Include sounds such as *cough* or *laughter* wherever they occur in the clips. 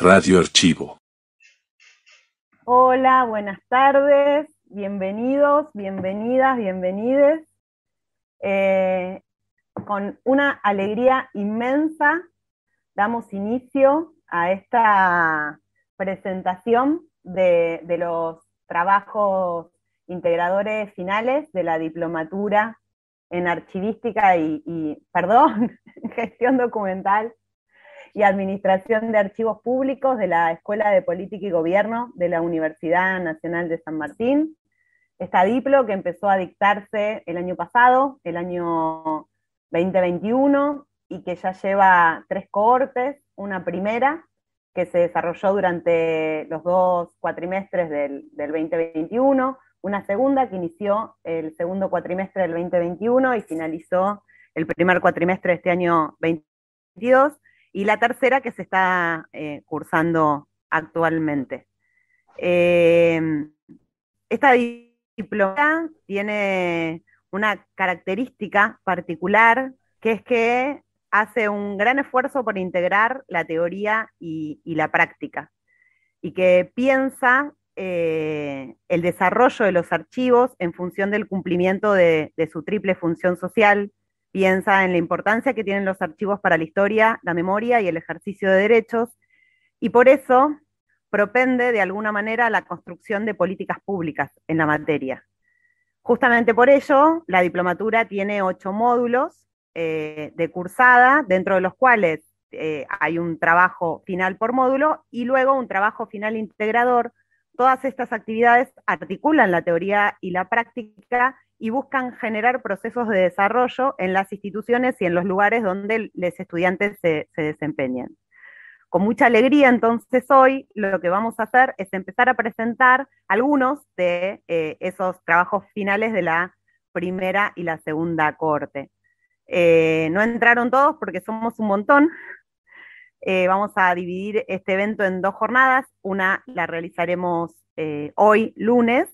Radio Archivo. Hola, buenas tardes, bienvenidos, bienvenidas, bienvenides. Eh, con una alegría inmensa damos inicio a esta presentación de, los trabajos integradores finales de la diplomatura en archivística y, perdón, *laughs* gestión documental y administración de archivos públicos de la Escuela de Política y Gobierno de la Universidad Nacional de San Martín. Esta diplo que empezó a dictarse el año pasado, el año 2021, y que ya lleva tres cohortes, una primera que se desarrolló durante los dos cuatrimestres del, 2021, una segunda que inició el segundo cuatrimestre del 2021 y finalizó el primer cuatrimestre de este año 2022, y la tercera que se está eh, cursando actualmente. Eh, esta diplomada tiene una característica particular, que es que hace un gran esfuerzo por integrar la teoría y, la práctica, y que piensa eh, el desarrollo de los archivos en función del cumplimiento de, su triple función social, piensa en la importancia que tienen los archivos para la historia, la memoria y el ejercicio de derechos, y por eso propende de alguna manera la construcción de políticas públicas en la materia. Justamente por ello, la diplomatura tiene ocho módulos eh, de cursada, dentro de los cuales eh, hay un trabajo final por módulo y luego un trabajo final integrador. Todas estas actividades articulan la teoría y la práctica y buscan generar procesos de desarrollo en las instituciones y en los lugares donde los estudiantes se, desempeñen. Con mucha alegría, entonces hoy lo que vamos a hacer es empezar a presentar algunos de eh, esos trabajos finales de la primera y la segunda corte. Eh, no entraron todos porque somos un montón. Eh, vamos a dividir este evento en dos jornadas. Una la realizaremos hoy, lunes,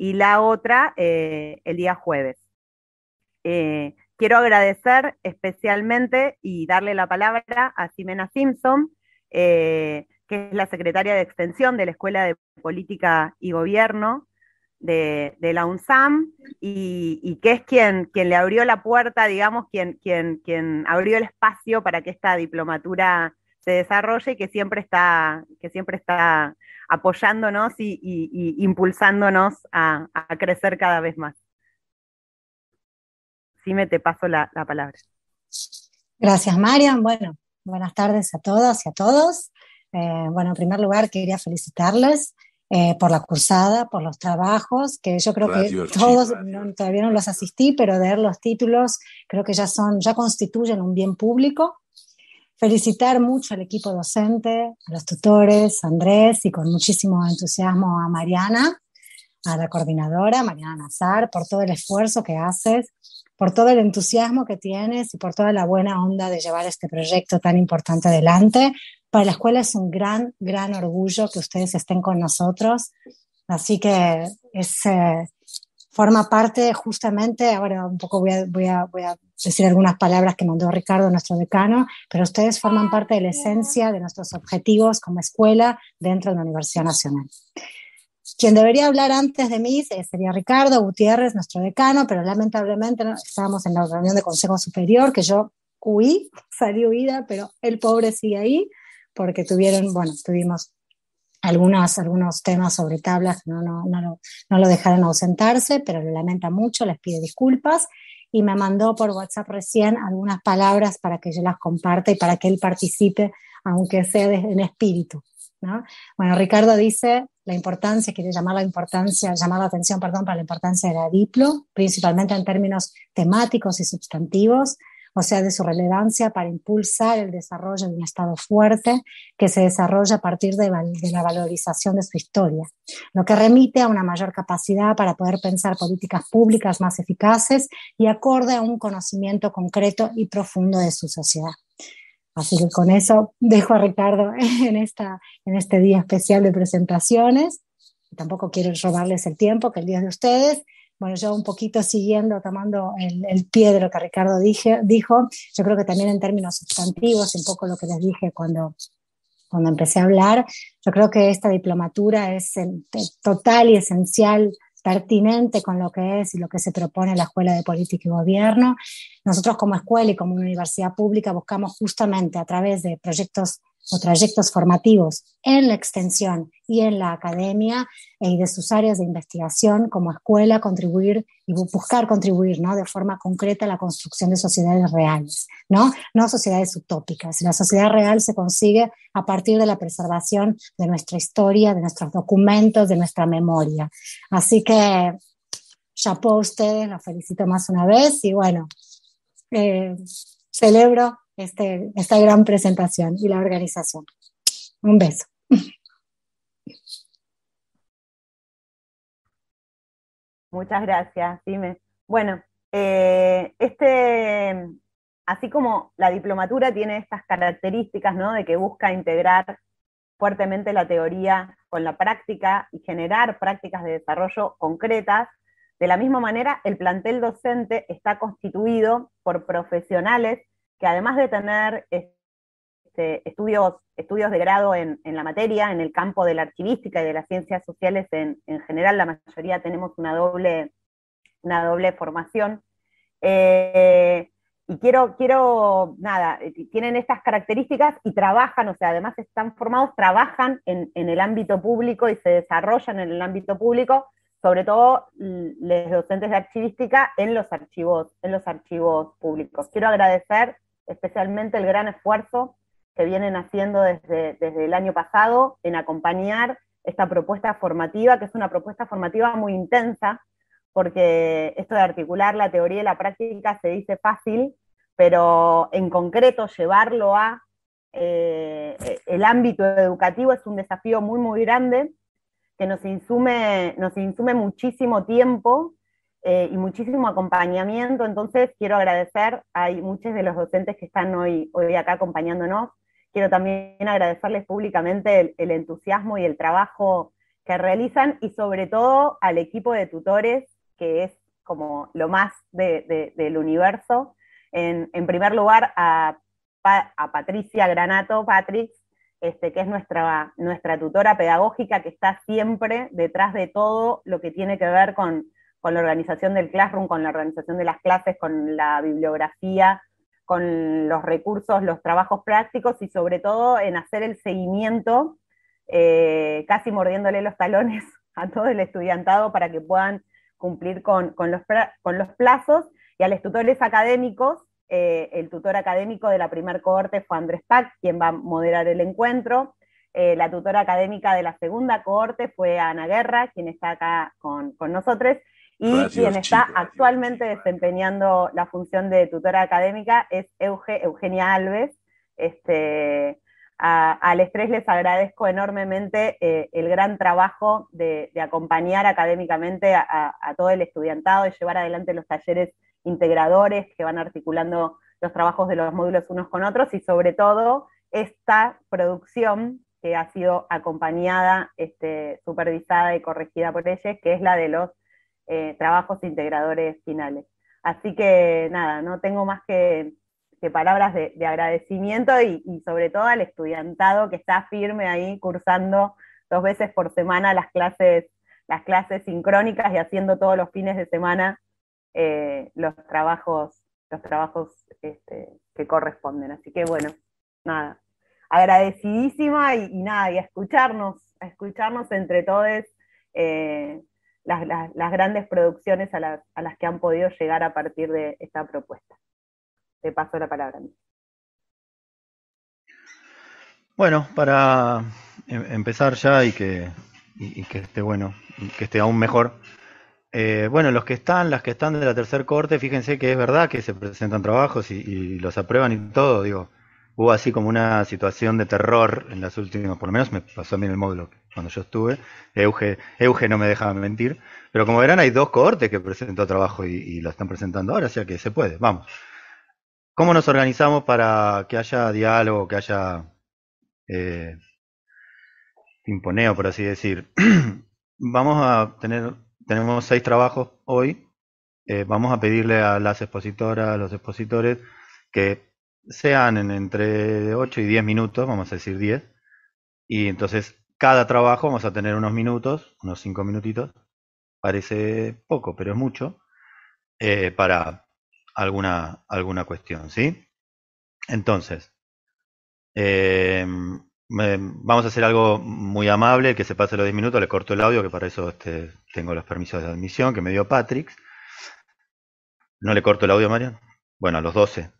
y la otra el día jueves. quiero agradecer especialmente y darle la palabra a Ximena Simpson, que es la secretaria de Extensión de la Escuela de Política y Gobierno, de, la UNSAM y, que es quien, quien le abrió la puerta, digamos, quien, quien, quien abrió el espacio para que esta diplomatura se desarrolle y que siempre está, que siempre está apoyándonos y, impulsándonos a, crecer cada vez más. Sí, me te paso la, palabra. Gracias, Marian. Bueno, buenas tardes a todas y a todos. Eh, bueno, en primer lugar, quería felicitarles eh, por la cursada, por los trabajos, que yo creo que todos, todavía no los asistí, pero de ver los títulos creo que ya son, ya constituyen un bien público. Felicitar mucho al equipo docente, a los tutores, a Andrés y con muchísimo entusiasmo a Mariana, a la coordinadora, Mariana Nazar, por todo el esfuerzo que haces, por todo el entusiasmo que tienes y por toda la buena onda de llevar este proyecto tan importante adelante, para la escuela es un gran, gran orgullo que ustedes estén con nosotros. Así que es, eh, forma parte justamente, ahora un poco voy a, voy, a, voy a, decir algunas palabras que mandó Ricardo, nuestro decano, pero ustedes forman parte de la esencia de nuestros objetivos como escuela dentro de la Universidad Nacional. Quien debería hablar antes de mí sería Ricardo Gutiérrez, nuestro decano, pero lamentablemente estábamos en la reunión de Consejo Superior, que yo huí, *laughs* salí huida, pero el pobre sigue ahí porque tuvieron, bueno, tuvimos algunos, algunos temas sobre tablas no, no, no, no lo dejaron ausentarse, pero lo lamenta mucho, les pide disculpas y me mandó por WhatsApp recién algunas palabras para que yo las comparta y para que él participe, aunque sea en espíritu. ¿no? Bueno, Ricardo dice la importancia, quiere llamar la importancia, llamar la atención, perdón, para la importancia de la diplo, principalmente en términos temáticos y sustantivos, o sea, de su relevancia para impulsar el desarrollo de un Estado fuerte que se desarrolla a partir de, la valorización de su historia, lo que remite a una mayor capacidad para poder pensar políticas públicas más eficaces y acorde a un conocimiento concreto y profundo de su sociedad. Así que con eso dejo a Ricardo *laughs* en, esta, en este día especial de presentaciones. Tampoco quiero robarles el tiempo, que el día de ustedes, bueno, yo un poquito siguiendo, tomando el, pie de lo que Ricardo dije, dijo, yo creo que también en términos sustantivos, un poco lo que les dije cuando cuando empecé a hablar. Yo creo que esta diplomatura es total y esencial pertinente con lo que es y lo que se propone la Escuela de Política y Gobierno. Nosotros como escuela y como universidad pública buscamos justamente a través de proyectos o trayectos formativos en la extensión y en la academia y de sus áreas de investigación como escuela contribuir y buscar contribuir ¿no? de forma concreta a la construcción de sociedades reales, ¿no? no sociedades utópicas. La sociedad real se consigue a partir de la preservación de nuestra historia, de nuestros documentos, de nuestra memoria. Así que chapeau a ustedes, los felicito más una vez y bueno, eh, celebro este, esta gran presentación y la organización. Un beso. Muchas gracias, Dime. Bueno, eh, este, así como la diplomatura tiene estas características, ¿no? De que busca integrar fuertemente la teoría con la práctica y generar prácticas de desarrollo concretas, de la misma manera, el plantel docente está constituido por profesionales que además de tener este, estudios, estudios de grado en, la materia, en el campo de la archivística y de las ciencias sociales en, general, la mayoría tenemos una doble, una doble formación. Eh, y quiero, quiero, nada, tienen estas características y trabajan, o sea, además están formados, trabajan en, en, el ámbito público y se desarrollan en el ámbito público, sobre todo los docentes de archivística en los archivos, en los archivos públicos. Quiero agradecer especialmente el gran esfuerzo que vienen haciendo desde, desde el año pasado en acompañar esta propuesta formativa, que es una propuesta formativa muy intensa, porque esto de articular la teoría y la práctica se dice fácil, pero en concreto llevarlo a eh, el ámbito educativo es un desafío muy, muy grande, que nos insume, nos insume muchísimo tiempo eh, y muchísimo acompañamiento. Entonces, quiero agradecer, hay muchos de los docentes que están hoy, hoy acá acompañándonos. Quiero también agradecerles públicamente el, entusiasmo y el trabajo que realizan y sobre todo al equipo de tutores, que es como lo más del universo. En, primer lugar, a, a, Patricia Granato, Patrick, este, que es nuestra, nuestra tutora pedagógica, que está siempre detrás de todo lo que tiene que ver con, con la organización del classroom, con la organización de las clases, con la bibliografía, con los recursos, los trabajos prácticos y sobre todo en hacer el seguimiento, eh, casi mordiéndole los talones *laughs* a todo el estudiantado para que puedan cumplir con, los, con los, plazos, y a los tutores académicos, eh, el tutor académico de la primer cohorte fue Andrés Pac, quien va a moderar el encuentro, eh, la tutora académica de la segunda cohorte fue Ana Guerra, quien está acá con, con nosotros, y quien está actualmente desempeñando la función de tutora académica es Eugenia Alves. Este, al estrés les agradezco enormemente eh, el gran trabajo de, acompañar académicamente a, todo el estudiantado, de llevar adelante los talleres integradores que van articulando los trabajos de los módulos unos con otros y sobre todo esta producción que ha sido acompañada, este, supervisada y corregida por ellos, que es la de los eh, trabajos integradores finales. Así que nada, no tengo más que, palabras de, agradecimiento y, sobre todo al estudiantado que está firme ahí cursando dos veces por semana las clases, las clases sincrónicas y haciendo todos los fines de semana eh, los trabajos, los trabajos este, que corresponden. Así que bueno, nada, agradecidísima y, nada, y a escucharnos, a escucharnos entre todos. Eh, las, grandes producciones a las, a las, que han podido llegar a partir de esta propuesta. Te paso la palabra. Bueno, para em, empezar ya y que, que esté bueno, que esté aún mejor. Eh, bueno, los que están, las que están de la tercer corte, fíjense que es verdad que se presentan trabajos y, y los aprueban y todo, digo, hubo así como una situación de terror en las últimas, por lo menos me pasó a mí el módulo cuando yo estuve, Euge, no me deja mentir, pero como verán hay dos cohortes que presentó trabajo y, lo están presentando ahora, o sea que se puede, vamos. ¿Cómo nos organizamos para que haya diálogo, que haya eh, imponeo, por así decir? *clears throat* vamos a tener, tenemos seis trabajos hoy, eh, vamos a pedirle a las expositoras, a los expositores, que sean en entre 8 y 10 minutos, vamos a decir 10, Y entonces cada trabajo vamos a tener unos minutos, unos cinco minutitos, parece poco, pero es mucho, eh, para alguna, alguna cuestión, ¿sí? Entonces, eh, vamos a hacer algo muy amable, que se pase los 10 minutos, le corto el audio, que para eso este, tengo los permisos de admisión que me dio Patrick. ¿No le corto el audio, Marian? Bueno, a los 12.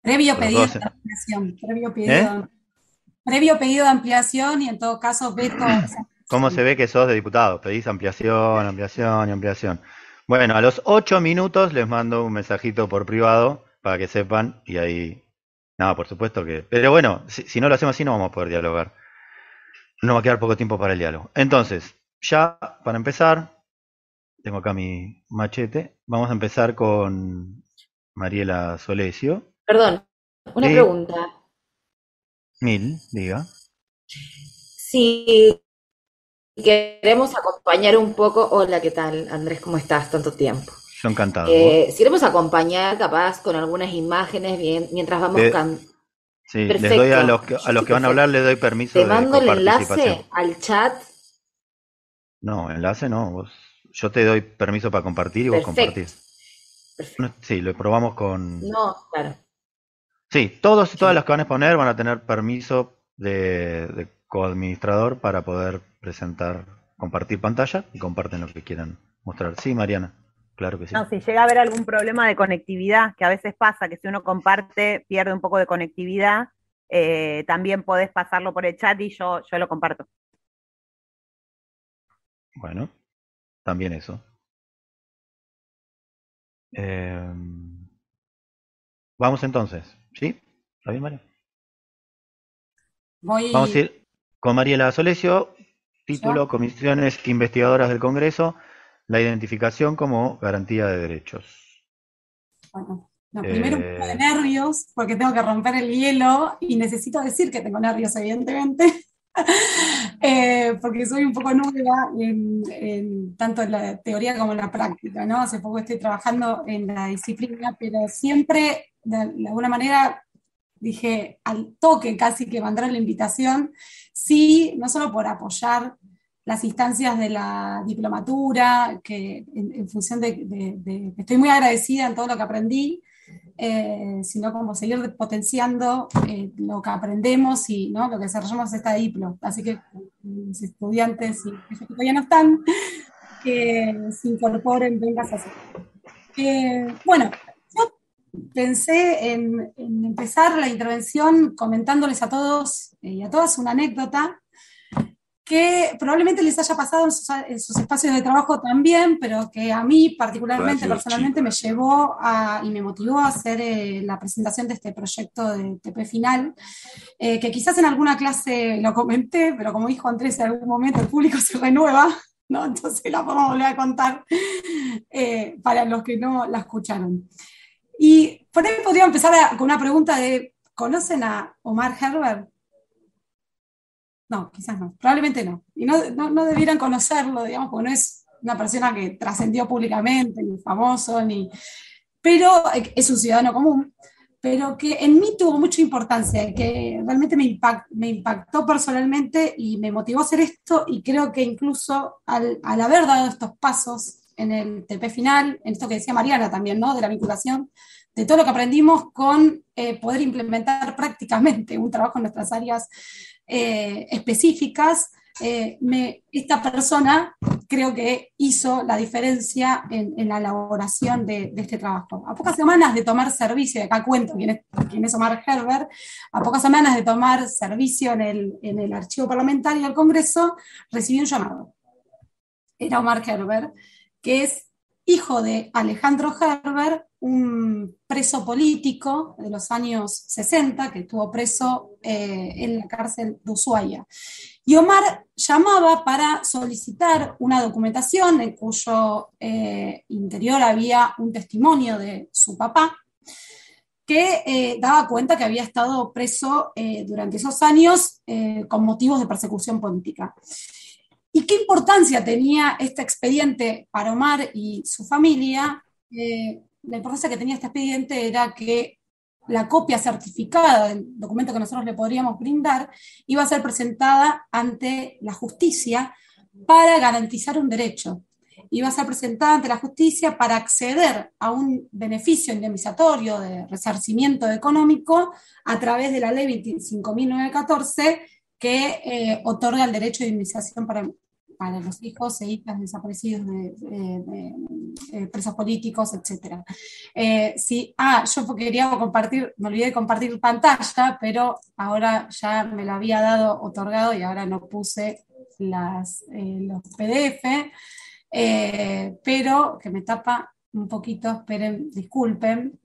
Previo pedido de ampliación. Previo pedido, ¿Eh? Previo pedido de ampliación y en todo caso veto. *clears throat* ¿Cómo se ve que sos de diputado? Pedís ampliación, ampliación y ampliación. Bueno, a los 8 minutos les mando un mensajito por privado para que sepan y ahí no, por supuesto que. Pero bueno, si, no lo hacemos así, no vamos a poder dialogar. No va a quedar poco tiempo para el diálogo. Entonces, ya para empezar, tengo acá mi machete. Vamos a empezar con Mariela Solesio. Perdón, una pregunta. Mil, diga. Si queremos acompañar un poco. Hola, ¿qué tal, Andrés? ¿Cómo estás? Tanto tiempo. Yo encantado. Eh, si queremos acompañar, capaz, con algunas imágenes bien, mientras vamos buscando. Sí, les doy a los, que, a los que van a hablar, les doy permiso. Te mando el enlace al chat. No, enlace no. Vos, yo te doy permiso para compartir y vos compartís. Perfecto. Sí, lo probamos con. No, claro. Sí, todos y todas las que van a exponer van a tener permiso de, de coadministrador para poder presentar, compartir pantalla y comparten lo que quieran mostrar. Sí, Mariana. Claro que sí. No, si llega a haber algún problema de conectividad, que a veces pasa, que si uno comparte pierde un poco de conectividad, eh, también podés pasarlo por el chat y yo, yo lo comparto. Bueno, también eso. Em, vamos entonces, ¿sí? ¿Está bien, María? Vamos a ir con Mariela Solesio, título Comisiones Investigadoras del Congreso la identificación como garantía de derechos. Bueno, primero un poco de eh, nervios, porque tengo que romper el hielo y necesito decir que tengo nervios, evidentemente, *laughs* eh, porque soy un poco nueva en, tanto en la teoría como en la práctica, ¿no? Hace poco estoy trabajando en la disciplina, pero siempre, de, alguna manera, dije al toque casi que mandaron la invitación, sí, no solo por apoyar las instancias de la diplomatura, que en, función de, Estoy muy agradecida en todo lo que aprendí, eh, sino como seguir potenciando eh, lo que aprendemos y ¿no? lo que desarrollamos esta diplo. Así que los estudiantes y que todavía no están, que se incorporen, vengas a hacer. Eh, bueno, pensé en, en empezar la intervención comentándoles a todos y a todas una anécdota que probablemente les haya pasado en sus, espacios de trabajo también, pero que a mí particularmente, personalmente, me llevó a, y me motivó a hacer eh, la presentación de este proyecto de TP Final, eh, que quizás en alguna clase lo comenté, pero como dijo Andrés, en algún momento el público se renueva, ¿no? *laughs* entonces la podemos volver a contar eh, para los que no la escucharon. Y por ahí podría empezar con una pregunta de, ¿conocen a Omar Herbert? No, quizás no, probablemente no. Y no, no, debieran conocerlo, digamos, porque no es una persona que trascendió públicamente, ni famoso, ni... Pero es un ciudadano común, pero que en mí tuvo mucha importancia, que realmente me, me impactó personalmente y me motivó a hacer esto y creo que incluso al, al haber dado estos pasos en el TP final, en esto que decía Mariana también, ¿no? De la vinculación, de todo lo que aprendimos con eh, poder implementar prácticamente un trabajo en nuestras áreas eh, específicas, eh, esta persona creo que hizo la diferencia en, la elaboración de, este trabajo. A pocas semanas de tomar servicio, de acá cuento quién es, Omar Herbert, a pocas semanas de tomar servicio en el, en el archivo parlamentario del Congreso, recibió un llamado. Era Omar Herbert, que es hijo de Alejandro Herbert, un preso político de los años 60 que estuvo preso eh, en la cárcel de Ushuaia. Y Omar llamaba para solicitar una documentación en cuyo eh, interior había un testimonio de su papá, que eh, daba cuenta que había estado preso durante esos años con motivos de persecución política. ¿Y qué importancia tenía este expediente para Omar y su familia? la importancia que tenía este expediente era que la copia certificada del documento que nosotros le podríamos brindar iba a ser presentada ante la justicia para garantizar un derecho. Iba a ser presentada ante la justicia para acceder a un beneficio indemnizatorio de resarcimiento económico a través de la ley 25.914 que eh, otorga el derecho de indemnización para para los hijos e hijas desaparecidos de, presos políticos, etc. Eh, ah, yo quería compartir, me olvidé de compartir pantalla, pero ahora ya me lo había dado otorgado y ahora no puse eh, los PDF, eh, pero que me tapa un poquito, esperen, disculpen.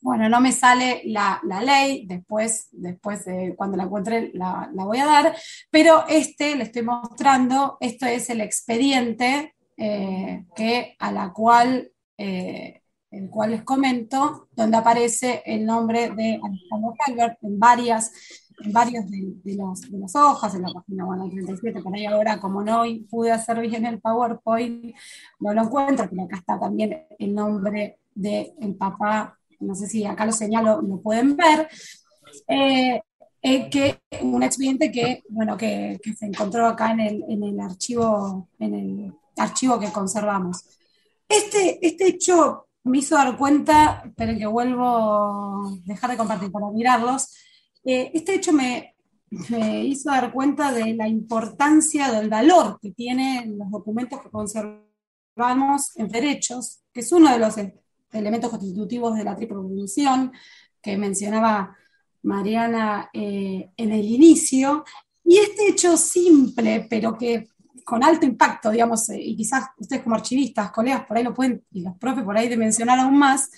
Bueno, no me sale la, ley, después, después de cuando la encuentre la, voy a dar, pero este le estoy mostrando, esto es el expediente eh, que, a la cual, eh, el cual les comento, donde aparece el nombre de Alejandro Calvert en varias en varios de, las hojas, en la página 37, por ahí ahora como no pude hacer bien el PowerPoint, no lo encuentro, pero acá está también el nombre del papá no sé si acá lo señalo, lo pueden ver, eh, eh, que un expediente que, bueno, que, se encontró acá en el, en el, archivo, en el archivo que conservamos. Este, este hecho me hizo dar cuenta, esperen que vuelvo a dejar de compartir para mirarlos, eh, este hecho me, me hizo dar cuenta de la importancia, del valor que tienen los documentos que conservamos en derechos, que es uno de los elementos constitutivos de la triple que mencionaba Mariana eh, en el inicio. Y este hecho simple, pero que con alto impacto, digamos, eh, y quizás ustedes como archivistas, colegas, por ahí lo pueden, y los profes por ahí de mencionar aún más,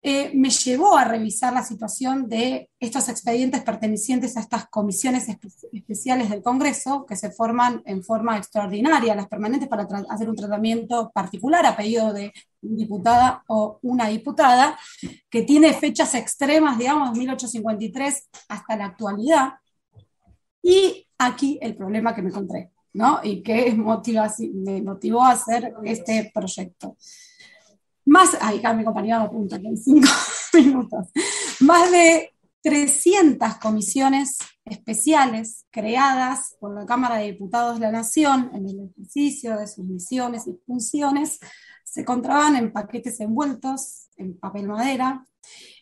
eh, me llevó a revisar la situación de estos expedientes pertenecientes a estas comisiones especiales del Congreso, que se forman en forma extraordinaria, las permanentes, para hacer un tratamiento particular a pedido de una diputada o una diputada, que tiene fechas extremas, digamos, 1853 hasta la actualidad. Y aquí el problema que me encontré, ¿no? Y que *laughs* me motivó a hacer este proyecto más, ay, compañera apunta en cinco *laughs* minutos, más de 300 comisiones especiales creadas por la Cámara de Diputados de la Nación en el ejercicio de sus misiones y funciones se encontraban en paquetes envueltos en papel madera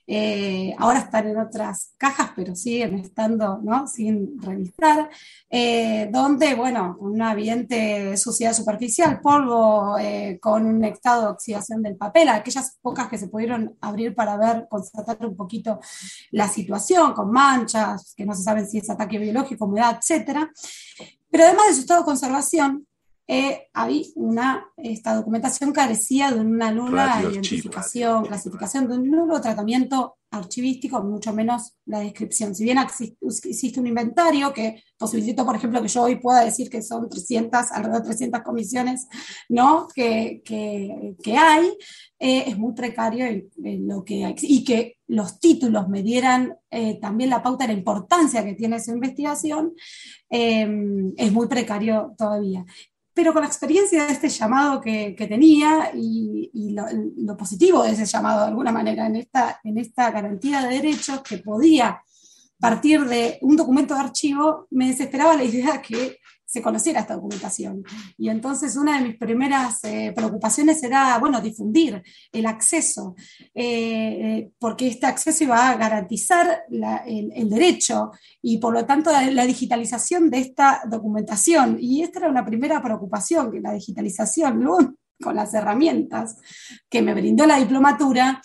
eh, ahora están en otras cajas, pero siguen estando ¿no? sin revisar, eh, donde, bueno, una evidente suciedad superficial, polvo eh, con un estado de oxidación del papel, aquellas pocas que se pudieron abrir para ver, constatar un poquito la situación, con manchas, que no se saben si es ataque biológico, humedad, etc. Pero además de su estado de conservación, eh, había una, esta documentación carecía de una nula identificación, clasificación, de un nulo tratamiento archivístico, mucho menos la descripción. Si bien existe un inventario que posibilitó, por ejemplo, que yo hoy pueda decir que son 300, alrededor de 300 comisiones ¿no? que, que, hay, eh, es muy precario lo que y que los títulos me dieran eh, también la pauta de la importancia que tiene esa investigación, es muy precario todavía pero con la experiencia de este llamado que, tenía y, lo, positivo de ese llamado de alguna manera en esta, en esta garantía de derechos que podía partir de un documento de archivo, me desesperaba la idea que se conociera esta documentación. Y entonces una de mis primeras eh, preocupaciones era, bueno, difundir el acceso, eh, eh, porque este acceso iba a garantizar el, derecho y por lo tanto la, digitalización de esta documentación. Y esta era una primera preocupación, que la digitalización, *laughs* con las herramientas que me brindó la diplomatura,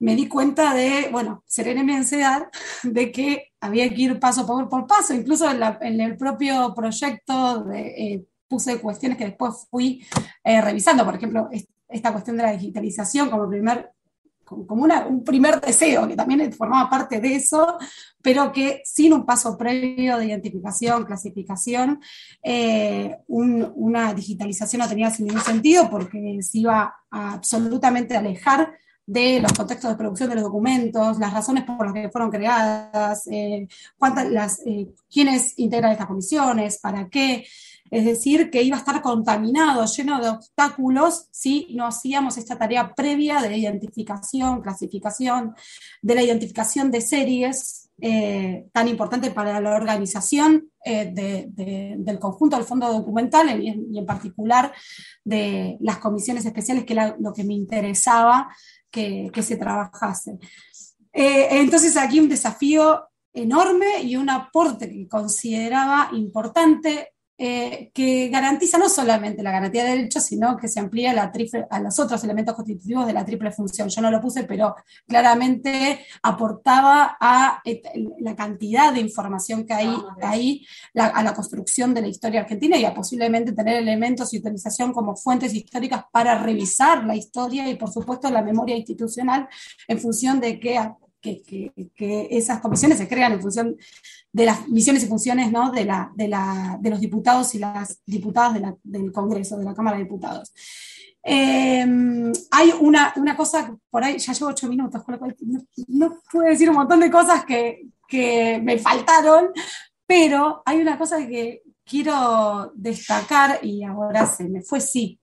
me di cuenta de, bueno, serena mi ansiedad, de que había que ir paso por, paso. Incluso en, el propio proyecto eh, puse cuestiones que después fui eh, revisando. Por ejemplo, esta cuestión de la digitalización como primer como un primer deseo, que también formaba parte de eso, pero que sin un paso previo de identificación, clasificación, eh, una digitalización no tenía ningún sentido porque se iba a absolutamente alejar de los contextos de producción de los documentos, las razones por las que fueron creadas, eh, cuántas, eh, quiénes integran estas comisiones, para qué. Es decir, que iba a estar contaminado, lleno de obstáculos si no hacíamos esta tarea previa de identificación, clasificación, de la identificación de series eh, tan importante para la organización del conjunto del fondo documental y en, particular de las comisiones especiales, que era lo que me interesaba que, se trabajase. Eh, entonces aquí un desafío enorme y un aporte que consideraba importante eh, que garantiza no solamente la garantía de derechos, sino que se amplía la a los otros elementos constitutivos de la triple función. Yo no lo puse, pero claramente aportaba a la cantidad de información que hay ahí a la construcción de la historia argentina y a posiblemente tener elementos y utilización como fuentes históricas para revisar la historia y, por supuesto, la memoria institucional en función de que que, esas comisiones se crean en función de las misiones y funciones ¿no? de, la, de, la, de, los diputados y las diputadas del Congreso, de la Cámara de Diputados. Em, hay una, una, cosa, por ahí ya llevo ocho minutos, con lo cual no, no puedo decir un montón de cosas que, que, me faltaron, pero hay una cosa que quiero destacar y ahora se me fue sí,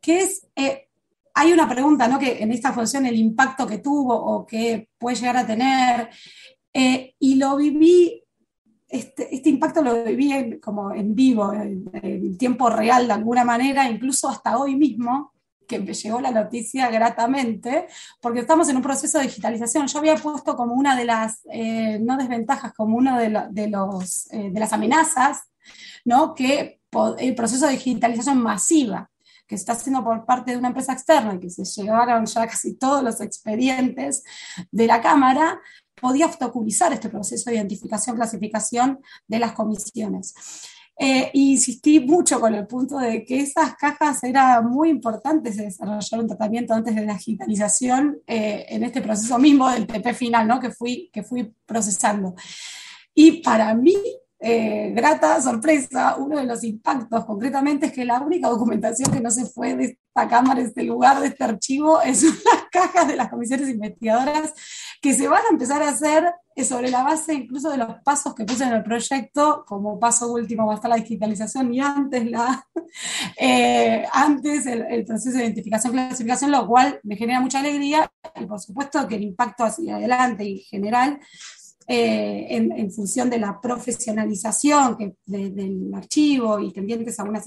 que es eh, hay una pregunta, ¿no? Que en esta función el impacto que tuvo o que puede llegar a tener, eh, y lo viví, este, este, impacto lo viví como en vivo, en, tiempo real de alguna manera, incluso hasta hoy mismo, que me llegó la noticia gratamente, porque estamos en un proceso de digitalización. Yo había puesto como una de las, eh, no desventajas, como una de, los, eh, de las amenazas, ¿no? que el proceso de digitalización masiva que está haciendo por parte de una empresa externa y que se llevaron ya casi todos los expedientes de la Cámara, podía obstaculizar este proceso de identificación, clasificación de las comisiones. Eh, insistí mucho con el punto de que esas cajas era muy importantes de desarrollar un tratamiento antes de la digitalización eh, en este proceso mismo del TP final ¿no? que, fui, que fui procesando. Y para mí eh, grata sorpresa, uno de los impactos concretamente es que la única documentación que no se fue de esta cámara, de este lugar, de este archivo, es *laughs* las cajas de las comisiones investigadoras que se van a empezar a hacer eh, sobre la base incluso de los pasos que puse en el proyecto, como paso último va a estar la digitalización y antes, la, *laughs* eh, antes el, proceso de identificación clasificación, lo cual me genera mucha alegría y por supuesto que el impacto hacia adelante y general eh, en, función de la profesionalización del archivo y tendientes a un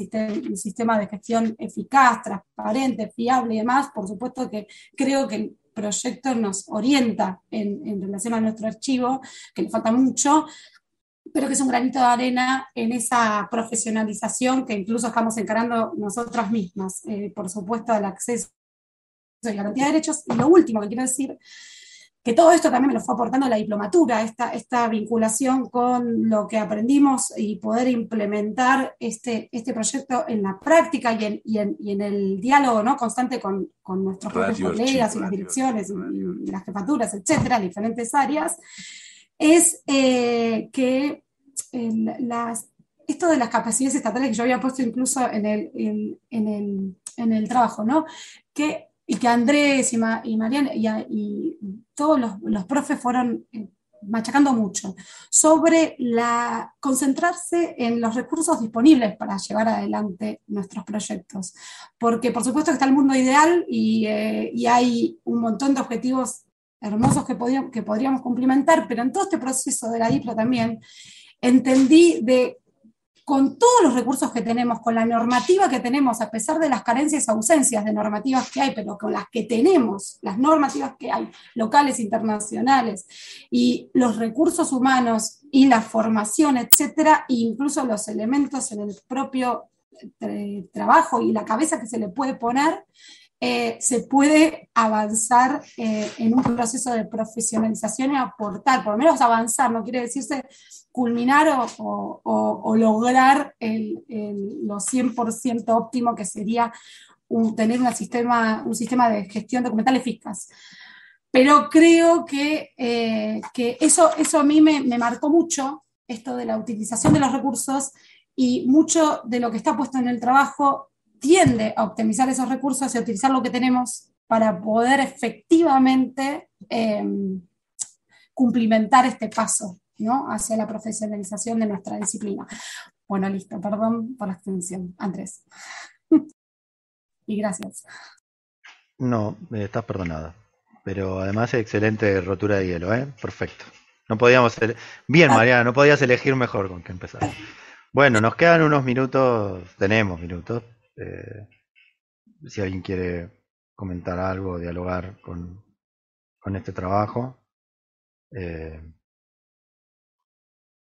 sistema de gestión eficaz, transparente, fiable y demás, por supuesto que creo que el proyecto nos orienta en, relación a nuestro archivo, que le falta mucho, pero que es un granito de arena en esa profesionalización que incluso estamos encarando nosotras mismas. Eh, por supuesto, al acceso y garantía de derechos. Y lo último que quiero decir que todo esto también me lo fue aportando la diplomatura, esta, esta vinculación con lo que aprendimos y poder implementar este, este proyecto en la práctica y en, y en, y en el diálogo ¿no? constante con, con nuestros colegas y las direcciones y, las jefaturas, etcétera, diferentes áreas, es eh, que las, esto de las capacidades estatales que yo había puesto incluso en el, en, en el, en el trabajo, ¿no? que y que Andrés y, y Mariana y, todos los, los, profes fueron eh, machacando mucho sobre la concentrarse en los recursos disponibles para llevar adelante nuestros proyectos. Porque por supuesto que está el mundo ideal y, eh, y hay un montón de objetivos hermosos que, que podríamos cumplimentar, pero en todo este proceso de la IPLA también entendí de con todos los recursos que tenemos, con la normativa que tenemos, a pesar de las carencias y ausencias de normativas que hay, pero con las que tenemos, las normativas que hay, locales, internacionales, y los recursos humanos y la formación, etcétera, e incluso los elementos en el propio eh, trabajo y la cabeza que se le puede poner, eh, se puede avanzar eh, en un proceso de profesionalización y aportar, por lo menos avanzar, no quiere decirse culminar o, lograr el, lo 100% óptimo que sería tener un sistema, un sistema de gestión documental eficaz. Pero creo que, eh, que eso, eso a mí me marcó mucho, esto de la utilización de los recursos y mucho de lo que está puesto en el trabajo tiende a optimizar esos recursos y a utilizar lo que tenemos para poder efectivamente em, cumplimentar este paso ¿no? hacia la profesionalización de nuestra disciplina. Bueno, listo, perdón por la extensión, Andrés. *laughs* y gracias. No, estás perdonada. Pero además excelente rotura de hielo, ¿eh? Perfecto. No podíamos... Bien, ah. Mariana, no podías elegir mejor con qué empezar. Bueno, nos quedan unos minutos, tenemos minutos. Eh, si alguien quiere comentar algo, dialogar con, con este trabajo. Eh,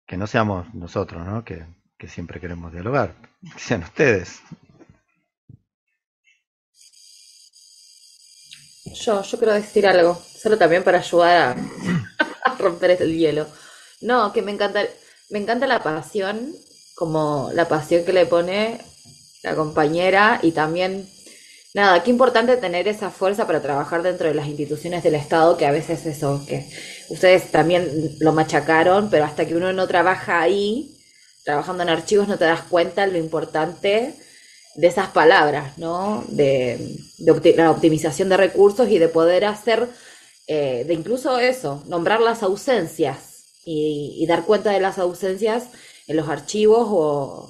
que no seamos nosotros, ¿no? Que, siempre queremos dialogar, *laughs* que sean ustedes. Yo, yo quiero decir algo, solo también para ayudar a, romper el hielo. No, que me encanta, me encanta la pasión, como la pasión que le pone la compañera y también, nada, qué importante tener esa fuerza para trabajar dentro de las instituciones del Estado, que a veces eso, que ustedes también lo machacaron, pero hasta que uno no trabaja ahí, trabajando en archivos, no te das cuenta lo importante de esas palabras, ¿no? De, la optimización de recursos y de poder hacer, eh, de incluso eso, nombrar las ausencias y, dar cuenta de las ausencias en los archivos o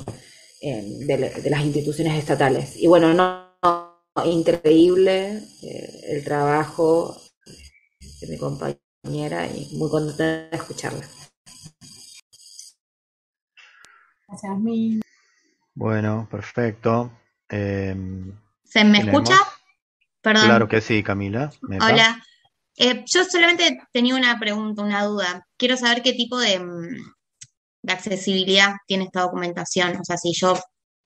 de, las instituciones estatales. Y bueno, no, increíble eh, el trabajo de mi compañera y muy contenta de escucharla. Gracias, mi bueno, perfecto. Em, ¿Se me escucha? Perdón. Claro que sí, Camila. Hola. Eh, yo solamente tenía una pregunta, una duda. Quiero saber qué tipo de, mm, de, accesibilidad tiene esta documentación. O sea, si yo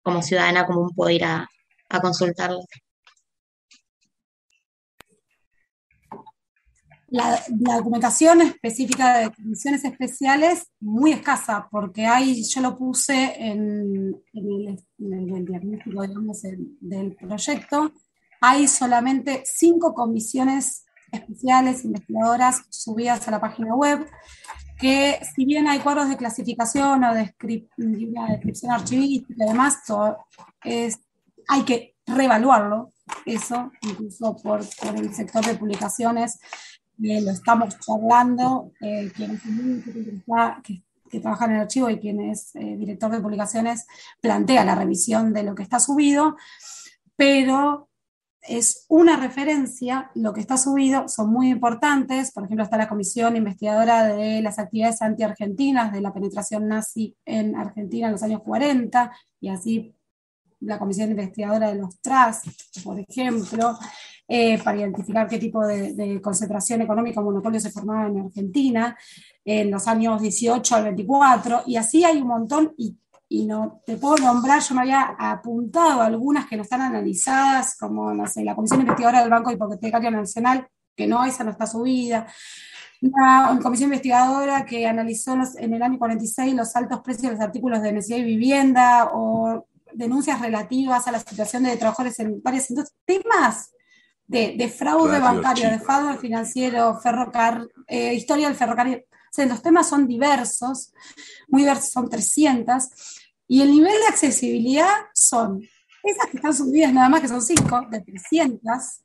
como ciudadana común puedo ir a, a consultarlo. La, documentación específica de condiciones especiales muy escasa, porque hay, yo lo puse en, el, diagnóstico del proyecto, hay solamente cinco comisiones especiales investigadoras subidas a la página web, que si bien hay cuadros de clasificación o de descripción archivística y demás, es, hay que reevaluarlo, eso, incluso por, por el sector de publicaciones lo estamos charlando, eh, quien es que, que, trabaja en el archivo y quien es eh, director de publicaciones, plantea la revisión de lo que está subido, pero es una referencia, lo que está subido son muy importantes, por ejemplo está la comisión investigadora de las actividades anti-argentinas, de la penetración nazi en Argentina en los años 40, y así la comisión investigadora de los TRAS, por ejemplo, eh, para identificar qué tipo de, concentración económica o monopolio se formaba en Argentina en los años 18 al 24, y así hay un montón, y, no te puedo nombrar, yo me había apuntado algunas que no están analizadas, como no sé, la Comisión Investigadora del Banco Hipotecario Nacional, que no, esa no está subida, una, comisión investigadora que analizó en el año 46 los altos precios de los artículos de necesidad y vivienda o denuncias relativas a la situación de trabajadores en varias industrias, temas de, fraude bancario, de fraude financiero, ferrocar, eh, historia del ferrocarril. O sea, los temas son diversos, muy diversos, son 300, y el nivel de accesibilidad son esas que están subidas nada más, que son 5, de 300,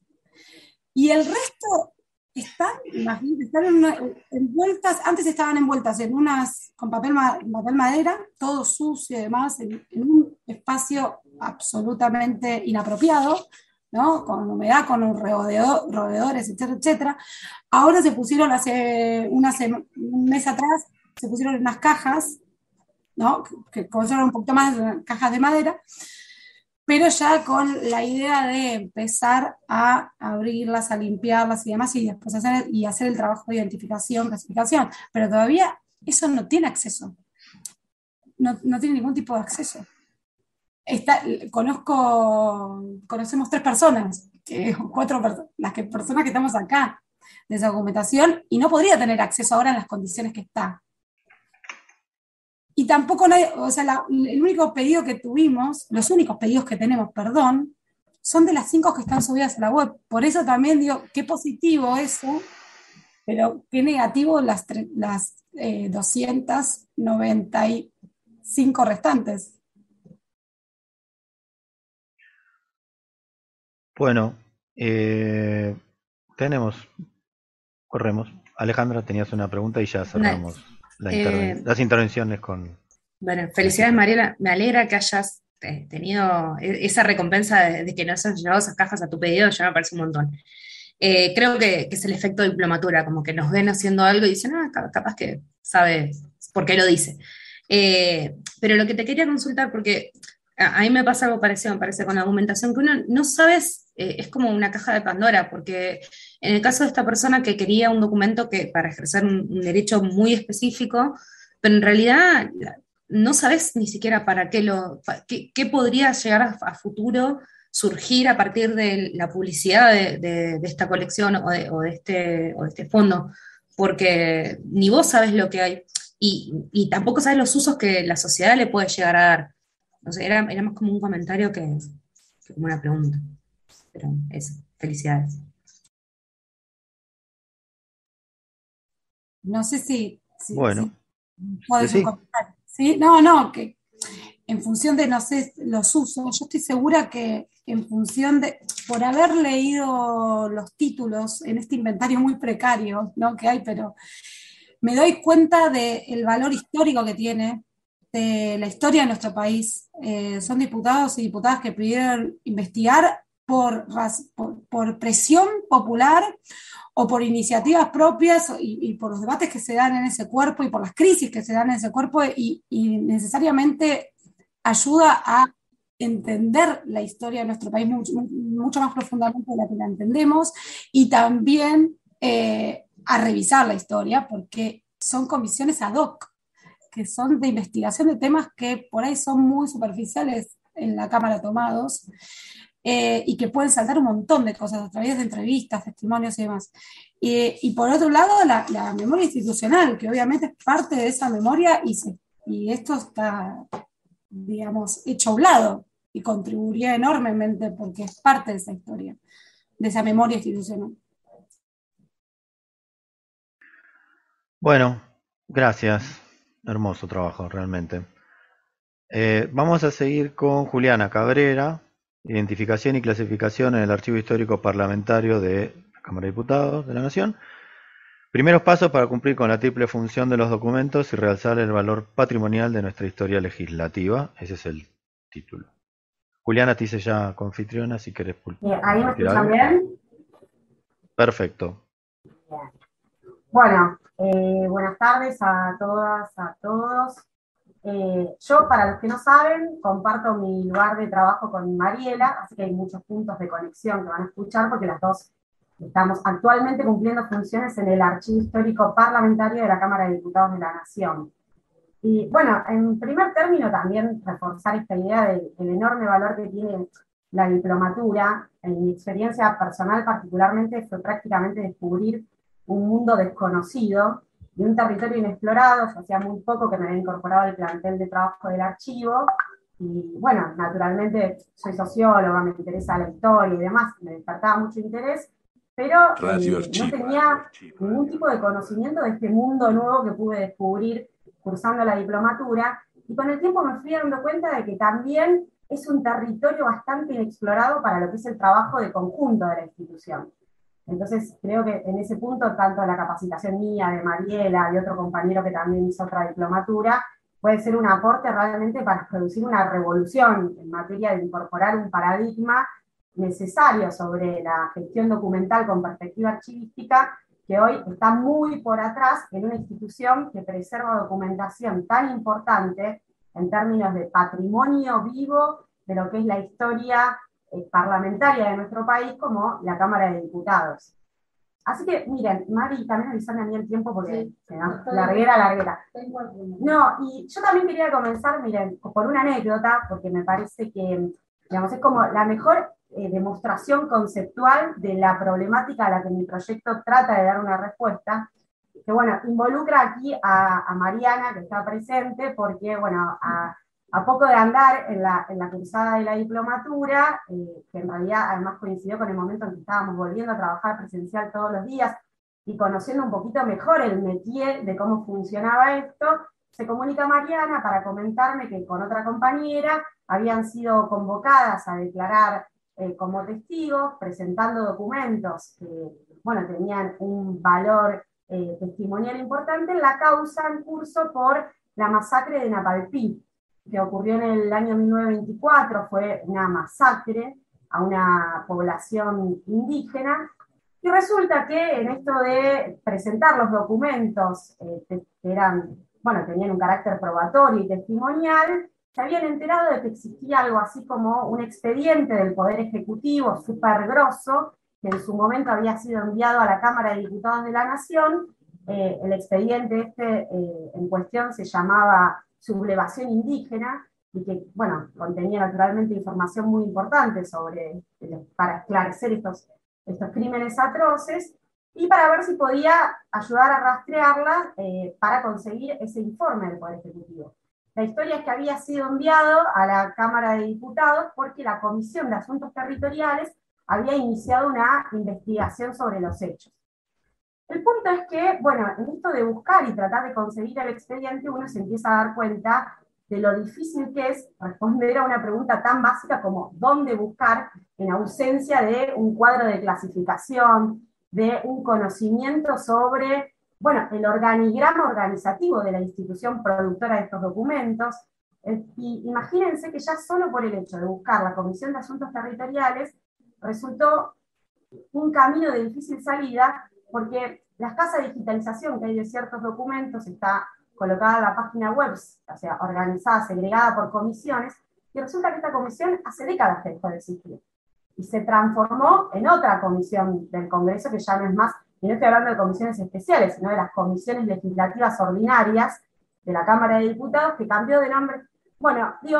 y el resto están, están envueltas, antes estaban envueltas en unas, con papel, papel madera, todo sucio y demás, en, en un espacio absolutamente inapropiado, con humedad, con roedores, etcétera, etcétera. Ahora se pusieron hace una un mes atrás, se pusieron unas cajas, que conservan un poquito más cajas de madera, pero ya con la idea de empezar a abrirlas, a limpiarlas y demás, y después hacer, y hacer el trabajo de identificación, clasificación. Pero todavía eso no tiene acceso. No, no tiene ningún tipo de acceso conozco, conocemos tres personas, cuatro las que, personas que estamos acá de esa documentación y no podría tener acceso ahora en las condiciones que está. Y tampoco, o sea, el único pedido que tuvimos, los únicos pedidos que tenemos, perdón, son de las cinco que están subidas a la web. Por eso también digo, qué positivo eso, pero qué negativo las, las 295 eh, restantes. Bueno, eh, tenemos, corremos. Alejandra, tenías una pregunta y ya cerramos eh, las intervenciones con... Bueno, felicidades Mariela, me alegra que hayas eh, tenido e-, esa recompensa de, que no hayas llevado esas cajas a tu pedido, ya me parece un montón. Eh, creo que, es el efecto diplomatura, como que nos ven haciendo algo y dicen, ah, capaz que sabe por qué lo dice. Eh, pero lo que te quería consultar, porque a, mí me pasa algo parecido, me parece, con la argumentación, que uno no sabes, es como una caja de Pandora, porque en el caso de esta persona que quería un documento que, para ejercer un, derecho muy específico, pero en realidad no sabes ni siquiera para qué lo, qué, podría llegar a, futuro surgir a partir de la publicidad de, esta colección o de, este, o de este fondo, porque ni vos sabes lo que hay y, tampoco sabes los usos que la sociedad le puede llegar a dar. O sea, era, era más como un comentario que, como una pregunta. Pero eso, felicidades. No sé si... bueno. ¿sí? No, no, que en función de, no sé, los usos, yo estoy segura que en función de, por haber leído los títulos en este inventario muy precario, ¿no? Que hay, pero me doy cuenta del valor histórico que tiene, de la historia de nuestro país. Eh, son diputados y diputadas que pidieron investigar por, por presión popular o por iniciativas propias y, por los debates que se dan en ese cuerpo y por las crisis que se dan en ese cuerpo y, necesariamente ayuda a entender la historia de nuestro país mucho, más profundamente de la que la entendemos y también eh, a revisar la historia porque son comisiones ad hoc que son de investigación de temas que por ahí son muy superficiales en la Cámara tomados eh, y que pueden saltar un montón de cosas a través de entrevistas, testimonios y demás. y por otro lado, la, memoria institucional, que obviamente es parte de esa memoria y, y esto está, digamos, hecho a un lado y contribuiría enormemente porque es parte de esa historia, de esa memoria institucional. Bueno, gracias. Hermoso trabajo, realmente. Eh, vamos a seguir con Juliana Cabrera, Identificación y clasificación en el Archivo Histórico Parlamentario de la Cámara de Diputados de la Nación. Primeros pasos para cumplir con la triple función de los documentos y realzar el valor patrimonial de nuestra historia legislativa. Ese es el título. Juliana, te hice ya confitriona, si querés. ¿Ahí me escuchan bien? Perfecto. Bueno, eh, buenas tardes a todas, a todos. Eh, yo, para los que no saben, comparto mi lugar de trabajo con Mariela, así que hay muchos puntos de conexión que van a escuchar porque las dos estamos actualmente cumpliendo funciones en el Archivo Histórico Parlamentario de la Cámara de Diputados de la Nación. Y bueno, en primer término también reforzar esta idea del, enorme valor que tiene la diplomatura. En mi experiencia personal particularmente fue prácticamente descubrir un mundo desconocido de un territorio inexplorado, hacía muy poco que me había incorporado al plantel de trabajo del archivo, y bueno, naturalmente soy socióloga, me interesa la historia y demás, me despertaba mucho interés, pero eh, no tenía ningún tipo de conocimiento de este mundo nuevo que pude descubrir cursando la diplomatura, y con el tiempo me fui dando cuenta de que también es un territorio bastante inexplorado para lo que es el trabajo de conjunto de la institución. Entonces, creo que en ese punto, tanto la capacitación mía, de Mariela, de otro compañero que también hizo otra diplomatura, puede ser un aporte realmente para producir una revolución en materia de incorporar un paradigma necesario sobre la gestión documental con perspectiva archivística, que hoy está muy por atrás en una institución que preserva documentación tan importante en términos de patrimonio vivo de lo que es la historia parlamentaria de nuestro país como la Cámara de Diputados. Así que, miren, Mari, también avisame a mí el tiempo porque se larguera, larguera. No, y yo también quería comenzar, miren, por una anécdota, porque me parece que, digamos, es como la mejor eh, demostración conceptual de la problemática a la que mi proyecto trata de dar una respuesta, que, bueno, involucra aquí a, a Mariana, que está presente, porque, bueno, a a poco de andar en la, en la cruzada de la diplomatura, eh, que en realidad además coincidió con el momento en que estábamos volviendo a trabajar presencial todos los días y conociendo un poquito mejor el métier de cómo funcionaba esto, se comunica Mariana para comentarme que con otra compañera habían sido convocadas a declarar eh, como testigos, presentando documentos que bueno, tenían un valor eh, testimonial importante en la causa en curso por la masacre de Napalpí, que ocurrió en el año 1924, fue una masacre a una población indígena, y resulta que en esto de presentar los documentos eh, que eran, bueno, tenían un carácter probatorio y testimonial, se habían enterado de que existía algo así como un expediente del Poder Ejecutivo súper grosso, que en su momento había sido enviado a la Cámara de Diputados de la Nación. Eh, el expediente este eh, en cuestión se llamaba Sublevación Indígena y que, bueno, contenía naturalmente información muy importante sobre, eh, para esclarecer estos, estos crímenes atroces y para ver si podía ayudar a rastrearla para conseguir ese informe del Poder Ejecutivo. La historia es que había sido enviado a la Cámara de Diputados porque la Comisión de Asuntos Territoriales había iniciado una investigación sobre los hechos. El punto es que, bueno, en esto de buscar y tratar de conseguir el expediente, uno se empieza a dar cuenta de lo difícil que es responder a una pregunta tan básica como dónde buscar en ausencia de un cuadro de clasificación, de un conocimiento sobre bueno, el organigrama organizativo de la institución productora de estos documentos. Eh, y imagínense que ya solo por el hecho de buscar la Comisión de Asuntos Territoriales resultó un camino de difícil salida, porque la escasa digitalización que hay de ciertos documentos está colocada en la página web, o sea, organizada, segregada por comisiones, y resulta que esta comisión hace décadas que dejó de existir. Y se transformó en otra comisión del Congreso que ya no es más y no estoy hablando de comisiones especiales, sino de las comisiones legislativas ordinarias de la Cámara de Diputados, que cambió de nombre. Bueno, digo,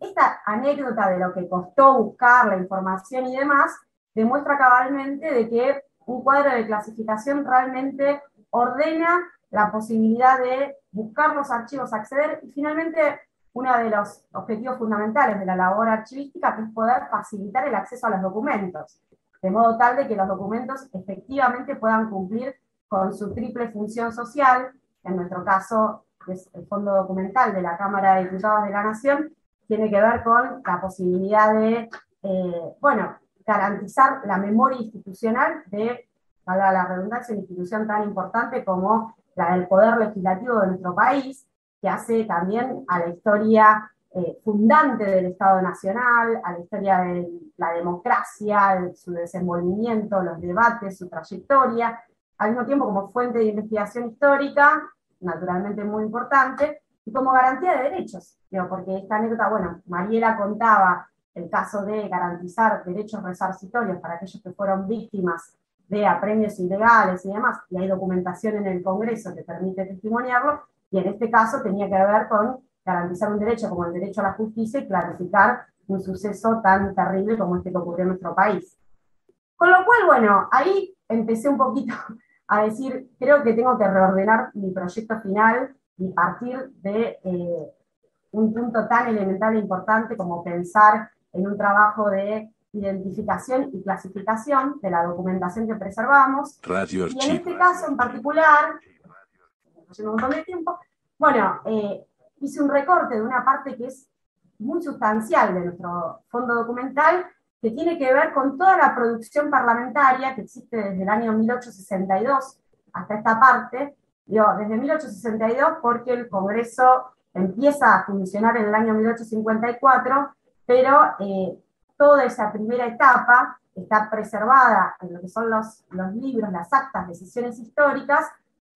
esta anécdota de lo que costó buscar la información y demás, demuestra cabalmente de que un cuadro de clasificación realmente ordena la posibilidad de buscar los archivos, acceder, y finalmente uno de los objetivos fundamentales de la labor archivística, que es poder facilitar el acceso a los documentos. De modo tal de que los documentos efectivamente puedan cumplir con su triple función social, en nuestro caso es el fondo documental de la Cámara de Diputados de la Nación, tiene que ver con la posibilidad de, eh, bueno, garantizar la memoria institucional de, para la redundancia, una institución tan importante como la del Poder Legislativo de nuestro país, que hace también a la historia eh, fundante del Estado Nacional, a la historia de la democracia, su desenvolvimiento, los debates, su trayectoria, al mismo tiempo como fuente de investigación histórica, naturalmente muy importante, y como garantía de derechos, porque esta anécdota, bueno, Mariela contaba el caso de garantizar derechos resarcitorios para aquellos que fueron víctimas de apremios ilegales y demás, y hay documentación en el Congreso que permite testimoniarlo, y en este caso tenía que ver con garantizar un derecho como el derecho a la justicia y clarificar un suceso tan terrible como este que ocurrió en nuestro país. Con lo cual, bueno, ahí empecé un poquito a decir, creo que tengo que reordenar mi proyecto final y partir de eh, un punto tan elemental e importante como pensar en un trabajo de identificación y clasificación de la documentación que preservamos. y en este caso en particular, un montón de tiempo, bueno, eh, hice un recorte de una parte que es muy sustancial de nuestro fondo documental, que tiene que ver con toda la producción parlamentaria que existe desde el año 1862 hasta esta parte, digo, desde 1862 porque el Congreso empieza a funcionar en el año 1854, pero eh, toda esa primera etapa está preservada en lo que son los, los libros, las actas, decisiones históricas,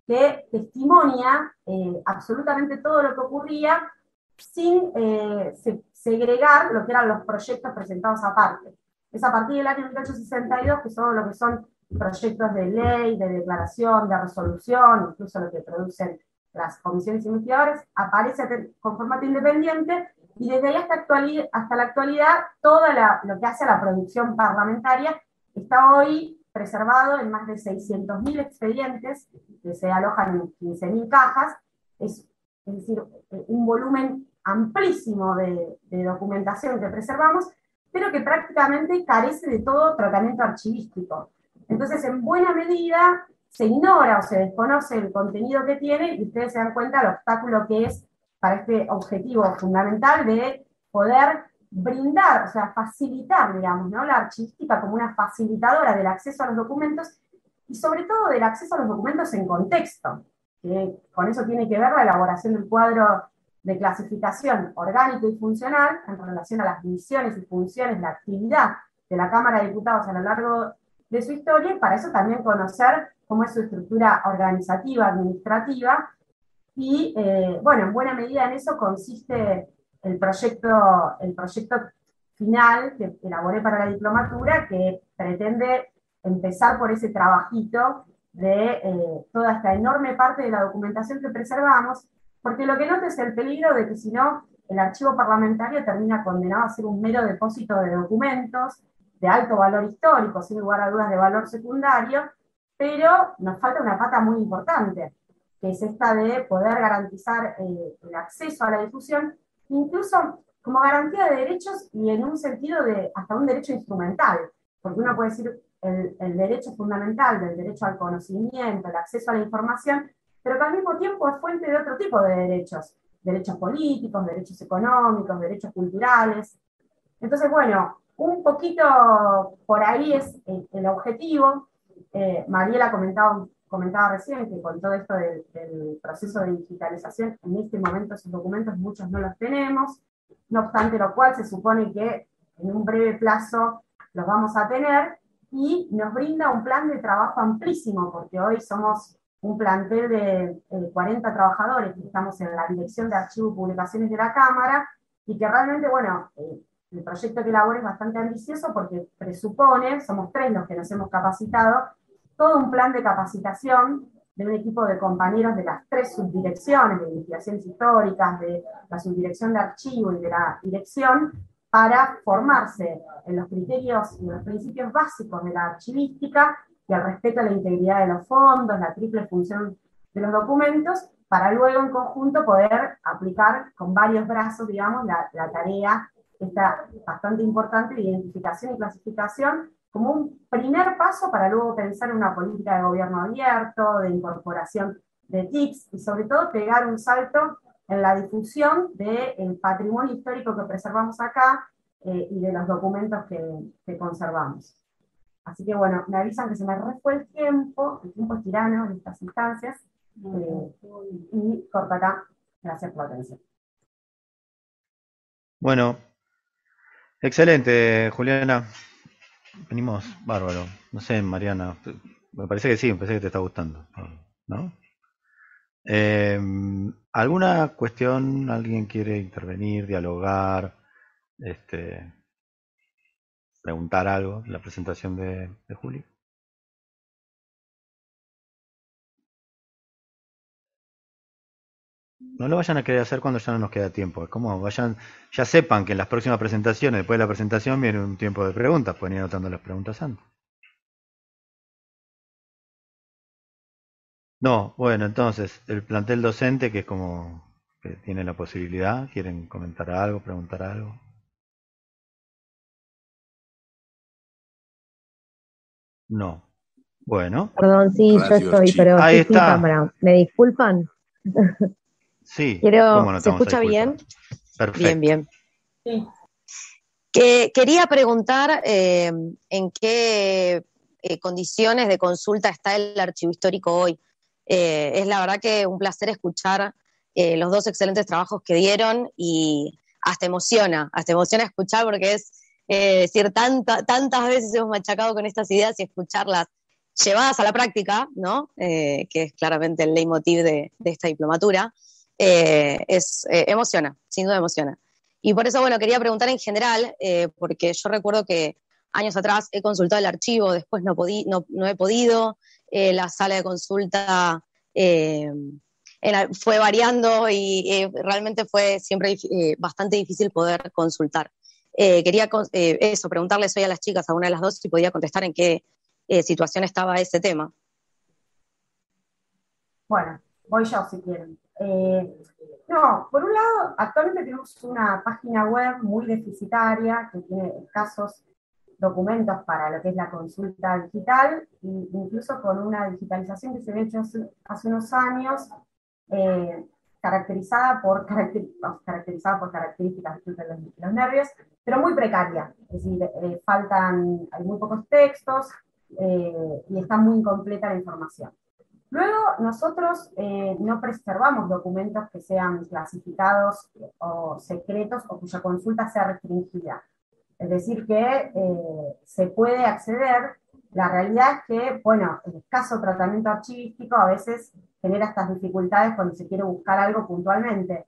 que testimonia eh, absolutamente todo lo que ocurría sin eh, segregar lo que eran los proyectos presentados aparte. Es a partir del año 1862 que son lo que son proyectos de ley, de declaración, de resolución, incluso lo que producen las comisiones investigadoras, aparece con formato independiente y desde ahí hasta, hasta la actualidad todo lo que hace a la producción parlamentaria está hoy preservado en más de 600.000 expedientes que se alojan en 15.000 cajas. Es, decir, un volumen amplísimo de, documentación que preservamos, pero que prácticamente carece de todo tratamiento archivístico. Entonces, en buena medida, se ignora o se desconoce el contenido que tiene y ustedes se dan cuenta del obstáculo que es para este objetivo fundamental de poder brindar, o sea, facilitar, digamos, ¿no? la archivística como una facilitadora del acceso a los documentos y sobre todo del acceso a los documentos en contexto, que con eso tiene que ver la elaboración del cuadro de clasificación orgánica y funcional en relación a las misiones y funciones, la actividad de la Cámara de Diputados a lo largo de su historia, y para eso también conocer cómo es su estructura organizativa, administrativa, y eh, bueno, en buena medida en eso consiste el proyecto, el proyecto final que elaboré para la diplomatura, que pretende empezar por ese trabajito de eh, toda esta enorme parte de la documentación que preservamos, porque lo que noto es el peligro de que si no, el archivo parlamentario termina condenado a ser un mero depósito de documentos de alto valor histórico, sin lugar a dudas de valor secundario, pero nos falta una pata muy importante, que es esta de poder garantizar eh, el acceso a la difusión, incluso como garantía de derechos y en un sentido de hasta un derecho instrumental, porque uno puede decir el, derecho fundamental del derecho al conocimiento, el acceso a la información, pero que al mismo tiempo es fuente de otro tipo de derechos, derechos políticos, derechos económicos, derechos culturales. Entonces, bueno, un poquito por ahí es el, objetivo. Eh, Mariela comentaba, comentaba recién que con todo esto del, proceso de digitalización, en este momento esos documentos muchos no los tenemos, no obstante lo cual se supone que en un breve plazo los vamos a tener y nos brinda un plan de trabajo amplísimo, porque hoy somos un plantel de 40 eh, trabajadores que estamos en la Dirección de Archivos y Publicaciones de la Cámara y que realmente, bueno, eh, el proyecto que elabora es bastante ambicioso porque presupone, somos tres los que nos hemos capacitado, todo un plan de capacitación de un equipo de compañeros de las tres subdirecciones de investigaciones históricas, de la subdirección de archivo y de la dirección, para formarse en los criterios y los principios básicos de la archivística y al respeto a la integridad de los fondos, la triple función de los documentos, para luego en conjunto poder aplicar con varios brazos, digamos, la, la tarea está bastante importante de identificación y clasificación como un primer paso para luego pensar en una política de gobierno abierto, de incorporación de TICs y sobre todo pegar un salto en la difusión del patrimonio histórico que preservamos acá eh, y de los documentos que, conservamos. Así que bueno, me avisan que se me refue el tiempo, el tiempo es tirano en estas instancias, eh, y corta acá. Gracias por la atención. Bueno, Excelente, Juliana. Venimos bárbaro. No sé, Mariana. Me parece que sí, me parece que te está gustando. ¿No? Em, ¿Alguna cuestión? ¿Alguien quiere intervenir, dialogar? Este, preguntar algo en la presentación de, de Juli? No lo vayan a querer hacer cuando ya no nos queda tiempo. Es como vayan, ya sepan que en las próximas presentaciones, después de la presentación, viene un tiempo de preguntas. Pueden ir anotando las preguntas antes. No, bueno, entonces, el plantel docente, que es como que tiene la posibilidad, ¿quieren comentar algo, preguntar algo? No. Bueno. Perdón, sí, yo estoy, pero Ahí está. ¿Me disculpan? *laughs* Sí, Quiero, ¿se escucha bien? Perfecto. Bien, bien. Que, quería preguntar eh, en qué eh, condiciones de consulta está el archivo histórico hoy. Eh, es la verdad que un placer escuchar los dos excelentes trabajos que dieron y hasta emociona, hasta emociona escuchar porque es decir, tantas veces hemos machacado con estas ideas y escucharlas llevadas a la práctica, ¿no? que es claramente el leitmotiv de, de esta diplomatura. Eh, es, eh, emociona, sin duda emociona. Y por eso, bueno, quería preguntar en general, eh, porque yo recuerdo que años atrás he consultado el archivo, después no, no, he podido, la sala de consulta fue variando y realmente fue siempre bastante difícil poder consultar. quería eso, preguntarles hoy a las chicas, a una de las dos, si podía contestar en qué situación estaba ese tema. Bueno, voy yo si quieren. Eh, no, por un lado, actualmente tenemos una página web muy deficitaria que tiene escasos documentos para lo que es la consulta digital, e incluso con una digitalización que se ha hecho hace, unos años, eh, caracterizada, por, caracterizada por características de los, nervios, pero muy precaria. Es decir, eh, faltan, hay muy pocos textos y está muy incompleta la información. Luego, nosotros eh, no preservamos documentos que sean clasificados o secretos o cuya consulta sea restringida. Es decir, que eh, se puede acceder. La realidad es que, bueno, el escaso tratamiento archivístico a veces genera estas dificultades cuando se quiere buscar algo puntualmente.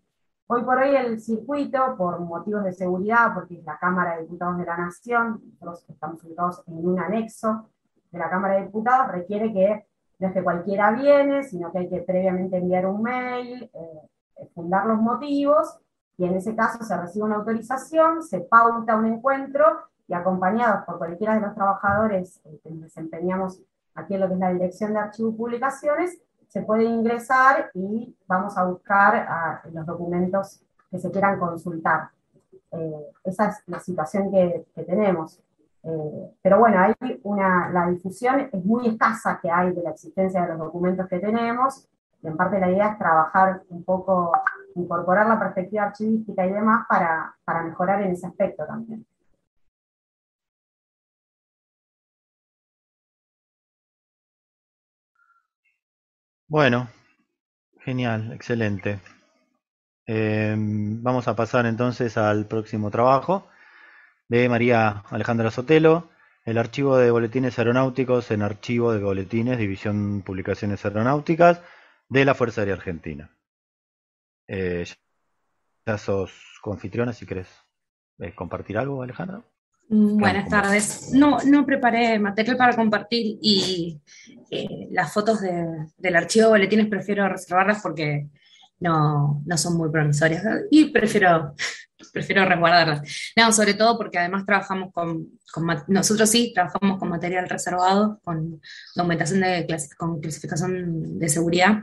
Hoy por hoy el circuito, por motivos de seguridad, porque es la Cámara de Diputados de la Nación, nosotros estamos ubicados en un anexo de la Cámara de Diputados, requiere que desde cualquiera viene, sino que hay que previamente enviar un mail, eh, fundar los motivos, y en ese caso se recibe una autorización, se pauta un encuentro, y acompañados por cualquiera de los trabajadores eh, que desempeñamos aquí en lo que es la Dirección de Archivos y Publicaciones, se puede ingresar y vamos a buscar los documentos que se quieran consultar. Eh, esa es la situación que, tenemos. Eh, pero bueno, hay una, la difusión es muy escasa que hay de la existencia de los documentos que tenemos, y en parte la idea es trabajar un poco, incorporar la perspectiva archivística y demás para, para mejorar en ese aspecto también. Bueno, genial, excelente. Em, vamos a pasar entonces al próximo trabajo de María Alejandra Sotelo, el archivo de boletines aeronáuticos en archivo de boletines, División Publicaciones Aeronáuticas de la Fuerza Aérea Argentina. Eh, ya sos confitriona, si querés eh, compartir algo, Alejandra. Mm, buenas tardes. No, no preparé material para compartir y eh, las fotos del archivo de boletines prefiero reservarlas porque no, son muy promisorias y prefiero, prefiero resguardarlas. No, sobre todo porque además trabajamos con, nosotros sí, trabajamos con material reservado, con documentación de con clasificación de seguridad,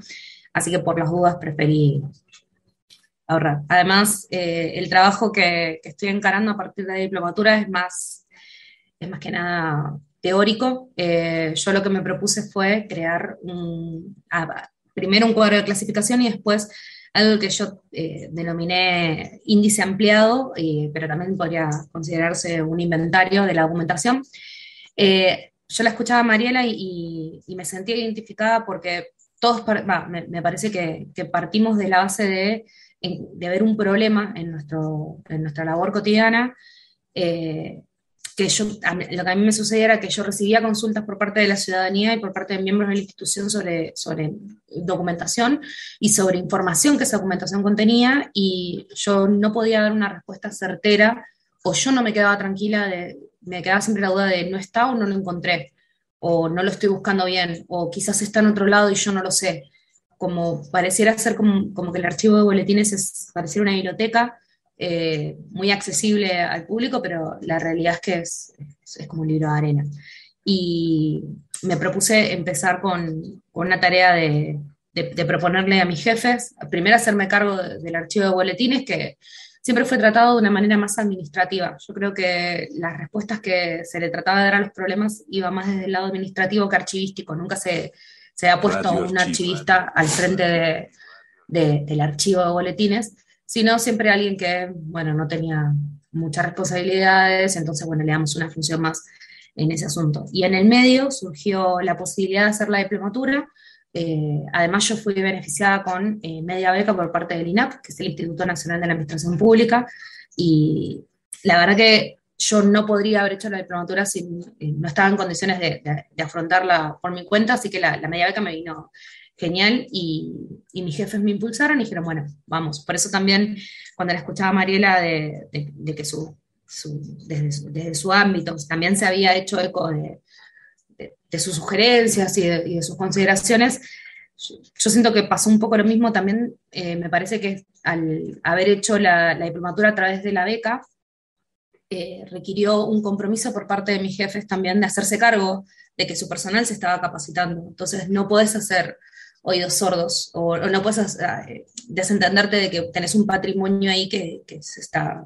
así que por las dudas preferí ahorrar. Además, eh, el trabajo que, estoy encarando a partir de la diplomatura es más, es más que nada teórico. Eh, yo lo que me propuse fue crear un, primero un cuadro de clasificación y después algo que yo eh, denominé índice ampliado, pero también podría considerarse un inventario de la documentación. yo la escuchaba a Mariela y, me sentía identificada porque todos, me, parece que, que partimos de la base de de ver un problema en, nuestro, en nuestra labor cotidiana, eh, que yo, lo que a mí me sucedía era que yo recibía consultas por parte de la ciudadanía y por parte de miembros de la institución sobre, sobre documentación y sobre información que esa documentación contenía y yo no podía dar una respuesta certera o yo no me quedaba tranquila, de, me quedaba siempre la duda de no está o no lo encontré o no lo estoy buscando bien o quizás está en otro lado y yo no lo sé. Como pareciera ser como, que el archivo de boletines es pareciera una biblioteca eh, muy accesible al público, pero la realidad es que es, como un libro de arena. Y me propuse empezar con, una tarea de, proponerle a mis jefes, primero hacerme cargo del archivo de boletines, que siempre fue tratado de una manera más administrativa. Yo creo que las respuestas que se le trataba de dar a los problemas iba más desde el lado administrativo que archivístico, nunca se se ha puesto un archivista al frente del archivo de boletines, sino siempre alguien que, bueno, no tenía muchas responsabilidades, entonces, bueno, le damos una función más en ese asunto. Y en el medio surgió la posibilidad de hacer la diplomatura. Eh, además, yo fui beneficiada con eh, media beca por parte del INAP, que es el Instituto Nacional de la Administración Pública, y la verdad que yo no podría haber hecho la diplomatura si eh, no estaba en condiciones de, afrontarla por mi cuenta, así que la, media beca me vino genial y, mis jefes me impulsaron y dijeron, bueno, vamos. Por eso también cuando la escuchaba a Mariela de, que su, desde, su, ámbito también se había hecho eco de, sus sugerencias y de, sus consideraciones, yo, siento que pasó un poco lo mismo también, eh, me parece que al haber hecho la diplomatura a través de la beca, eh, requirió un compromiso por parte de mis jefes también de hacerse cargo de que su personal se estaba capacitando. Entonces no puedes hacer oídos sordos o, no puedes eh, desentenderte de que tenés un patrimonio ahí que, se está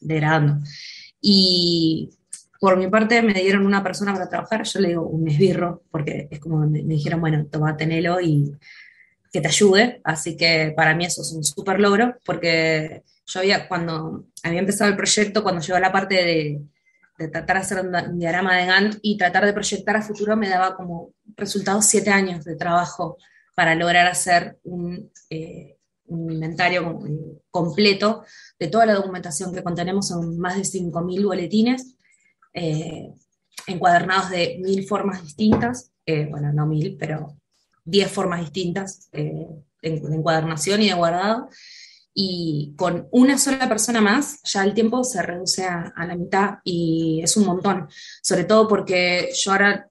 degradando. Y por mi parte me dieron una persona para trabajar, yo le digo un esbirro, porque es como me, dijeron, bueno, toma, tenelo y que te ayude. Así que para mí eso es un súper logro, porque yo había, cuando había empezado el proyecto, cuando llegó la parte de, de tratar de hacer un diagrama de Gantt y tratar de proyectar a futuro me daba como resultado siete años de trabajo para lograr hacer un, eh, inventario eh, completo de toda la documentación que contenemos, son más de 5.000 boletines, eh, encuadernados de mil formas distintas, bueno, no mil, pero 10 formas distintas de encuadernación y de guardado, y con una sola persona más ya el tiempo se reduce a, la mitad y es un montón, sobre todo porque yo ahora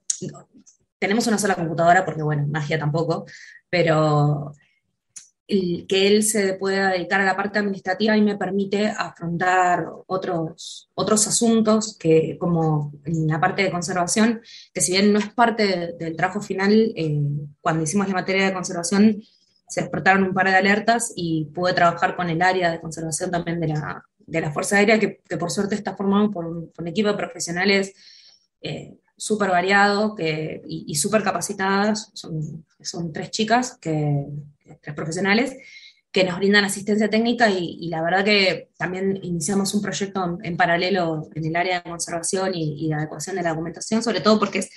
tenemos una sola computadora porque bueno, magia tampoco, pero que él se pueda dedicar a la parte administrativa y me permite afrontar otros, otros asuntos que como en la parte de conservación, que si bien no es parte del trabajo final, eh, cuando hicimos la materia de conservación se despertaron un par de alertas y pude trabajar con el área de conservación también de la, de la Fuerza Aérea, que, por suerte está formado por un, equipo de profesionales eh, súper variado que, y, súper capacitadas, son, son, tres chicas, que, tres profesionales, que nos brindan asistencia técnica y, la verdad que también iniciamos un proyecto en, paralelo en el área de conservación y, y de adecuación de la documentación, sobre todo porque es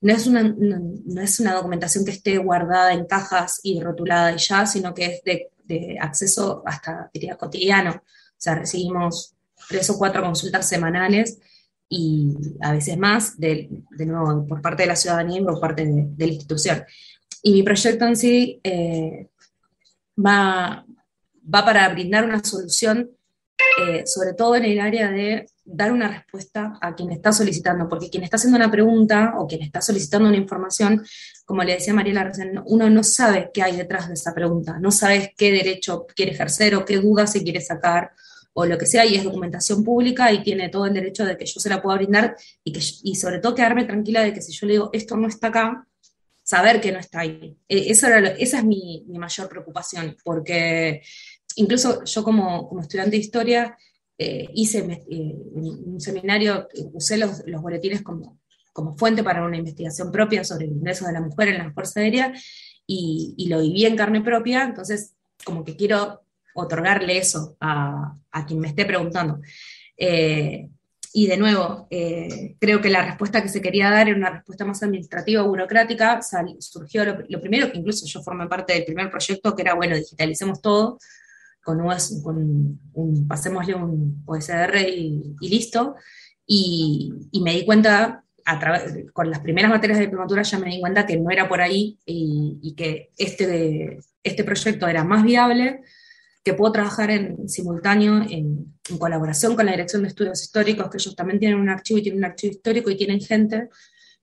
no es, una, no, es una documentación que esté guardada en cajas y rotulada y ya, sino que es de, acceso hasta, diría, cotidiano. O sea, recibimos tres o cuatro consultas semanales y a veces más, de, nuevo, por parte de la ciudadanía y por parte de, la institución. Y mi proyecto en sí eh, va, va para brindar una solución, eh, sobre todo en el área de dar una respuesta a quien está solicitando, porque quien está haciendo una pregunta o quien está solicitando una información, como le decía Mariela recién, uno no sabe qué hay detrás de esa pregunta, no sabe qué derecho quiere ejercer o qué dudas se quiere sacar o lo que sea, y es documentación pública y tiene todo el derecho de que yo se la pueda brindar y, que, y sobre todo quedarme tranquila de que si yo le digo esto no está acá, saber que no está ahí. E, esa es mi, mayor preocupación, porque incluso yo como, como estudiante de historia, eh, hice eh, un seminario, usé los, boletines como, como, fuente para una investigación propia sobre el ingreso de la mujer en la Fuerza Aérea y, lo viví en carne propia, entonces como que quiero otorgarle eso a, quien me esté preguntando. Eh, y de nuevo, creo que la respuesta que se quería dar era una respuesta más administrativa, burocrática. surgió lo, lo, primero, que incluso yo formé parte del primer proyecto, que era, bueno, digitalicemos todo, con, un, un, pasémosle un OSR y, listo. Y, me di cuenta, a con las primeras materias de diplomatura ya me di cuenta que no era por ahí y, que este, este proyecto era más viable, que puedo trabajar en simultáneo en, colaboración con la Dirección de Estudios Históricos, que ellos también tienen un archivo y tienen un archivo histórico y tienen gente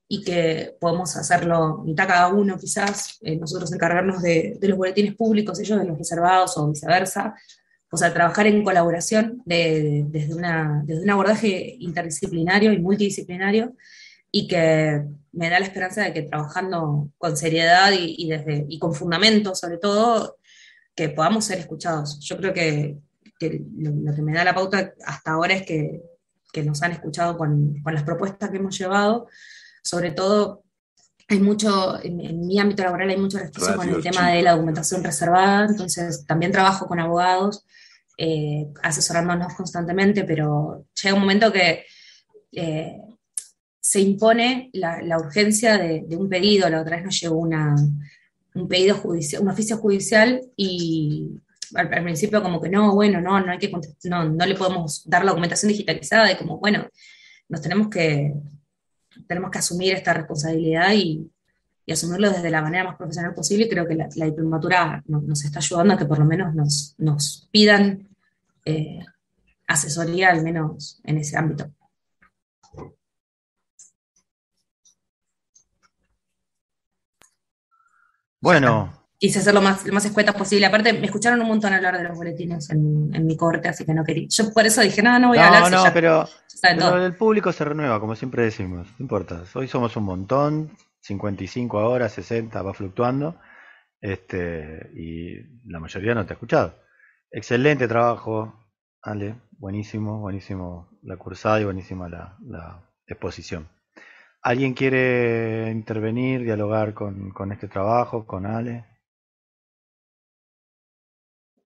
y que podemos hacerlo mitad cada uno quizás, eh, nosotros encargarnos de, los boletines públicos, ellos de los reservados o viceversa, o sea, trabajar en colaboración desde, una, desde un abordaje interdisciplinario y multidisciplinario y que me da la esperanza de que trabajando con seriedad y, desde, y con fundamento sobre todo, que podamos ser escuchados. Yo creo que, lo, que me da la pauta hasta ahora es que, que nos han escuchado con, con las propuestas que hemos llevado sobre todo hay mucho, en, mi ámbito laboral hay mucho respeto con el tema de la documentación reservada, entonces también trabajo con abogados, eh, asesorándonos constantemente, pero llega un momento que eh, se impone la, urgencia de, un pedido, la otra vez nos llegó una, un pedido judicial, un oficio judicial y al, principio como que no, bueno, no, no hay que no, no le podemos dar la documentación digitalizada y como, bueno, nos tenemos que, tenemos que asumir esta responsabilidad y, asumirlo desde la manera más profesional posible. Creo que la, diplomatura nos está ayudando a que por lo menos nos, pidan eh, asesoría, al menos en ese ámbito. Bueno, quise hacerlo lo más, lo más escueta posible. Aparte, me escucharon un montón hablar de los boletines en, mi corte, así que no quería. Yo por eso dije, no, no voy a hablar. No, no, pero, pero el público se renueva, como siempre decimos. No importa. Hoy somos un montón, 55 ahora, 60, va fluctuando. Este, y la mayoría no te ha escuchado. Excelente trabajo, Ale. Buenísimo, buenísimo la cursada y buenísima la, la exposición. ¿Alguien quiere intervenir, dialogar con, este trabajo, con Ale?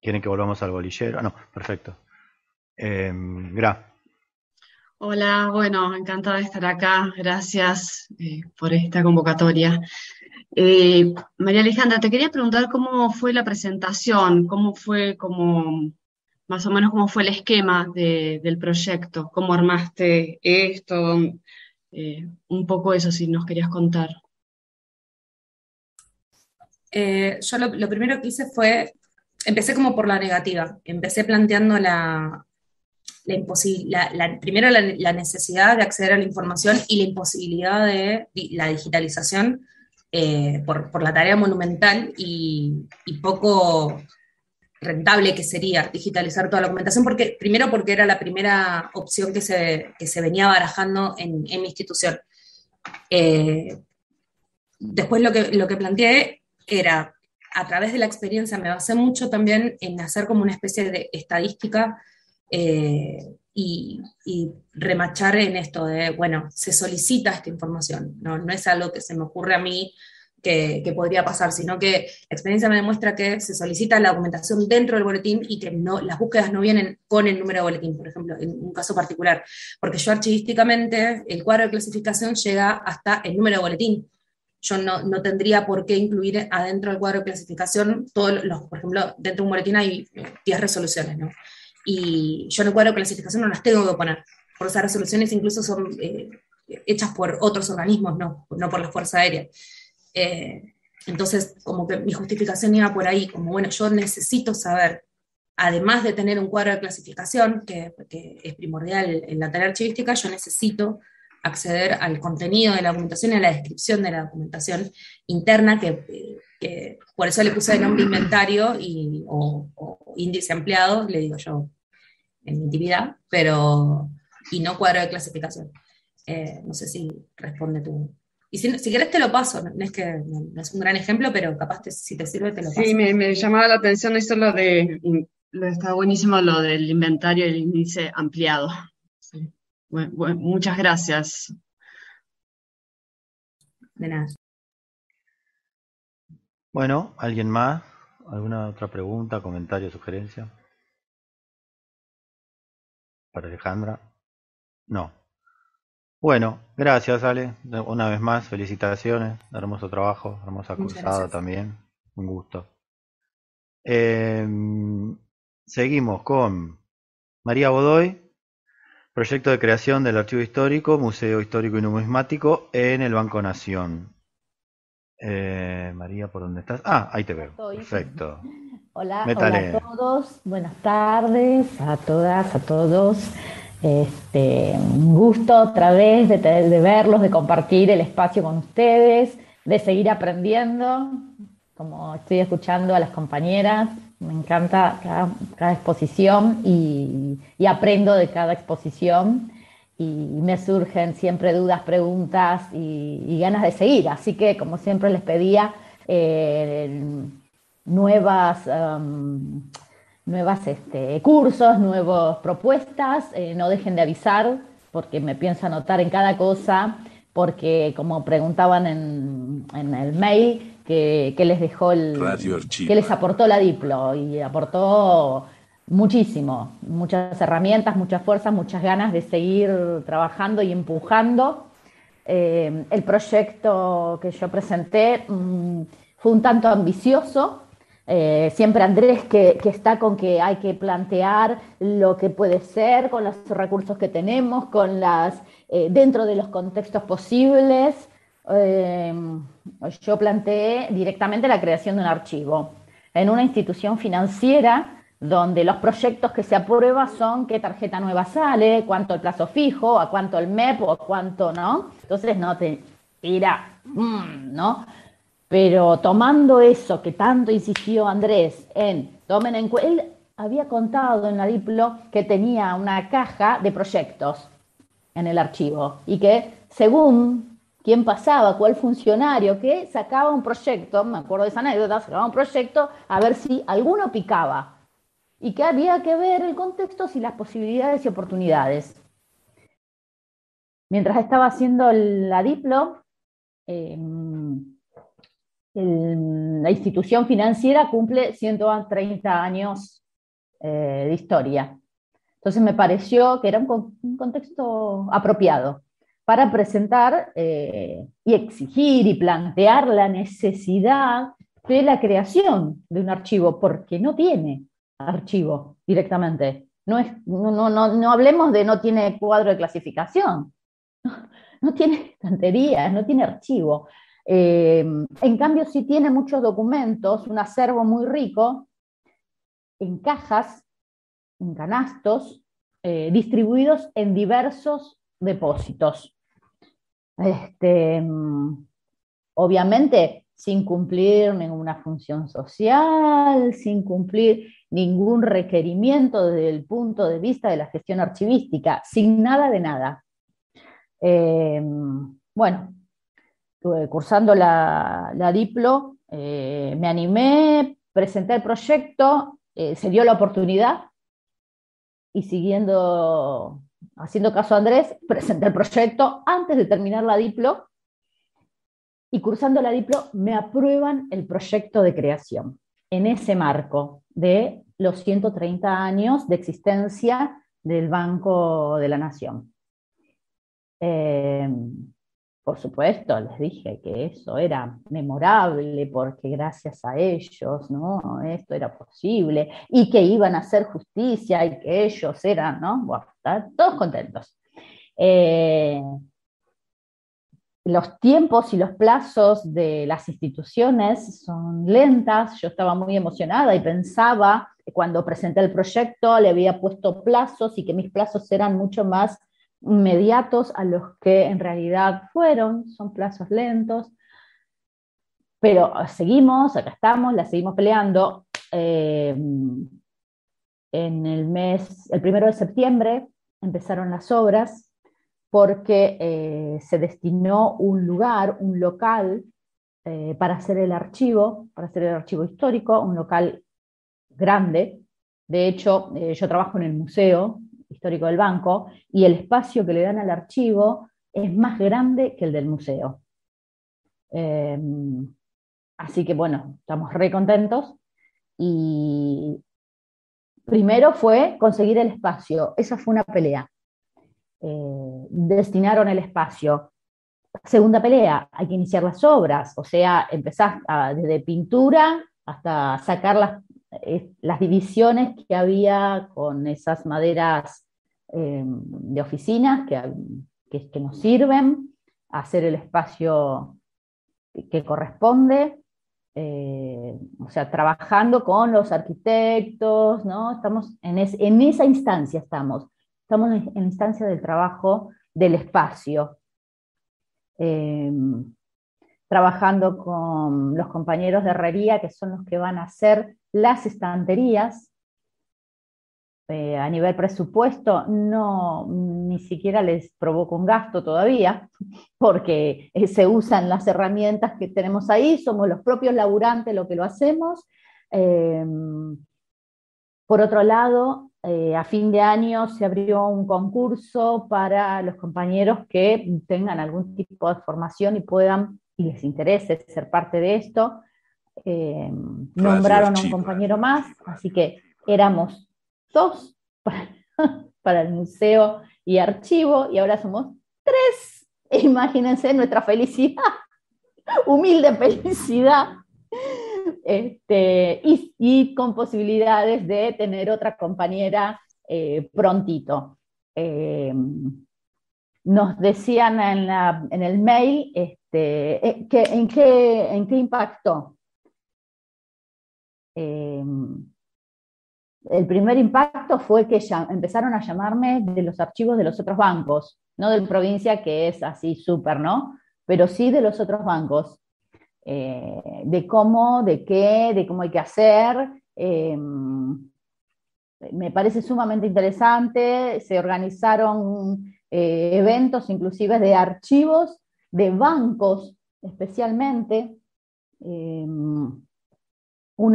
¿Quieren que volvamos al bolillero? Ah, no, perfecto. Eh, Gra. Hola, bueno, encantada de estar acá. Gracias eh, por esta convocatoria. Eh, María Alejandra, te quería preguntar cómo fue la presentación, cómo fue como, más o menos cómo fue el esquema del proyecto, cómo armaste esto, eh, un poco eso si nos querías contar. yo lo, primero que hice fue, empecé como por la negativa, empecé planteando la, la, primero la, necesidad de acceder a la información y la imposibilidad de la digitalización eh, por, la tarea monumental y, poco rentable que sería digitalizar toda la documentación, porque, primero porque era la primera opción que se, se venía barajando en, mi institución. Eh, después lo que, lo que planteé era, a través de la experiencia, me basé mucho también en hacer como una especie de estadística eh, y, remachar en esto de, bueno, se solicita esta información, no, no es algo que se me ocurre a mí que, podría pasar, sino que la experiencia me demuestra que se solicita la documentación dentro del boletín y que no, las búsquedas no vienen con el número de boletín, por ejemplo, en un caso particular, porque yo archivísticamente, el cuadro de clasificación llega hasta el número de boletín. Yo no, no tendría por qué incluir adentro del cuadro de clasificación todos los, por ejemplo, dentro de un boletín hay 10 resoluciones, ¿no? y yo en el cuadro de clasificación no las tengo que poner, por esas resoluciones incluso son eh, hechas por otros organismos, no, no por la Fuerza Aérea. Eh, entonces, como que mi justificación iba por ahí, como bueno, yo necesito saber, además de tener un cuadro de clasificación, que, es primordial en la tarea archivística, yo necesito acceder al contenido de la documentación y a la descripción de la documentación interna, que, por eso le puse el nombre inventario y, o, índice ampliado, le digo yo en mi intimidad, pero, y no cuadro de clasificación. Eh, no sé si responde tú. Y si, si querés te lo paso, no es que no, es un gran ejemplo, pero capaz si te sirve te lo paso. Sí, me, llamaba la atención eso lo de, está buenísimo lo del inventario y el índice ampliado. muchas gracias. De nada. Bueno, ¿alguien más? ¿Alguna otra pregunta, comentario, sugerencia? para Alejandra? No. Bueno, gracias Ale. Una vez más, felicitaciones. Hermoso trabajo, hermosa cursada también. Un gusto. Em, seguimos con María Godoy, proyecto de creación del Archivo Histórico, Museo Histórico y Numismático en el Banco Nación. Eh, María, ¿por dónde estás? Ah, ahí te veo. Perfecto. *laughs* Hola, a todos, buenas tardes a todas, a todos. Este, un gusto otra vez de, verlos, de compartir el espacio con ustedes, de seguir aprendiendo, como estoy escuchando a las compañeras. Me encanta cada, exposición y, aprendo de cada exposición y me surgen siempre dudas, preguntas y, ganas de seguir. Así que, como siempre les pedía, eh, nuevas, nuevas este, cursos, nuevas propuestas, eh, no dejen de avisar porque me pienso anotar en cada cosa, porque como preguntaban en, el mail, que, les dejó el, que les aportó la Diplo y aportó muchísimo, muchas herramientas, muchas fuerzas, muchas ganas de seguir trabajando y empujando. Eh, el proyecto que yo presenté mm, fue un tanto ambicioso, eh, siempre Andrés que, está con que hay que plantear lo que puede ser con los recursos que tenemos, con las, eh, dentro de los contextos posibles. Eh, yo planteé directamente la creación de un archivo en una institución financiera donde los proyectos que se aprueban son qué tarjeta nueva sale, cuánto el plazo fijo, a cuánto el MEP o a cuánto, ¿no? Entonces no te tira, mm, ¿no? Pero tomando eso que tanto insistió Andrés en, tomen en cuenta, él había contado en la Diplo que tenía una caja de proyectos en el archivo y que según quién pasaba, cuál funcionario, que sacaba un proyecto, me acuerdo de esa anécdota, sacaba un proyecto a ver si alguno picaba y que había que ver el contexto y las posibilidades y oportunidades. Mientras estaba haciendo la Diplo, la institución financiera cumple 130 años eh, de historia. Entonces me pareció que era un, contexto apropiado para presentar eh, y exigir y plantear la necesidad de la creación de un archivo, porque no tiene archivo directamente. No, es, no, no, no, hablemos de no tiene cuadro de clasificación, *laughs* no, tiene estanterías, no tiene archivo. Eh, en cambio, sí tiene muchos documentos, un acervo muy rico, en cajas, en canastos, eh, distribuidos en diversos depósitos. Este, mm, obviamente, sin cumplir ninguna función social, sin cumplir ningún requerimiento desde el punto de vista de la gestión archivística, sin nada de nada. Eh, bueno, cursando la, Diplo, eh, me animé, presenté el proyecto, eh, se dio la oportunidad y siguiendo, haciendo caso a Andrés, presenté el proyecto antes de terminar la Diplo y cursando la Diplo me aprueban el proyecto de creación en ese marco de los 130 años de existencia del Banco de la Nación. Em, por supuesto, les dije que eso era memorable porque gracias a ellos, ¿no? Esto era posible y que iban a hacer justicia y que ellos eran, ¿no? Bueno, todos contentos. Eh, los tiempos y los plazos de las instituciones son lentas. Yo estaba muy emocionada y pensaba, cuando presenté el proyecto, le había puesto plazos y que mis plazos eran mucho más inmediatos a los que en realidad fueron. Son plazos lentos. Pero seguimos, acá estamos, la seguimos peleando. Eh, en el mes, el primero de septiembre, empezaron las obras porque eh, se destinó un lugar, un local eh, para hacer el archivo, para hacer el archivo histórico, un local grande. De hecho, yo trabajo en el Museo Histórico del Banco y el espacio que le dan al archivo es más grande que el del museo. Em, así que bueno, estamos re contentos. Y primero fue conseguir el espacio, esa fue una pelea eh, destinaron el espacio. Segunda pelea, hay que iniciar las obras, o sea, empezar desde pintura hasta sacar las, eh, las, divisiones que había con esas maderas eh, de oficinas que, que, nos sirven, hacer el espacio que corresponde, o sea, trabajando con los arquitectos, ¿no? Estamos en, en esa instancia, estamos estamos en la instancia del trabajo del espacio, em, trabajando con los compañeros de herrería, que son los que van a hacer las estanterías. Eh, a nivel presupuesto, no, ni siquiera les provoca un gasto todavía, *laughs* porque eh, se usan las herramientas que tenemos ahí, somos los propios laburantes los que lo hacemos. Em, por otro lado, eh, a fin de año se abrió un concurso para los compañeros que tengan algún tipo de formación y puedan, y les interese ser parte de esto. Eh, nombraron a un compañero más, así que éramos dos *laughs* para, el museo y archivo, y ahora somos tres. *laughs* Imagínense nuestra felicidad, *laughs* humilde felicidad este, y, con posibilidades de tener otra compañera eh, prontito. Eh, nos decían en, el mail este, eh, en, qué, en impactó. el primer impacto fue que empezaron a llamarme de los archivos de los otros bancos, no de provincia que es así súper, ¿no? Pero sí de los otros bancos. Eh, de cómo, de qué, de cómo hay que hacer. Eh, me parece sumamente interesante. Se organizaron eh, eventos inclusive de archivos, de bancos especialmente. uno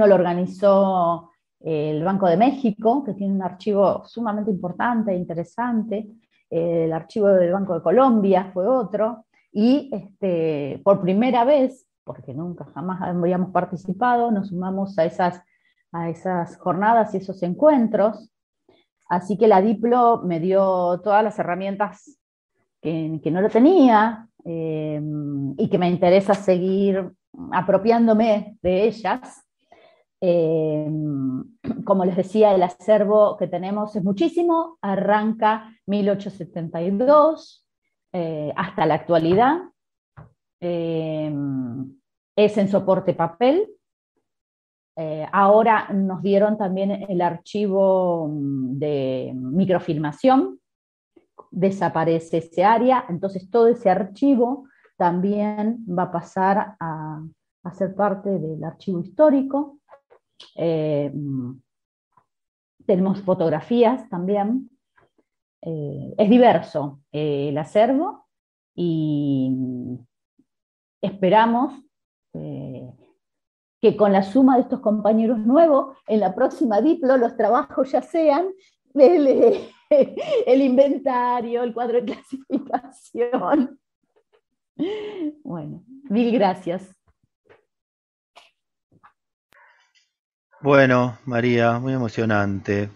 lo organizó el Banco de México, que tiene un archivo sumamente importante e interesante. el archivo del Banco de Colombia fue otro. Y este, por primera vez porque nunca jamás habíamos participado, nos sumamos a esas, a esas jornadas y esos encuentros. Así que la Diplo me dio todas las herramientas que, no lo tenía eh, y que me interesa seguir apropiándome de ellas. Eh, como les decía, el acervo que tenemos es muchísimo, arranca 1872 eh, hasta la actualidad. es en soporte papel, eh, ahora nos dieron también el archivo mm, de microfilmación, desaparece ese área, entonces todo ese archivo también va a pasar a, ser parte del archivo histórico. Eh, tenemos fotografías también. Eh, es diverso el acervo y esperamos que con la suma de estos compañeros nuevos, en la próxima Diplo los trabajos ya sean *laughs* el, inventario, el cuadro de clasificación. Bueno, mil gracias. Bueno, María, muy emocionante.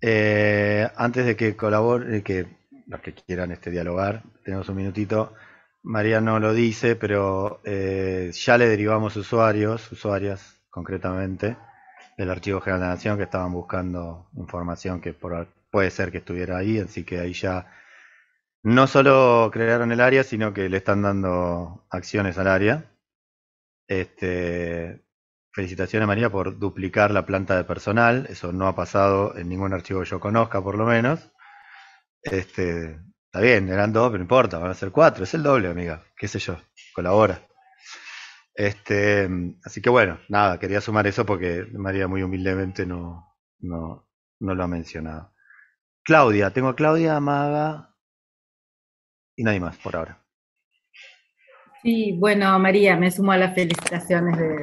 Eh, antes de que colabore, que los que quieran este dialogar, tenemos un minutito. María no lo dice, pero eh, ya le derivamos usuarios, usuarias concretamente, del Archivo General de la Nación que estaban buscando información que puede ser que estuviera ahí, así que ahí ya no solo crearon el área, sino que le están dando acciones al área. Este, felicitaciones María por duplicar la planta de personal, eso no ha pasado en ningún archivo que yo conozca por lo menos. Este, Está bien, eran dos, pero no importa, van a ser cuatro, es el doble, amiga, qué sé yo, colabora. Este, así que bueno, nada, quería sumar eso porque María muy humildemente no, no, no lo ha mencionado. Claudia, tengo a Claudia, Maga y nadie más por ahora. Sí, bueno, María, me sumo a las felicitaciones de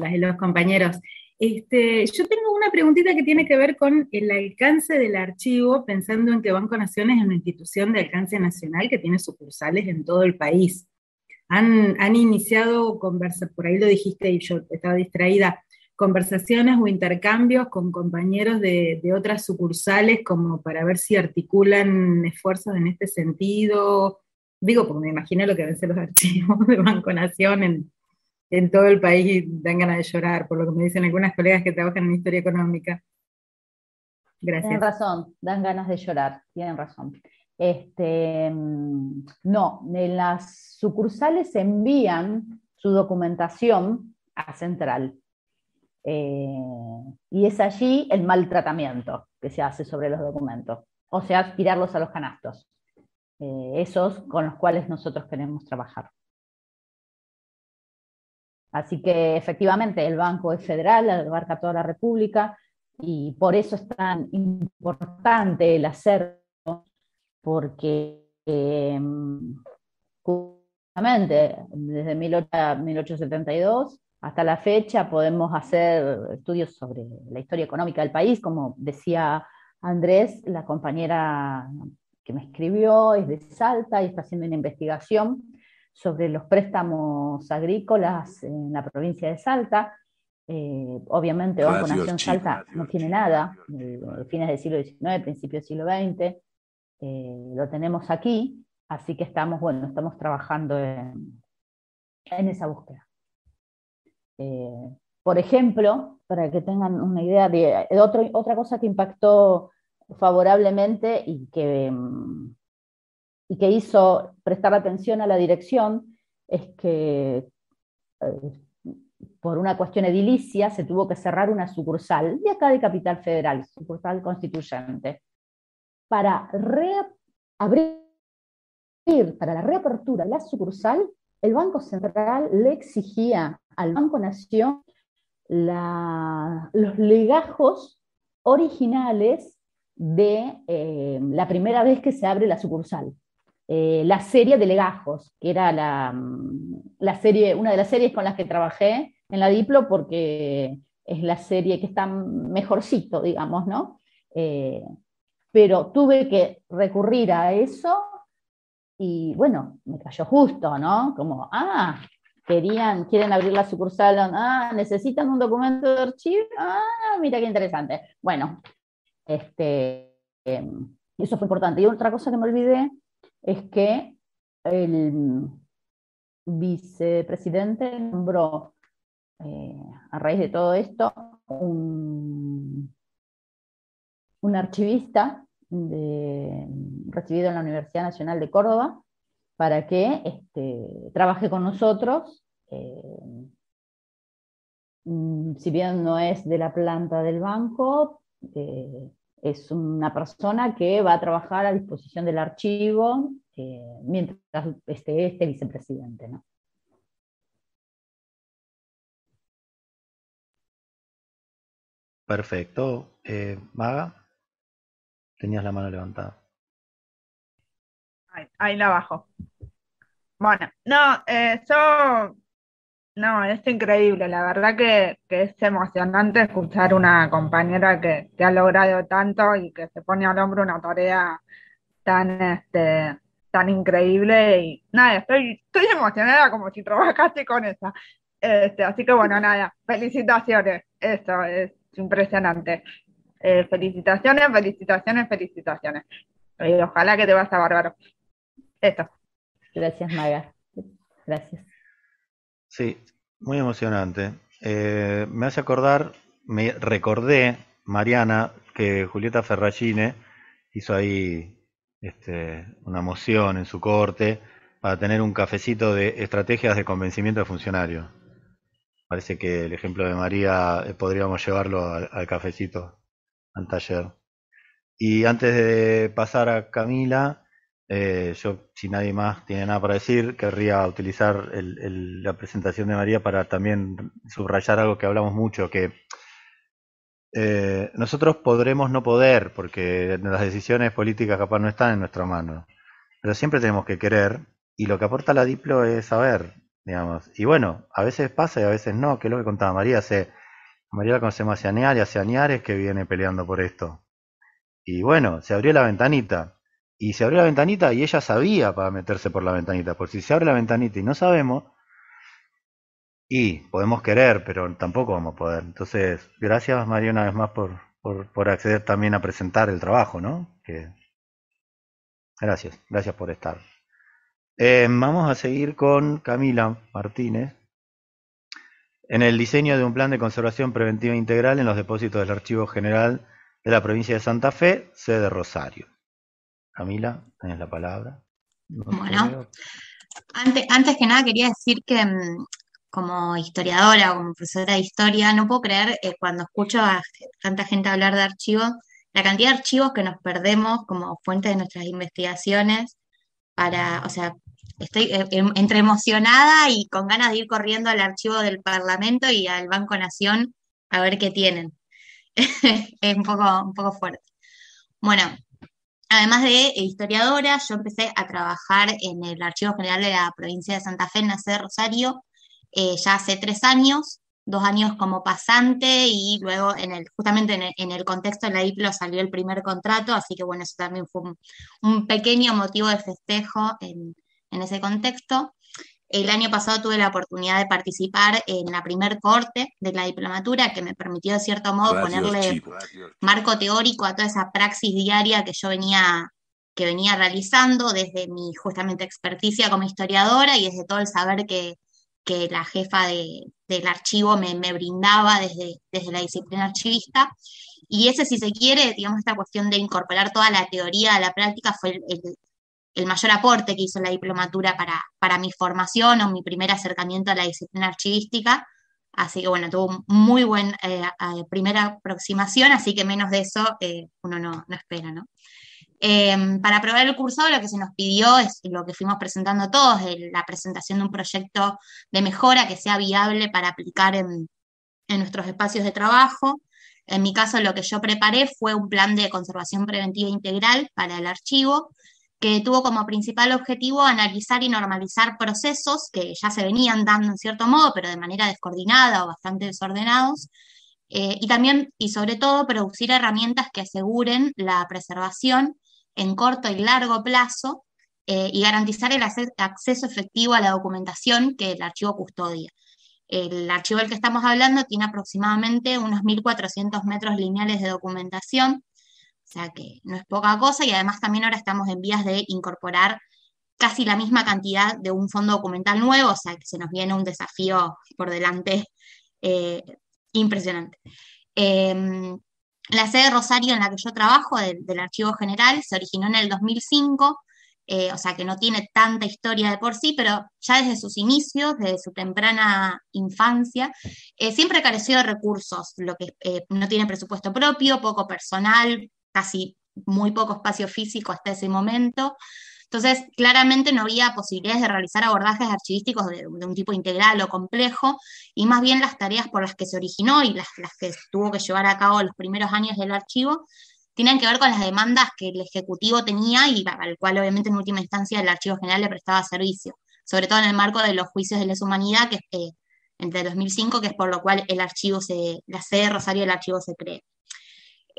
las y los compañeros. Este, yo tengo una preguntita que tiene que ver con el alcance del archivo, pensando en que Banco Naciones es una institución de alcance nacional que tiene sucursales en todo el país. Han, iniciado conversaciones, por ahí lo dijiste y yo estaba distraída, conversaciones o intercambios con compañeros de, de otras sucursales como para ver si articulan esfuerzos en este sentido. Digo, porque me imagino lo que deben ser los *laughs* archivos de Banco Nación en, en todo el país dan ganas de llorar, por lo que me dicen algunas colegas que trabajan en historia económica. Gracias. Tienen razón, dan ganas de llorar, tienen razón. Este, mm, no, en las sucursales envían su documentación a Central. Eh, y es allí el maltratamiento que se hace sobre los documentos, o sea, tirarlos a los canastos, eh, esos con los cuales nosotros queremos trabajar. Así que efectivamente el banco es federal, abarca toda la República y por eso es tan importante el hacerlo, porque em, justamente desde 1872 hasta la fecha podemos hacer estudios sobre la historia económica del país, como decía Andrés, la compañera que me escribió es de Salta y está haciendo una investigación sobre los préstamos agrícolas en la provincia de Salta. Eh, obviamente Banco Nación Salta no tiene nada, eh, fines del siglo XIX, principios del siglo XX, eh, lo tenemos aquí, así que estamos, bueno, estamos trabajando en, esa búsqueda. por ejemplo, para que tengan una idea de, otra cosa que impactó favorablemente y que y que hizo prestar atención a la dirección es que eh, por una cuestión edilicia se tuvo que cerrar una sucursal de acá de Capital Federal, sucursal constituyente, para reabrir, para la reapertura de la sucursal, el Banco Central le exigía al Banco Nación los legajos originales de eh, la primera vez que se abre la sucursal. Eh, la serie de legajos, que era la, mm, la, serie, una de las series con las que trabajé en la Diplo, porque es la serie que está mejorcito, digamos, ¿no? Eh, pero tuve que recurrir a eso y bueno, me cayó justo, ¿no? Como, ah, querían, quieren abrir la sucursal, ah, necesitan un documento de archivo, ah, mira qué interesante. Bueno, este, eso fue importante. Y otra cosa que me olvidé es que el vicepresidente nombró, eh, a raíz de todo esto, un, un archivista recibido en la Universidad Nacional de Córdoba para que este, trabaje con nosotros. Eh, mm, si bien no es de la planta del banco, eh, es una persona que va a trabajar a disposición del archivo eh, mientras esté este vicepresidente. ¿no? Perfecto. Maga, tenías la mano levantada. Ahí, la bajo. Bueno, no, eh, yo, no, es increíble, la verdad que, es emocionante escuchar una compañera que, ha logrado tanto y que se pone al hombro una tarea tan, este, tan increíble y nada, estoy, estoy emocionada como si trabajaste con esa. Este, así que bueno, nada, felicitaciones, eso es impresionante. Eh, felicitaciones, felicitaciones, felicitaciones. Y ojalá que te vas a bárbaro. Esto. Gracias, Maga. Gracias. Sí, muy emocionante. Eh, me hace acordar, me recordé, Mariana, que Julieta Ferragine hizo ahí este, una moción en su corte para tener un cafecito de estrategias de convencimiento de funcionarios. Parece que el ejemplo de María eh, podríamos llevarlo al, cafecito, al taller. Y antes de pasar a Camila, eh, yo, si nadie más tiene nada para decir, querría utilizar la presentación de María para también subrayar algo que hablamos mucho, que eh, nosotros podremos no poder, porque las decisiones políticas capaz no están en nuestra mano, pero siempre tenemos que querer, y lo que aporta la Diplo es saber, digamos. Y bueno, a veces pasa y a veces no, que es lo que contaba María, hace, María la conocemos hace y hace que viene peleando por esto. Y bueno, se abrió la ventanita y se abrió la ventanita y ella sabía para meterse por la ventanita, porque si se abre la ventanita y no sabemos, y podemos querer, pero tampoco vamos a poder. Entonces, gracias María una vez más por, por, acceder también a presentar el trabajo, ¿no? Que... Gracias, gracias por estar. Eh, vamos a seguir con Camila Martínez en el diseño de un plan de conservación preventiva integral en los depósitos del Archivo General de la provincia de Santa Fe, sede Rosario. Camila, tienes la palabra. bueno, antes, antes que nada quería decir que mm, como historiadora, como profesora de historia, no puedo creer eh, cuando escucho a tanta gente hablar de archivos, la cantidad de archivos que nos perdemos como fuente de nuestras investigaciones para, o sea, estoy eh, em, entre emocionada y con ganas de ir corriendo al archivo del Parlamento y al Banco Nación a ver qué tienen. *laughs* es un poco, un poco fuerte. Bueno, Además de historiadora, yo empecé a trabajar en el Archivo General de la provincia de Santa Fe, en de Rosario, eh, ya hace tres años, dos años como pasante y luego en el, justamente en el, contexto de la IPLO salió el primer contrato, así que bueno, eso también fue un, pequeño motivo de festejo en, en ese contexto. El año pasado tuve la oportunidad de participar en la primer corte de la diplomatura que me permitió de cierto modo ponerle marco teórico a toda esa praxis diaria que yo venía que venía realizando desde mi justamente experticia como historiadora y desde todo el saber que, la jefa del archivo me, brindaba desde, desde la disciplina archivista. Y ese, si se quiere, digamos, esta cuestión de incorporar toda la teoría a la práctica fue el, el mayor aporte que hizo la diplomatura para, para mi formación o mi primer acercamiento a la disciplina archivística. Así que bueno, tuvo muy buena eh, primera aproximación, así que menos de eso eh, uno no, espera, ¿no? Em, para aprobar el curso lo que se nos pidió es lo que fuimos presentando todos, la presentación de un proyecto de mejora que sea viable para aplicar en, en nuestros espacios de trabajo. En mi caso lo que yo preparé fue un plan de conservación preventiva integral para el archivo, que tuvo como principal objetivo analizar y normalizar procesos que ya se venían dando en cierto modo, pero de manera descoordinada o bastante desordenados, eh, y también y sobre todo producir herramientas que aseguren la preservación en corto y largo plazo eh, y garantizar el acceso efectivo a la documentación que el archivo custodia. El archivo del que estamos hablando tiene aproximadamente unos 1.400 metros lineales de documentación, o sea que no es poca cosa y además también ahora estamos en vías de incorporar casi la misma cantidad de un fondo documental nuevo, o sea que se nos viene un desafío por delante eh, impresionante. Em, la sede de Rosario en la que yo trabajo, del Archivo General, se originó en el 2005, eh, o sea que no tiene tanta historia de por sí, pero ya desde sus inicios, desde su temprana infancia, eh, siempre careció de recursos, lo que no tiene presupuesto propio, poco personal, casi muy poco espacio físico hasta ese momento. Entonces, claramente no había posibilidades de realizar abordajes archivísticos de, un tipo integral o complejo, y más bien las tareas por las que se originó y las, que tuvo que llevar a cabo los primeros años del archivo, tienen que ver con las demandas que el Ejecutivo tenía y al cual obviamente en última instancia el Archivo General le prestaba servicio, sobre todo en el marco de los juicios de lesa humanidad que eh, entre 2005, que es por lo cual el archivo se, la sede de Rosario del archivo se cree.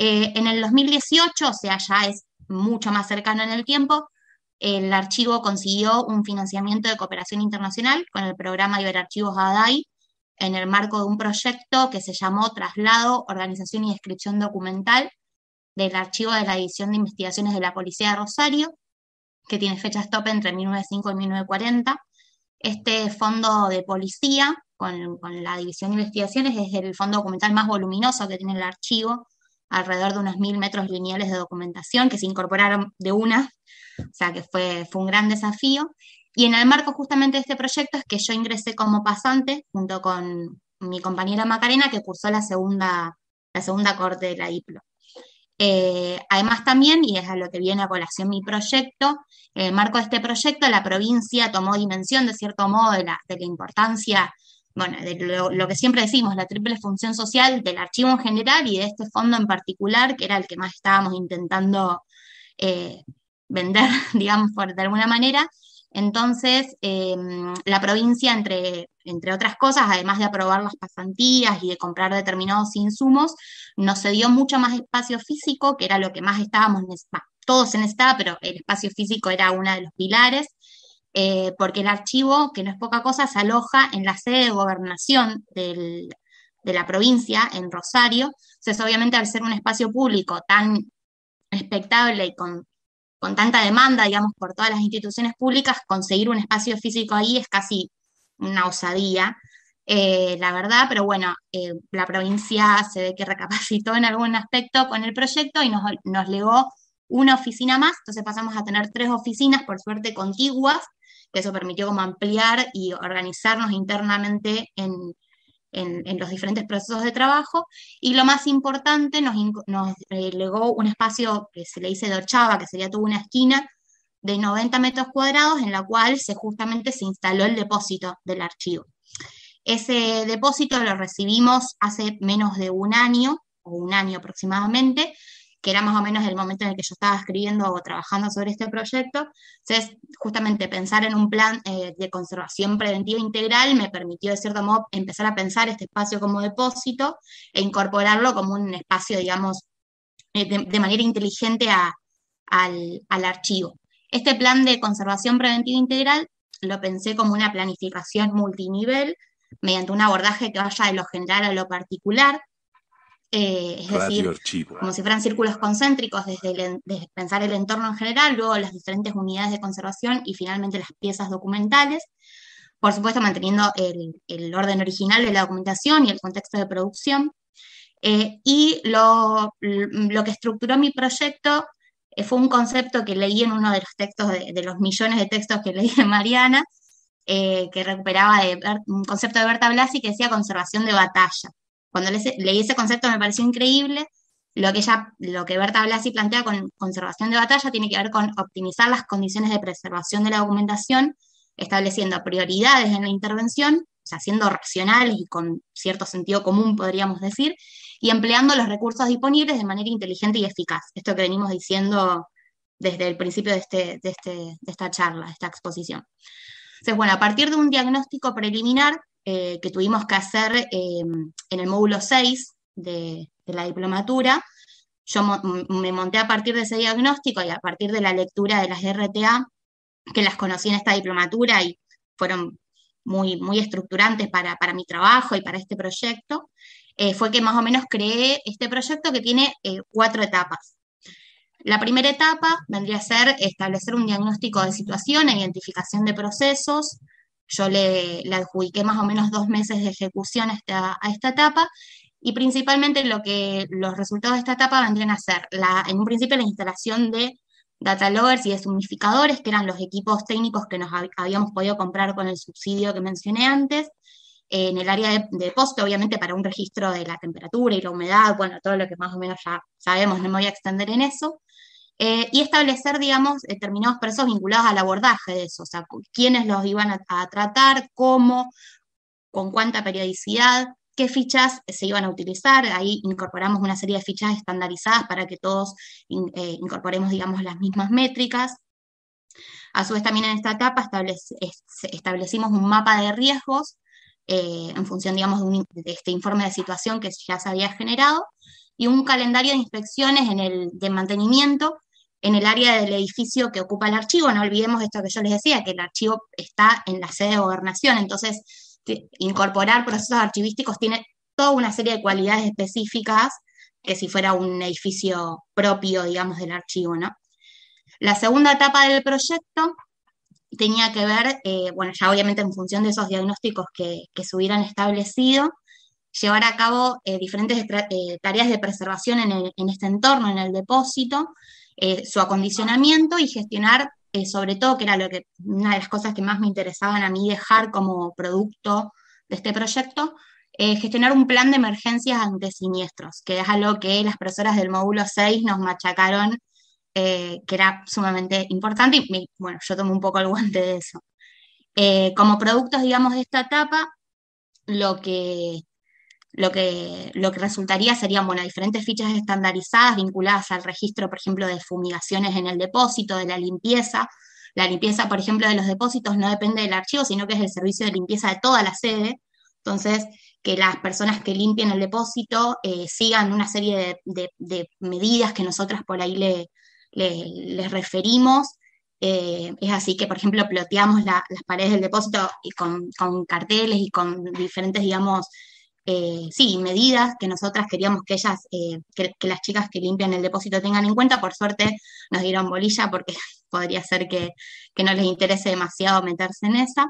Eh, en el 2018, o sea, ya es mucho más cercano en el tiempo, el archivo consiguió un financiamiento de cooperación internacional con el programa Iberarchivos ADAI en el marco de un proyecto que se llamó Traslado, Organización y Descripción Documental del archivo de la División de Investigaciones de la Policía de Rosario, que tiene fecha stop entre 1905 y 1940. Este fondo de policía, con, con la División de Investigaciones, es el fondo documental más voluminoso que tiene el archivo, alrededor de unos mil metros lineales de documentación que se incorporaron de una, o sea que fue, fue un gran desafío. Y en el marco justamente de este proyecto es que yo ingresé como pasante junto con mi compañera Macarena, que cursó la segunda, la segunda corte de la IPLO. Eh, además también, y es a lo que viene a colación mi proyecto, en el marco de este proyecto la provincia tomó dimensión de cierto modo de la, de la importancia bueno, lo, que siempre decimos, la triple función social del archivo en general y de este fondo en particular, que era el que más estábamos intentando eh, vender, *laughs* digamos, de alguna manera. Entonces, em, la provincia, entre, entre otras cosas, además de aprobar las pasantías y de comprar determinados insumos, nos cedió mucho más espacio físico, que era lo que más estábamos, todos en esta, pero el espacio físico era uno de los pilares, eh, porque el archivo, que no es poca cosa, se aloja en la sede de gobernación de la provincia, en Rosario. Entonces, obviamente, al ser un espacio público tan expectable y con, tanta demanda, digamos, por todas las instituciones públicas, conseguir un espacio físico ahí es casi una osadía. Eh, la verdad, pero bueno, eh, la provincia se ve que recapacitó en algún aspecto con el proyecto y nos, nos legó una oficina más, entonces pasamos a tener tres oficinas, por suerte contiguas, que eso permitió ampliar y organizarnos internamente en, los diferentes procesos de trabajo. Y lo más importante, nos, nos eh, legó un espacio que se le dice de Ochava, que sería toda una esquina de 90 metros cuadrados, en la cual se, justamente se instaló el depósito del archivo. Ese depósito lo recibimos hace menos de un año, o un año aproximadamente, que era más o menos el momento en el que yo estaba escribiendo o trabajando sobre este proyecto. Entonces, justamente pensar en un plan eh, de conservación preventiva integral me permitió, de cierto modo, empezar a pensar este espacio como depósito e incorporarlo como un espacio, digamos, eh, de, manera inteligente al, al archivo. Este plan de conservación preventiva integral lo pensé como una planificación multinivel mediante un abordaje que vaya de lo general a lo particular, eh, es decir, como si fueran círculos concéntricos desde, pensar el entorno en general, luego las diferentes unidades de conservación y finalmente las piezas documentales. Por supuesto, manteniendo el, orden original de la documentación y el contexto de producción. Eh, y lo, que estructuró mi proyecto eh, fue un concepto que leí en uno de los textos, de, los millones de textos que *laughs* leí de Mariana, que recuperaba de, un concepto de Berta Blasi que decía conservación de batalla. Cuando leí ese concepto me pareció increíble. Lo que, ella, lo que Berta Blasi plantea con conservación de batalla tiene que ver con optimizar las condiciones de preservación de la documentación, estableciendo prioridades en la intervención, o sea, siendo racionales y con cierto sentido común, podríamos decir, y empleando los recursos disponibles de manera inteligente y eficaz. Esto que venimos diciendo desde el principio de, este, de, este, de esta charla, de esta exposición. Entonces, bueno, a partir de un diagnóstico preliminar, eh, que tuvimos que hacer eh, en el módulo 6 de, la diplomatura. Yo me monté a partir de ese diagnóstico y a partir de la lectura de las RTA, que las conocí en esta diplomatura y fueron muy, muy estructurantes para, mi trabajo y para este proyecto, eh, fue que más o menos creé este proyecto que tiene cuatro etapas. La primera etapa vendría a ser establecer un diagnóstico de situación e identificación de procesos. Yo le, adjudiqué más o menos dos meses de ejecución a esta, a esta etapa y principalmente lo que los resultados de esta etapa vendrían a ser, en un principio, la instalación de data loggers y de significadores, que eran los equipos técnicos que nos habíamos podido comprar con el subsidio que mencioné antes, en el área de, depósito, obviamente para un registro de la temperatura y la humedad, bueno, todo lo que más o menos ya sabemos, no me voy a extender en eso, eh, y establecer, digamos, determinados procesos vinculados al abordaje de eso, o sea, quiénes los iban a tratar, cómo, con cuánta periodicidad, qué fichas se iban a utilizar. Ahí incorporamos una serie de fichas estandarizadas para que todos eh, incorporemos, digamos, las mismas métricas. A su vez, también en esta etapa establecimos un mapa de riesgos eh, en función, digamos, de, este informe de situación que ya se había generado y un calendario de inspecciones en el, de mantenimiento en el área del edificio que ocupa el archivo. No olvidemos esto que yo les decía, que el archivo está en la sede de gobernación, entonces incorporar procesos archivísticos tiene toda una serie de cualidades específicas que si fuera un edificio propio, digamos, del archivo, ¿no? La segunda etapa del proyecto tenía que ver, eh, bueno, ya obviamente en función de esos diagnósticos que, se hubieran establecido, llevar a cabo eh, diferentes eh, tareas de preservación en, este entorno, en el depósito, su acondicionamiento y gestionar eh, sobre todo, que era lo que, una de las cosas que más me interesaban a mí dejar como producto de este proyecto, eh, gestionar un plan de emergencias ante siniestros, que es algo que las profesoras del módulo 6 nos machacaron, eh, que era sumamente importante, y bueno, yo tomo un poco el guante de eso. como productos, digamos, de esta etapa, lo que lo que, lo que resultaría serían bueno, diferentes fichas estandarizadas vinculadas al registro, por ejemplo, de fumigaciones en el depósito, de la limpieza. La limpieza, por ejemplo, de los depósitos no depende del archivo, sino que es el servicio de limpieza de toda la sede. Entonces, que las personas que limpien el depósito eh, sigan una serie de, medidas que nosotras por ahí le, les referimos. Eh, es así que, por ejemplo, ploteamos las paredes del depósito y con, con, carteles y con diferentes, digamos, eh, sí, medidas que nosotras queríamos que ellas, eh, que, las chicas que limpian el depósito tengan en cuenta. Por suerte nos dieron bolilla porque *laughs* podría ser que, no les interese demasiado meterse en esa.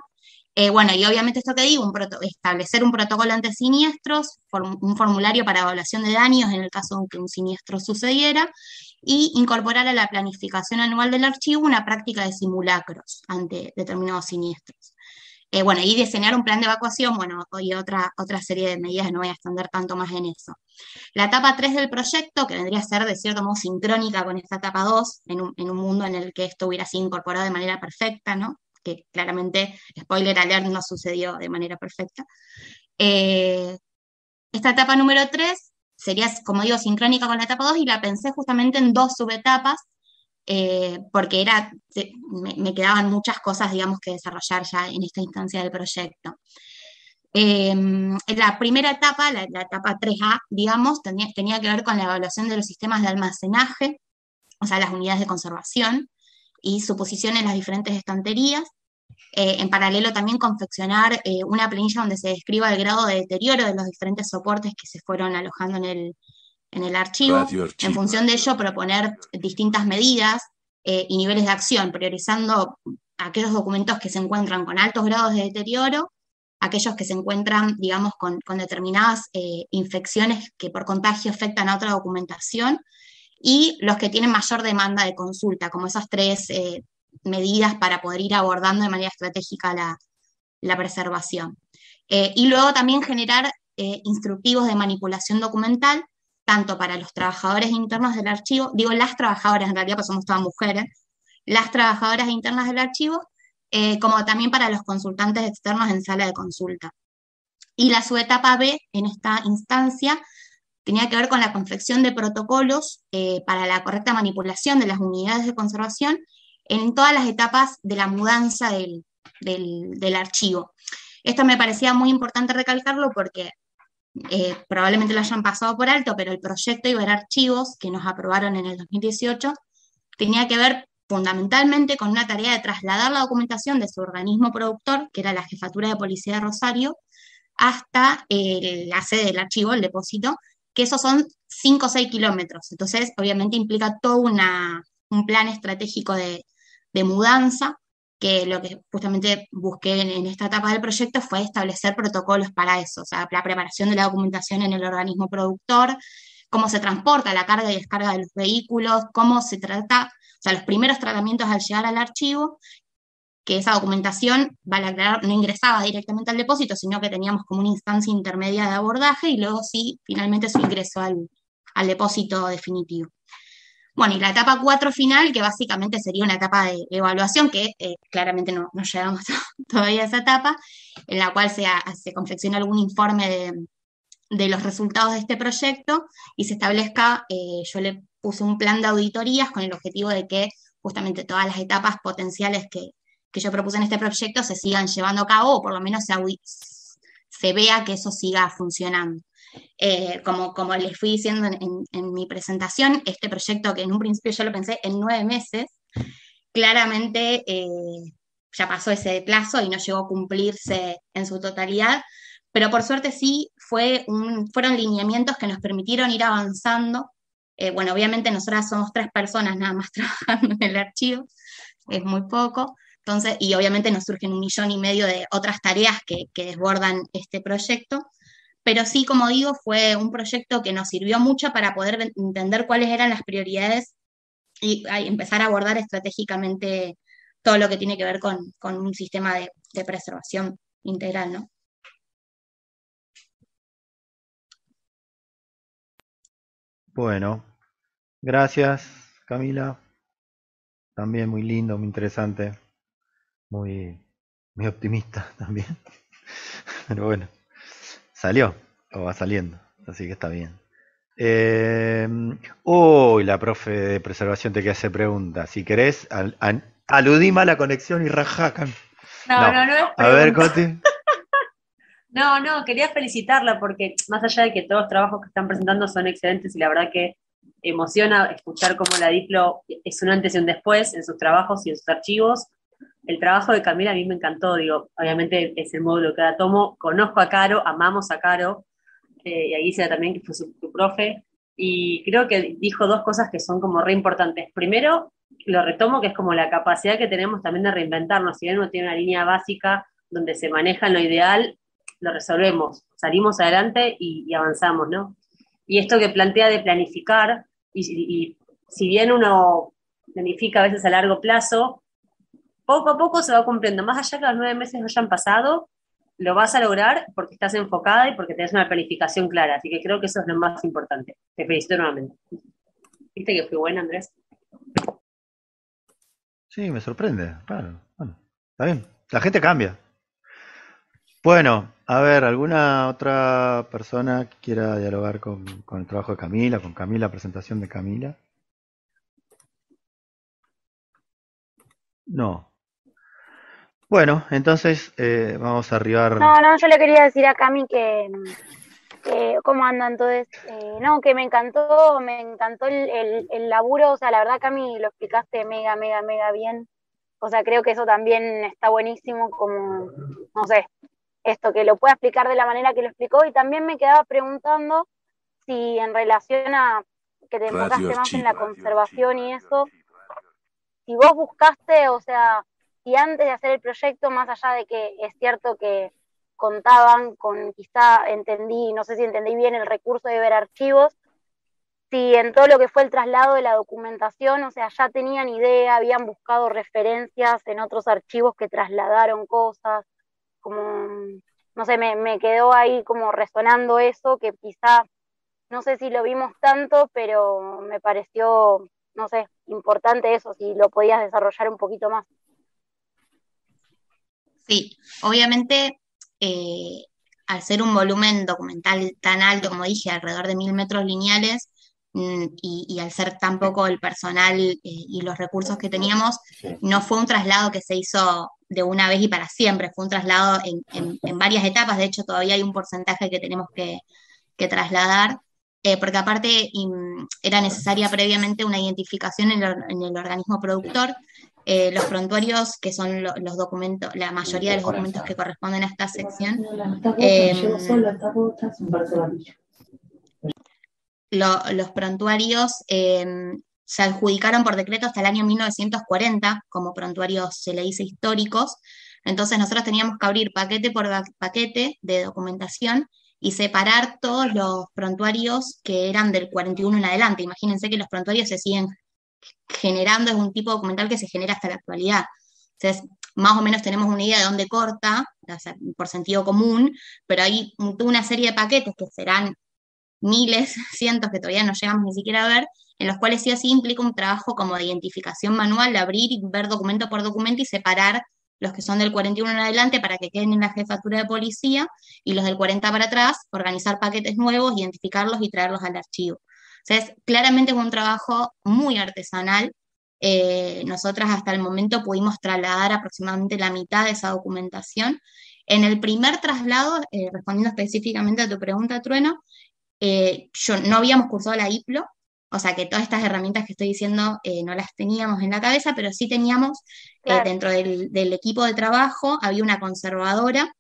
Eh, bueno, y obviamente esto que digo, establecer un protocolo ante siniestros, un formulario para evaluación de daños en el caso de que un siniestro sucediera, y incorporar a la planificación anual del archivo una práctica de simulacros ante determinados siniestros. Eh, bueno, y diseñar un plan de evacuación, bueno, y otra, otra serie de medidas, no voy a extender tanto más en eso. La etapa 3 del proyecto, que vendría a ser de cierto modo sincrónica con esta etapa 2, en un, mundo en el que esto hubiera sido incorporado de manera perfecta, ¿no? Que claramente, spoiler alert, no sucedió de manera perfecta. Eh, esta etapa número 3 sería, como digo, sincrónica con la etapa 2 y la pensé justamente en dos subetapas eh, porque era, me, quedaban muchas cosas, digamos, que desarrollar ya en esta instancia del proyecto. en em, la primera etapa, la, etapa 3A, digamos, tenía, tenía, que ver con la evaluación de los sistemas de almacenaje, o sea, las unidades de conservación y su posición en las diferentes estanterías. Eh, en paralelo también confeccionar eh, una planilla donde se describa el grado de deterioro de los diferentes soportes que se fueron alojando en el, en el archivo, en función de ello proponer distintas medidas eh, y niveles de acción, priorizando aquellos documentos que se encuentran con altos grados de deterioro, aquellos que se encuentran, digamos, con, determinadas eh, infecciones que por contagio afectan a otra documentación, y los que tienen mayor demanda de consulta, como esas tres eh, medidas para poder ir abordando de manera estratégica la, la preservación. y luego también generar instructivos de manipulación documental tanto para los trabajadores internos del archivo, digo las trabajadoras, en realidad pues somos todas mujeres, las trabajadoras internas del archivo, eh, como también para los consultantes externos en sala de consulta. Y la subetapa B en esta instancia tenía que ver con la confección de protocolos eh, para la correcta manipulación de las unidades de conservación en todas las etapas de la mudanza del, del archivo. Esto me parecía muy importante recalcarlo porque eh, probablemente lo hayan pasado por alto, pero el proyecto Iber Archivos, que nos aprobaron en el 2018, tenía que ver fundamentalmente con una tarea de trasladar la documentación de su organismo productor, que era la Jefatura de Policía de Rosario, hasta la sede del archivo, el depósito, que esos son 5 o 6 kilómetros. Entonces, obviamente implica todo una, un plan estratégico de mudanza que lo que justamente busqué en, esta etapa del proyecto fue establecer protocolos para eso, o sea, la preparación de la documentación en el organismo productor, cómo se transporta la carga y descarga de los vehículos, cómo se trata, o sea, los primeros tratamientos al llegar al archivo, que esa documentación, vale aclarar, no ingresaba directamente al depósito, sino que teníamos como una instancia intermedia de abordaje y luego sí, finalmente su ingreso al, al depósito definitivo. Bueno, y la etapa 4 final, que básicamente sería una etapa de evaluación, que eh, claramente no, llegamos *laughs* todavía a esa etapa, en la cual se, se confecciona algún informe de, los resultados de este proyecto y se establezca, eh, yo le puse un plan de auditorías con el objetivo de que justamente todas las etapas potenciales que, yo propuse en este proyecto se sigan llevando a cabo o por lo menos se, se vea que eso siga funcionando. Eh, como, les fui diciendo en, mi presentación, este proyecto que en un principio yo lo pensé en nueve meses, claramente eh, ya pasó ese plazo y no llegó a cumplirse en su totalidad, pero por suerte sí fue fueron lineamientos que nos permitieron ir avanzando. Eh, bueno, obviamente nosotras somos tres personas nada más *laughs* trabajando en el archivo, es muy poco, entonces, y obviamente nos surgen un millón y medio de otras tareas que desbordan este proyecto, pero sí, como digo, fue un proyecto que nos sirvió mucho para poder entender cuáles eran las prioridades y empezar a abordar estratégicamente todo lo que tiene que ver con, un sistema de, preservación integral, ¿no? Bueno, gracias Camila. También muy lindo, muy interesante, muy, muy optimista *laughs* también. Pero bueno. Salió, o va saliendo, así que está bien. Eh, uy, la profe de preservación te quiere hacer preguntas. Si querés, al, aludí la conexión y rajacan. No, no, no. a ver, Coti. *laughs* no, no, quería felicitarla porque más allá de que todos los trabajos que están presentando son excelentes y la verdad que emociona escuchar cómo la Diplo es un antes y un después en sus trabajos y en sus archivos el trabajo de Camila a mí me encantó, digo, obviamente es el módulo que ahora tomo, conozco a Caro, amamos a Caro, eh, y ahí se también que fue su, profe, y creo que dijo dos cosas que son como re importantes. Primero, lo retomo, que es como la capacidad que tenemos también de reinventarnos, si bien uno tiene una línea básica donde se maneja en lo ideal, lo resolvemos, salimos adelante y, avanzamos, ¿no? Y esto que plantea de planificar, y, y si bien uno planifica a veces a largo plazo, poco a poco se va cumpliendo. Más allá que los nueve meses hayan pasado, lo vas a lograr porque estás enfocada y porque tienes una planificación clara. Así que creo que eso es lo más importante. Te felicito nuevamente. ¿Viste que fue buena, Andrés? Sí, me sorprende. Claro. Bueno, está bien. La gente cambia. Bueno, a ver, ¿alguna otra persona que quiera dialogar con, con el trabajo de Camila, con Camila, presentación de Camila? No, bueno, entonces eh, vamos a arribar. No, no, yo le quería decir a Cami que, cómo anda entonces. Eh, no, que me encantó, me encantó el, el, laburo. O sea, la verdad, Cami, lo explicaste mega, mega, mega bien. O sea, creo que eso también está buenísimo, como, no sé, esto, que lo pueda explicar de la manera que lo explicó. Y también me quedaba preguntando si en relación a que te enfocaste más en la conservación y eso, si vos buscaste, o sea, y antes de hacer el proyecto, más allá de que es cierto que contaban con, quizá entendí, no sé si entendí bien el recurso de ver archivos, si en todo lo que fue el traslado de la documentación, o sea, ya tenían idea, habían buscado referencias en otros archivos que trasladaron cosas, como, no sé, me, me quedó ahí como resonando eso, que quizá, no sé si lo vimos tanto, pero me pareció, no sé, importante eso, si lo podías desarrollar un poquito más. Sí, obviamente, eh, al ser un volumen documental tan alto, como dije, alrededor de mil metros lineales, mm, y, al ser tan poco el personal eh, y los recursos que teníamos, no fue un traslado que se hizo de una vez y para siempre, fue un traslado en, varias etapas, de hecho todavía hay un porcentaje que tenemos que, trasladar, eh, porque aparte era necesaria previamente una identificación en el organismo productor, eh, los prontuarios, que son los documentos, la mayoría de los documentos que corresponden a esta sección. Eh, los prontuarios em, se adjudicaron por decreto hasta el año 1940 como prontuarios, se le dice, históricos. Entonces nosotros teníamos que abrir paquete por paquete de documentación y separar todos los prontuarios que eran del 41 en adelante. Imagínense que los prontuarios se siguen generando, es un tipo documental que se genera hasta la actualidad. Entonces, más o menos tenemos una idea de dónde corta, por sentido común, pero hay una serie de paquetes que serán miles, *laughs* cientos que todavía no llegamos ni siquiera a ver, en los cuales sí o sí implica un trabajo como de identificación manual, de abrir y ver documento por documento y separar los que son del 41 en adelante para que queden en la jefatura de policía y los del 40 para atrás, organizar paquetes nuevos, identificarlos y traerlos al archivo. Entonces, claramente es un trabajo muy artesanal. Eh, nosotras hasta el momento pudimos trasladar aproximadamente la mitad de esa documentación. En el primer traslado, eh, respondiendo específicamente a tu pregunta, Trueno, eh, yo no habíamos cursado la IPLO, o sea que todas estas herramientas que estoy diciendo eh, no las teníamos en la cabeza, pero sí teníamos eh, dentro del, equipo de trabajo, había una conservadora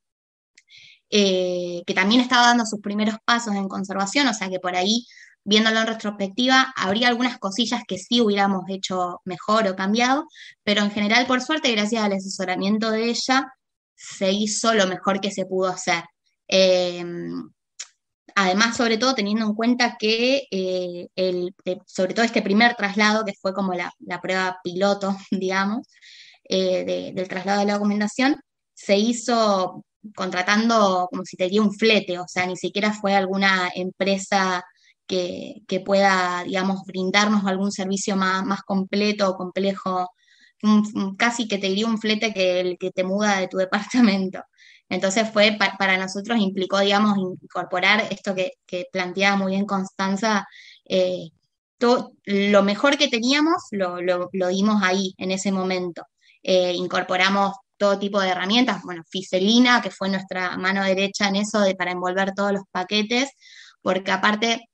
que también estaba dando sus primeros pasos en conservación, o sea que por ahí, viéndolo en retrospectiva, habría algunas cosillas que sí hubiéramos hecho mejor o cambiado, pero en general, por suerte, gracias al asesoramiento de ella, se hizo lo mejor que se pudo hacer. Además, sobre todo teniendo en cuenta que eh, el, eh, sobre todo este primer traslado, que fue como la, prueba piloto, *laughs* digamos, eh, del traslado de la documentación, se hizo contratando como si te diera un flete, o sea, ni siquiera fue alguna empresa que, pueda, digamos, brindarnos algún servicio más, completo o complejo, casi que te diría un flete que el que te muda de tu *laughs* departamento. Entonces fue para nosotros implicó, digamos, incorporar esto que, planteaba muy bien Constanza, eh, lo mejor que teníamos lo, dimos ahí, en ese momento. Eh, incorporamos todo tipo de herramientas, bueno, Fiselina, que fue nuestra mano derecha en eso de, para envolver todos los paquetes, porque aparte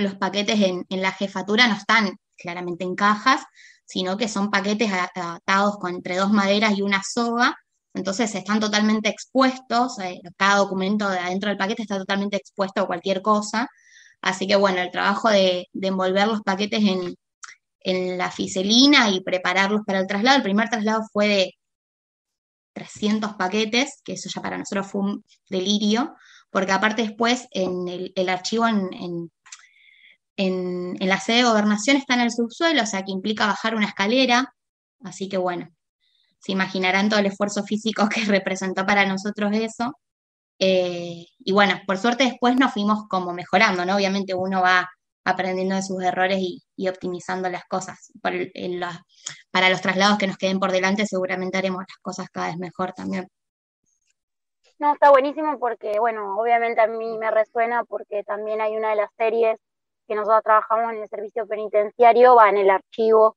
los paquetes en, en la jefatura no están claramente en cajas, sino que son paquetes atados con entre dos maderas y una soga, entonces están totalmente expuestos, eh, cada documento de adentro del paquete está totalmente expuesto a cualquier cosa. Así que bueno, el trabajo de, envolver los paquetes en, la fiselina y prepararlos para el traslado. El primer traslado fue de 300 paquetes, que eso ya para nosotros fue un delirio, porque aparte después en el, archivo en, en, la sede de gobernación está en el subsuelo, o sea que implica bajar una escalera. Así que bueno, se imaginarán todo el esfuerzo físico que *laughs* representó para nosotros eso. Eh, y bueno, por suerte después nos fuimos como mejorando, ¿no? Obviamente uno va aprendiendo de sus errores y, optimizando las cosas. Para los traslados que nos queden por delante seguramente haremos las cosas cada vez mejor también. No, está buenísimo porque, bueno, obviamente a mí me resuena porque también hay una de las series que nosotros trabajamos en el servicio penitenciario, va en el archivo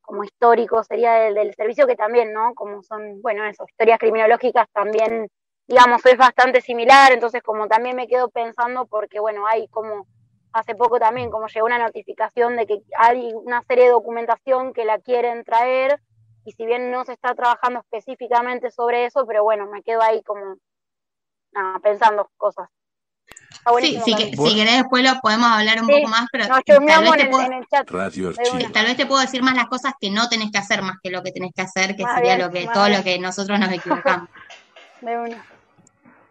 como histórico sería del, del, servicio que también, ¿no? Como son, bueno, eso, historias criminológicas también, digamos, es bastante similar, entonces como también me quedo pensando porque, bueno, hay como, hace poco también como llegó una notificación de que hay una serie de documentación que la quieren traer y si bien no se está trabajando específicamente sobre eso, pero bueno, me quedo ahí como pensando cosas. Sí, si querés después lo podemos hablar un poco más, pero tal, vez te puedo, tal vez te puedo decir más las cosas que no tenés que hacer más que lo que tenés que hacer, que sería lo que todo lo que nosotros nos equivocamos. *laughs*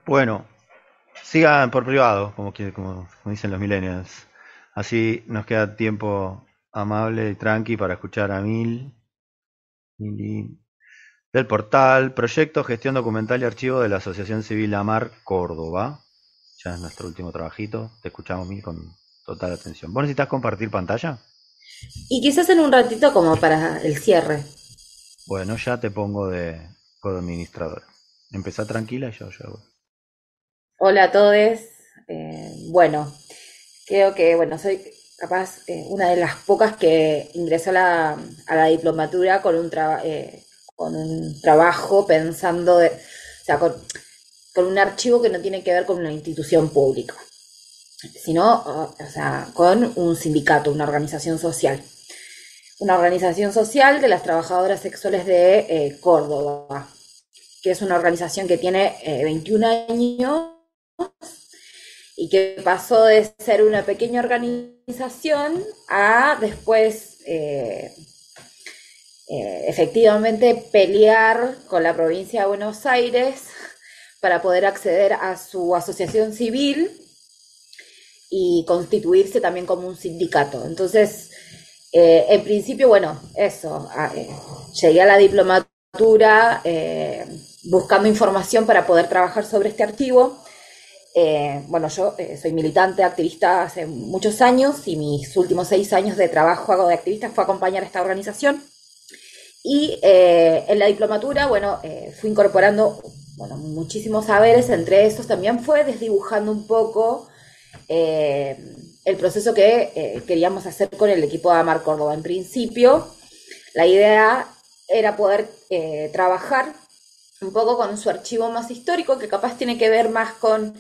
Bueno, sigan por privado, como, como, dicen los millennials. Así nos queda tiempo amable y tranqui para escuchar a Mil. Del portal Proyecto Gestión Documental y Archivo de la Asociación Civil Amar Córdoba. Ya es nuestro último trabajito. Te escuchamos, Mil, con total atención. ¿Vos necesitas compartir pantalla? Y quizás en un ratito como para el cierre. Bueno, ya te pongo de co-administrador. Empezá tranquila y yo, yo Hola a todos. Eh, bueno, creo que, bueno, soy capaz eh, una de las pocas que ingresó a la, a la diplomatura con un, eh, con un trabajo pensando, de, o sea, con, con un archivo que no tiene que ver con una institución pública, sino o sea, con un sindicato, una organización social. Una organización social de las trabajadoras sexuales de eh, Córdoba, que es una organización que tiene 21 eh, años y que pasó de ser una pequeña organización a después eh, efectivamente pelear con la provincia de Buenos Aires para poder acceder a su asociación civil y constituirse también como un sindicato. Entonces, eh, en principio, bueno, eso, llegué a la diplomatura buscando información para poder trabajar sobre este archivo eh, bueno, yo eh, soy militante, activista hace muchos años y mis últimos seis años de trabajo de activista fue acompañar a esta organización. Y eh, en la diplomatura, bueno, fui incorporando bueno, muchísimos saberes, entre estos también fue desdibujando un poco el proceso que queríamos hacer con el equipo de Amar Córdoba. En principio, la idea era poder trabajar un poco con su archivo más histórico, que capaz tiene que ver más con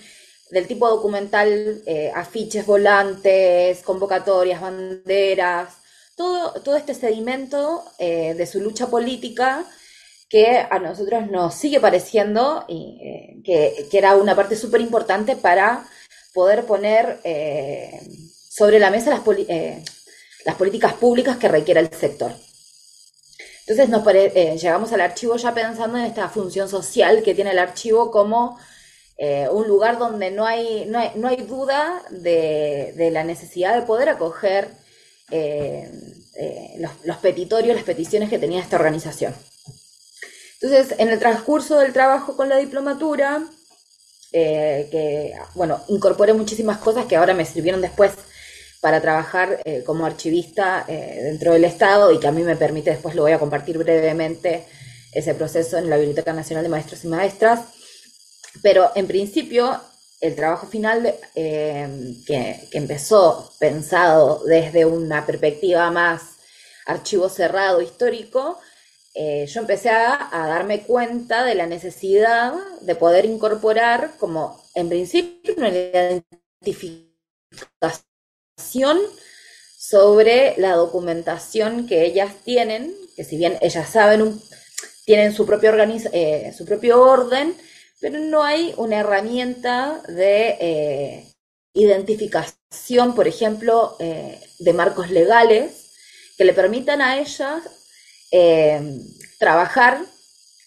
del tipo documental, eh, afiches, volantes, convocatorias, banderas, todo, todo este sedimento eh, de su lucha política que a nosotros nos sigue pareciendo y, eh, que, que, era una parte súper importante para poder poner sobre la mesa las, las, políticas públicas que requiere el sector. Entonces nos llegamos al archivo ya pensando en esta función social que tiene el archivo como eh, un lugar donde no hay, no hay, no hay duda de, la necesidad de poder acoger eh, eh, los, petitorios, las peticiones que tenía esta organización. Entonces, en el transcurso del trabajo con la diplomatura, que, bueno, incorporé muchísimas cosas que ahora me sirvieron después para trabajar como archivista dentro del Estado y que a mí me permite, después lo voy a compartir brevemente, ese proceso en la Biblioteca Nacional de Maestros y Maestras. Pero en principio, el trabajo final eh, que, empezó pensado desde una perspectiva más archivo cerrado histórico, eh, yo empecé a, darme cuenta de la necesidad de poder incorporar como en principio una identificación sobre la documentación que ellas tienen, que si bien ellas saben, tienen su propio, eh, su propio orden, pero no hay una herramienta de eh, identificación, por ejemplo, de marcos legales que le permitan a ellas eh, trabajar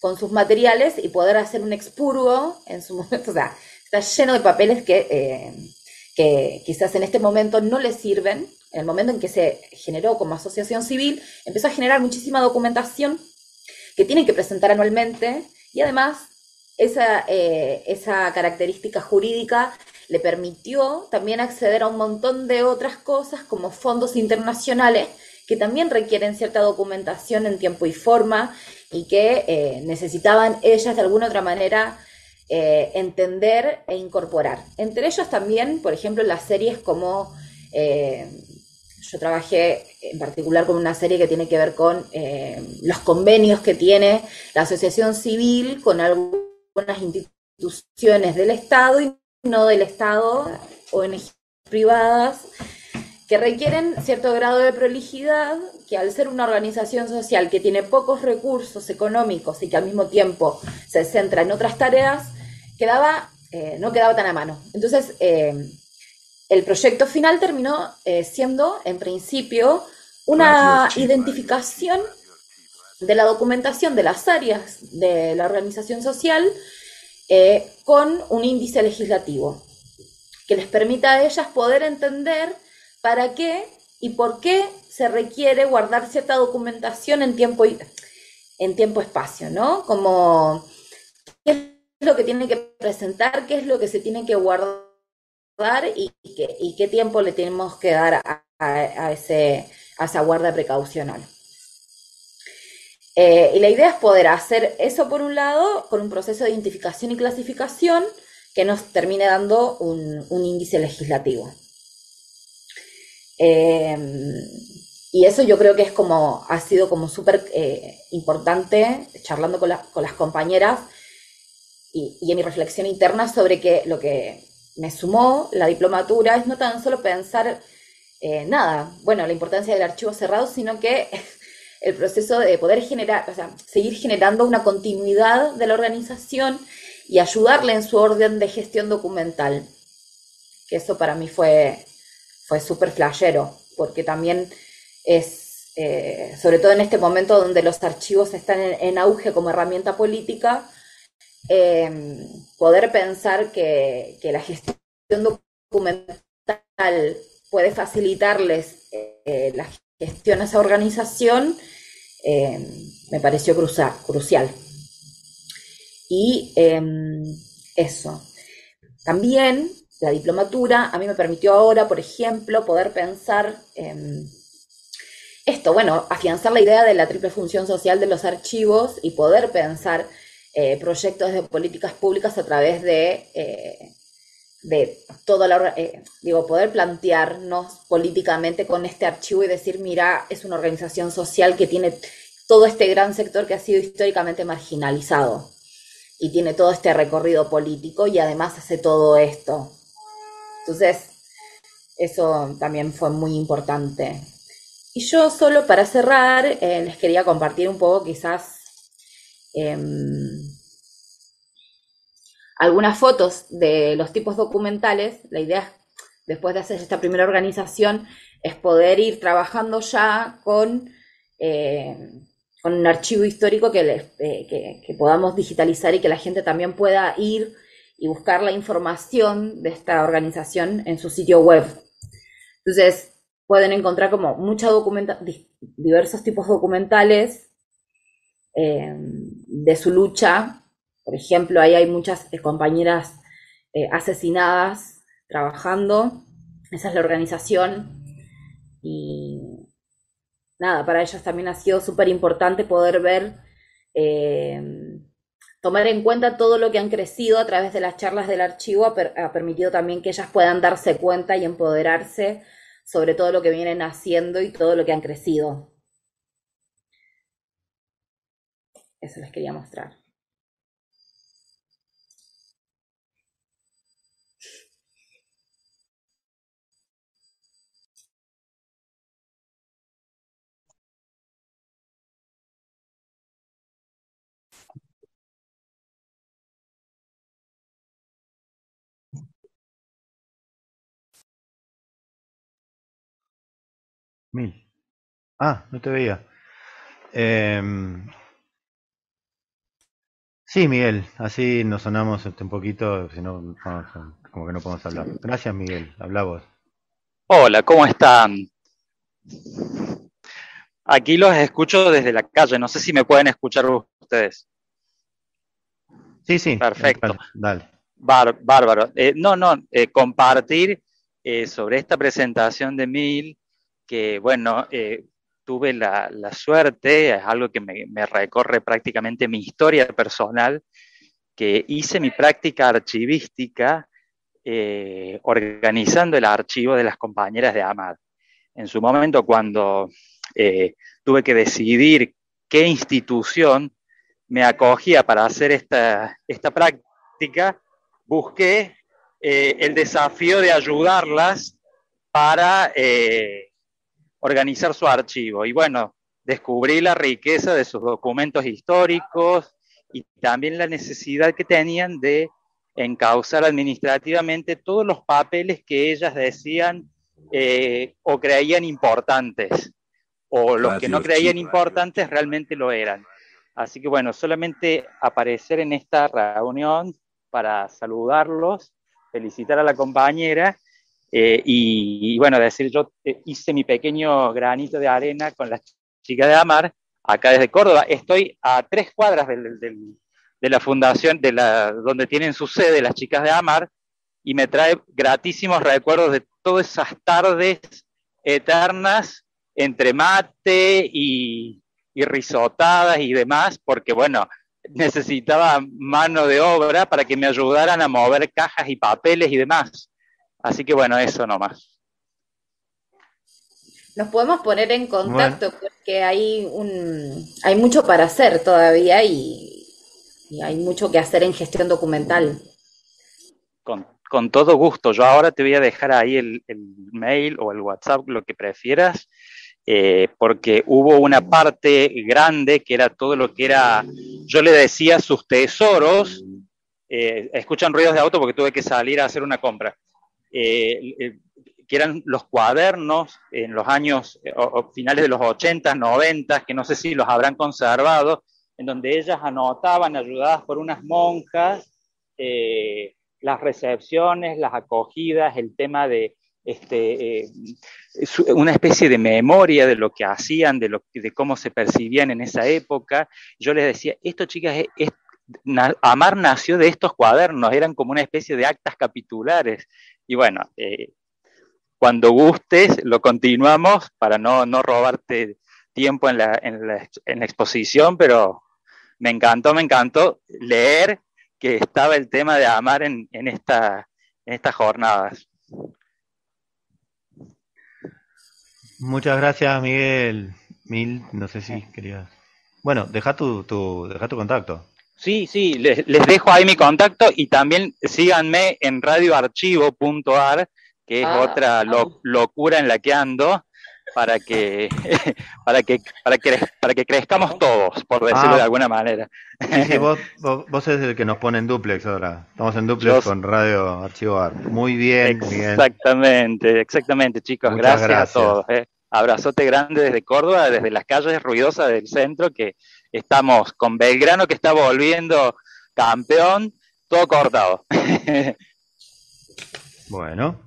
con sus materiales y poder hacer un expurgo en su *laughs* momento. O sea, está lleno de papeles que, que quizás en este momento no les sirven. En el momento en que se generó como asociación civil, empezó a generar muchísima documentación que tienen que presentar anualmente y además esa, eh, esa característica jurídica le permitió también acceder a un montón de otras cosas como fondos internacionales que también requieren cierta documentación en tiempo y forma y que eh, necesitaban ellas de alguna otra manera eh, entender e incorporar. Entre ellos también, por ejemplo, las series como yo trabajé en particular con una serie que tiene que ver con los convenios que tiene la asociación civil con algún unas instituciones del Estado y no del Estado, ONG privadas, que requieren cierto grado de prolijidad, que al ser una organización social que tiene pocos recursos económicos y que al mismo tiempo se centra en otras tareas, quedaba, eh, no quedaba tan a mano. Entonces, eh, el proyecto final terminó eh, siendo, en principio, una identificación de la documentación de las áreas de la organización social con un índice legislativo que les permita a ellas poder entender para qué y por qué se requiere guardar cierta documentación en tiempo y en tiempo espacio, ¿no? Como qué es lo que tiene que presentar, qué es lo que se tiene que guardar y, qué, tiempo le tenemos que dar a, esa guarda precaucional. Eh, y la idea es poder hacer eso por un lado con un proceso de identificación y clasificación que nos termine dando un, índice legislativo. Eh, y eso yo creo que es como, ha sido como súper eh, importante, charlando con, las compañeras y, en mi reflexión interna sobre que lo que me sumó la diplomatura es no tan solo pensar, nada, bueno, la importancia del archivo cerrado, sino que *laughs* el proceso de poder generar, o sea, seguir generando una continuidad de la organización y ayudarle en su orden de gestión documental. que eso para mí fue, fue súper flashero, porque también es, eh, sobre todo en este momento donde los archivos están en, auge como herramienta política, eh, poder pensar que, la gestión documental puede facilitarles eh, la gestión a esa organización, me pareció crucial. Y em, eso. También la diplomatura a mí me permitió ahora, por ejemplo, poder pensar esto, bueno, afianzar la idea de la triple función social de los archivos y poder pensar eh, proyectos de políticas públicas a través de, eh, de la, eh, digo, poder plantearnos políticamente con este archivo y decir, mira, es una organización social que tiene todo este gran sector que ha sido históricamente marginalizado y tiene todo este recorrido político y además hace todo esto. Entonces, eso también fue muy importante. Y yo solo para cerrar, eh, les quería compartir un poco quizás em, algunas fotos de los tipos documentales. La idea, después de hacer esta primera organización, es poder ir trabajando ya con eh, con un archivo histórico eh, que, podamos digitalizar y que la gente también pueda ir y buscar la información de esta organización en su sitio web. Entonces, pueden encontrar como mucha diversos tipos documentales eh, de su lucha. Por ejemplo, ahí hay muchas eh, compañeras asesinadas trabajando. Esa es la organización. Y nada, para ellos también ha sido súper importante poder ver, eh, tomar en cuenta todo lo que han crecido a través de las charlas del archivo, ha, permitido también que ellas puedan darse cuenta y empoderarse sobre todo lo que vienen haciendo y todo lo que han crecido. Eso les quería mostrar. Mil. Ah, no te veía. Em, sí, Miguel, así nos sonamos este, un poquito, si no, como que no podemos hablar. Gracias, Miguel, habla vos. Hola, ¿cómo están? Aquí los escucho desde la calle, no sé si me pueden escuchar ustedes. Sí, sí. Perfecto. Dale. bárbaro. Eh, no, no, eh, compartir eh, sobre esta presentación de Mil que, bueno, eh, tuve la, suerte, es algo que me, recorre prácticamente mi historia personal, que hice mi práctica archivística eh, organizando el archivo de las compañeras de AMAD. En su momento, cuando eh, tuve que decidir qué institución me acogía para hacer esta, esta práctica, busqué el desafío de ayudarlas para organizar su archivo. Y bueno, descubrí la riqueza de sus documentos históricos y también la necesidad que tenían de encauzar administrativamente todos los papeles que ellas decían eh, o creían importantes, o los que no creían importantes realmente lo eran. Así que bueno, solamente aparecer en esta reunión para saludarlos, felicitar a la compañera eh, y, bueno, decir, yo eh, hice mi pequeño granito de arena con las chicas de Amar, acá desde Córdoba. Estoy a tres cuadras de la fundación, de la, donde tienen su sede las chicas de Amar, y me trae gratísimos recuerdos de todas esas tardes eternas entre mate y, y risotadas y demás, porque bueno, necesitaba mano de obra para que me ayudaran a mover cajas y papeles y demás. Así que bueno, eso nomás. Nos podemos poner en contacto porque hay un hay mucho para hacer todavía y, hay mucho que hacer en gestión documental. Con, todo gusto. Yo ahora te voy a dejar ahí el, mail o el WhatsApp, lo que prefieras, eh, porque hubo una parte grande que era todo lo que era, yo le decía sus tesoros. Eh, escuchan ruidos de auto porque tuve que salir a hacer una compra. Que eran los cuadernos en los años finales de los 80, 90, que no sé si los habrán conservado, en donde ellas anotaban, ayudadas por unas monjas, las recepciones, las acogidas, el tema de este, eh, una especie de memoria de lo que hacían, de, cómo se percibían en esa época. Yo les decía, esto chicas, Amar nació de estos cuadernos, eran como una especie de actas capitulares. Y bueno, eh, cuando gustes, lo continuamos para no, no robarte tiempo en la, en, la, en la exposición, pero me encantó, me encantó leer que estaba el tema de amar en, en, esta, en estas jornadas. Muchas gracias, Miguel. Mil, no sé si querías. Bueno, deja tu, tu, deja tu contacto. Sí, sí, les, les, dejo ahí mi contacto y también síganme en radioarchivo.ar, que es ah, otra lo, locura en la que ando para que, *laughs* para que, para que, para que crezcamos todos, por decirlo ah. de alguna manera. *laughs* vos, vos, el que nos pone en duplex ahora. Estamos en duplex con Radio Archivo. Muy bien, Exactamente, exactamente, chicos. Gracias, a todos. Eh. Abrazote grande desde Córdoba, desde las calles ruidosas del centro, que estamos con Belgrano que está volviendo campeón, todo cortado. *laughs* bueno.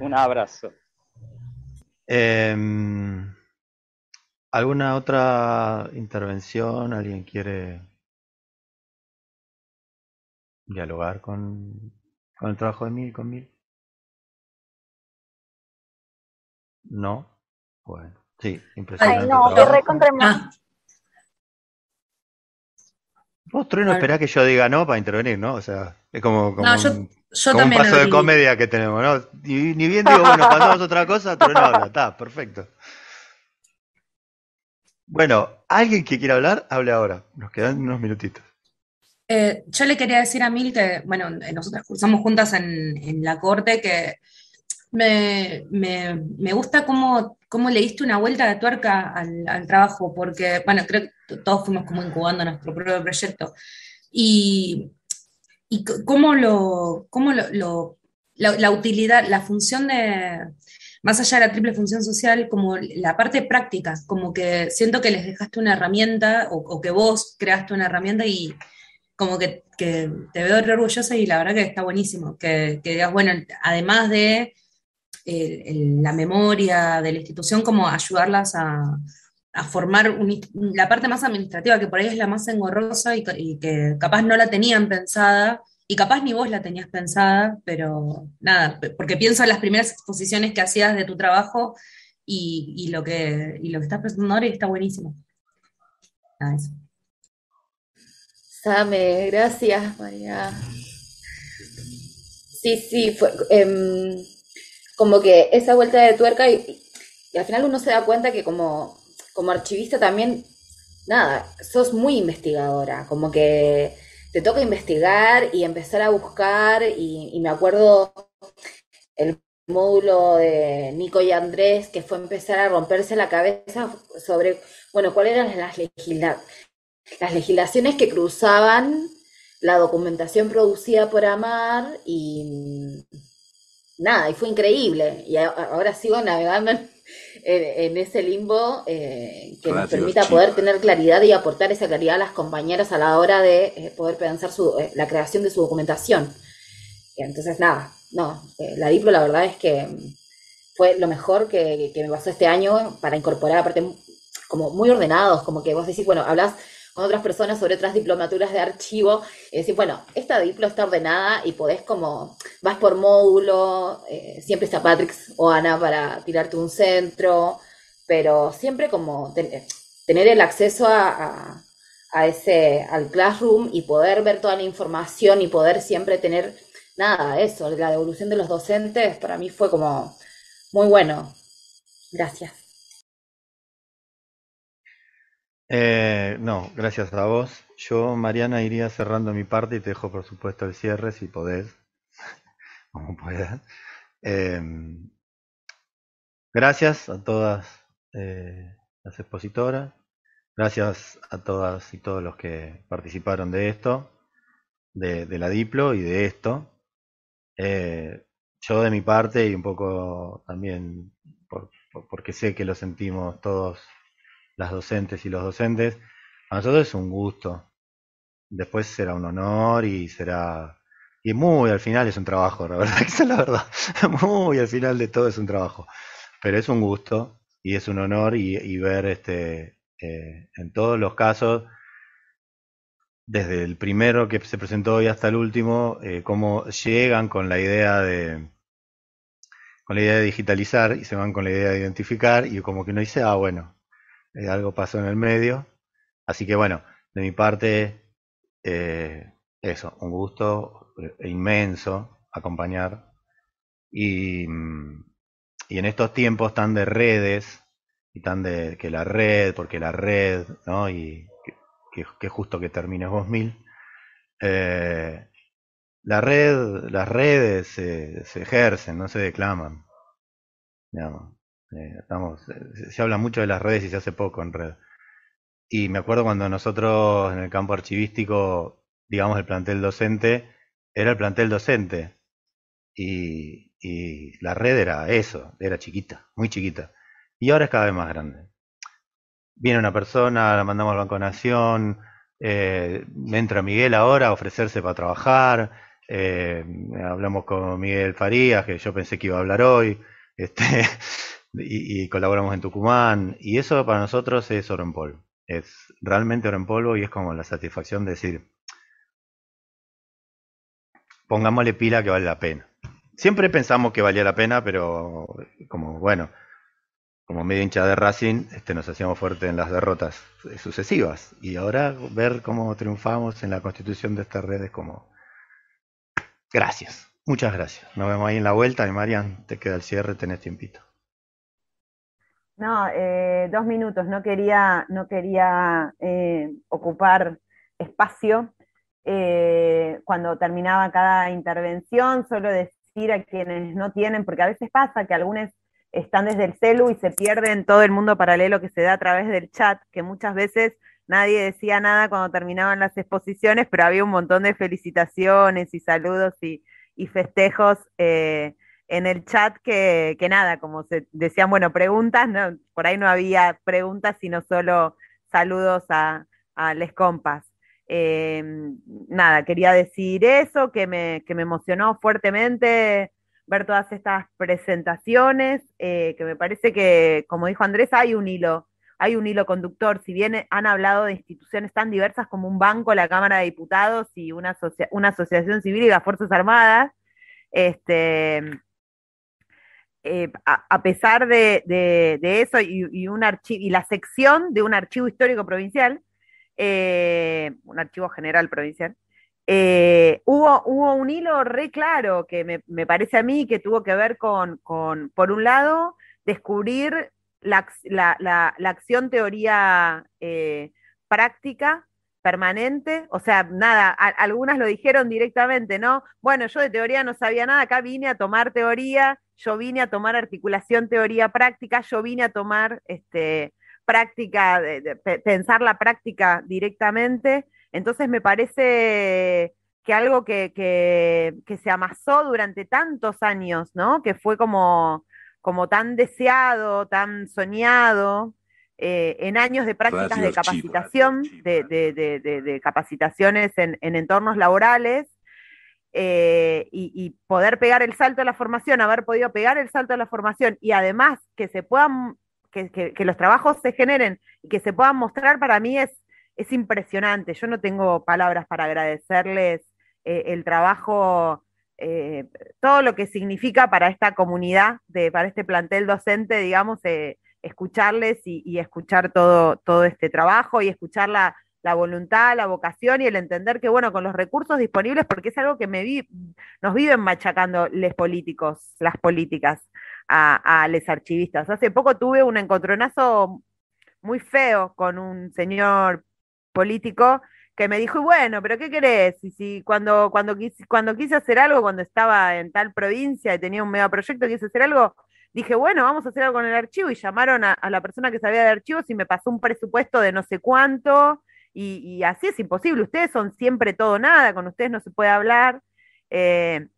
Un abrazo. Em, ¿Alguna otra intervención? ¿Alguien quiere dialogar con, con el trabajo de Mil, con Mil? No. Bueno, sí, impresionante. Ay, no, te ah. Vos, Trueno, esperás que yo diga no para intervenir, ¿no? O sea, es como, como un, un paso de comedia que tenemos, ¿no? ni bien digo, bueno, pasamos otra cosa, Trueno habla, está, perfecto. Bueno, alguien que quiera hablar, hable ahora. Nos quedan unos minutitos. Eh, yo le quería decir a Mil que, bueno, nosotras cursamos juntas en, en la corte, que me, me, me gusta cómo, cómo, le diste una vuelta de tuerca al, al, trabajo, porque, bueno, creo que todos fuimos como incubando nuestro propio proyecto. Y, y cómo, lo, cómo lo, la, utilidad, la función de, más allá de la triple función social, como la parte práctica, como que siento que les dejaste una herramienta o, que vos creaste una herramienta y como que, que, te veo re orgullosa y la verdad que está buenísimo, que, que digas, bueno, además de la memoria de la institución, como ayudarlas a, formar la parte más administrativa, que por ahí es la más engorrosa y, que capaz no la tenían pensada, y capaz ni vos la tenías pensada, pero nada, porque pienso en las primeras exposiciones que hacías de tu trabajo y, lo, que, lo que estás presentando ahora y está buenísimo. Nada, eso. Same, gracias, María. Sí, sí, fue. Em, como que esa vuelta de tuerca y, al final uno se da cuenta que como, como archivista también, nada, sos muy investigadora, como que te toca investigar y empezar a buscar y, me acuerdo el módulo de Nico y Andrés que fue empezar a romperse la cabeza sobre, bueno, cuáles eran las, las legislaciones que cruzaban la documentación producida por Amar y nada, y fue increíble. Y ahora sigo navegando en, ese limbo eh, que nos permita poder tener claridad y aportar esa claridad a las compañeras a la hora de eh, poder pensar su, eh, la creación de su documentación. Entonces, nada, no, la Diplo la verdad es que fue lo mejor que, que me pasó este año para incorporar, aparte, como muy ordenados, como que vos decís, bueno, hablas otras personas sobre otras diplomaturas de archivo y decir, bueno, esta diplo está ordenada y podés como, vas por módulo, eh, siempre está Patrick o Ana para tirarte un centro, pero siempre como tener el acceso a, a, ese, al classroom y poder ver toda la información y poder siempre tener, nada, eso, la devolución de los docentes, para mí fue como muy bueno. Gracias. Eh, no, gracias a vos. Yo, Mariana, iría cerrando mi parte y te dejo, por supuesto, el cierre si podés, *laughs* como puedas. Em, gracias a todas eh, las expositoras. Gracias a todas y todos los que participaron de esto, de, la Diplo y de esto. Eh, yo de mi parte y un poco también porque sé que lo sentimos todos las docentes y los docentes, a nosotros es un gusto. Después será un honor y será... Y muy al final es un trabajo, la verdad *laughs* es la verdad. Muy al final de todo es un trabajo. Pero es un gusto y es un honor y, ver este eh, en todos los casos desde el primero que se presentó hoy hasta el último, eh, cómo llegan con la idea de con la idea de digitalizar y se van con la idea de identificar y como que uno dice, ah, bueno, eh, algo pasó en el medio. Así que bueno, de mi parte, eh, eso, un gusto inmenso acompañar. Y, y en estos tiempos tan de redes y tan de que la red, porque la red, ¿no? Y que, justo que termine 2000, eh, la red, las redes se, ejercen, no se declaman. Eh, estamos, se, habla mucho de las redes y se hace poco en red. Y me acuerdo cuando nosotros en el campo archivístico, digamos, el plantel docente, era el plantel docente. Y, y la red era eso, era chiquita, muy chiquita. Y ahora es cada vez más grande viene una persona, la mandamos al Banco Nación, eh, entra Miguel ahora a ofrecerse para trabajar, eh, hablamos con Miguel Farías, que yo pensé que iba a hablar hoy, este, *laughs* y, colaboramos en Tucumán, y eso para nosotros es oro en polvo, es realmente oro en polvo y es como la satisfacción de decir, pongámosle pila que vale la pena. Siempre pensamos que valía la pena, pero como bueno, como medio hincha de Racing, este, nos hacíamos fuerte en las derrotas sucesivas. Y ahora ver cómo triunfamos en la constitución de estas redes como... Gracias, muchas gracias. Nos vemos ahí en la vuelta y Marian, te queda el cierre, tenés tiempito. No, eh, dos minutos, no quería, no quería eh, ocupar espacio eh, cuando terminaba cada intervención, solo decir a quienes no tienen, porque a veces pasa que algunos están desde el celu y se pierden todo el mundo paralelo que se da a través del chat, que muchas veces nadie decía nada cuando terminaban las exposiciones, pero había un montón de felicitaciones y saludos y, festejos en el chat que, nada, como se decían, bueno, preguntas, por ahí no había preguntas, sino solo saludos a, a les compas. Em, nada, quería decir eso, que me, que me emocionó fuertemente ver todas estas presentaciones, eh, que me parece que, como dijo Andrés, hay un hilo, hay un hilo conductor. Si bien han hablado de instituciones tan diversas como un banco, la Cámara de Diputados y una, una asociación civil y las Fuerzas Armadas, este, eh, a, pesar de, eso y, y la sección de un archivo histórico provincial, eh, un archivo general provincial, eh, hubo, hubo un hilo re claro que me, parece a mí que tuvo que ver con, por un lado, descubrir la, acción teoría práctica permanente, o sea, nada, algunas lo dijeron directamente, ¿no? Bueno, yo de teoría no sabía nada, acá vine a tomar teoría, yo vine a tomar articulación teoría práctica, yo vine a tomar este, práctica, pensar la práctica directamente. Entonces me parece que algo que, se amasó durante tantos años, ¿no? Que fue como, como tan deseado, tan soñado, eh, en años de prácticas de capacitación, de, capacitaciones en, entornos laborales, eh, y, poder pegar el salto a la formación, haber podido pegar el salto a la formación y además que se puedan, que, que los trabajos se generen y que se puedan mostrar, para mí es es impresionante. Yo no tengo palabras para agradecerles eh, el trabajo, todo lo que significa para esta comunidad, de, para este plantel docente, digamos, escucharles y, escuchar todo, todo este trabajo y escuchar la, voluntad, la vocación y el entender que, bueno, con los recursos disponibles, porque es algo que me vi, nos viven machacando les políticos, las políticas a, les archivistas. Hace poco tuve un encontronazo muy feo con un señor político que me dijo, bueno, pero ¿qué querés? Y si cuando, cuando, quise, cuando quise hacer algo, cuando estaba en tal provincia y tenía un megaproyecto, quise hacer algo, dije, bueno, vamos a hacer algo con el archivo y llamaron a, la persona que sabía de archivos y me pasó un presupuesto de no sé cuánto y, así es imposible, ustedes son siempre todo nada, con ustedes no se puede hablar. Eh,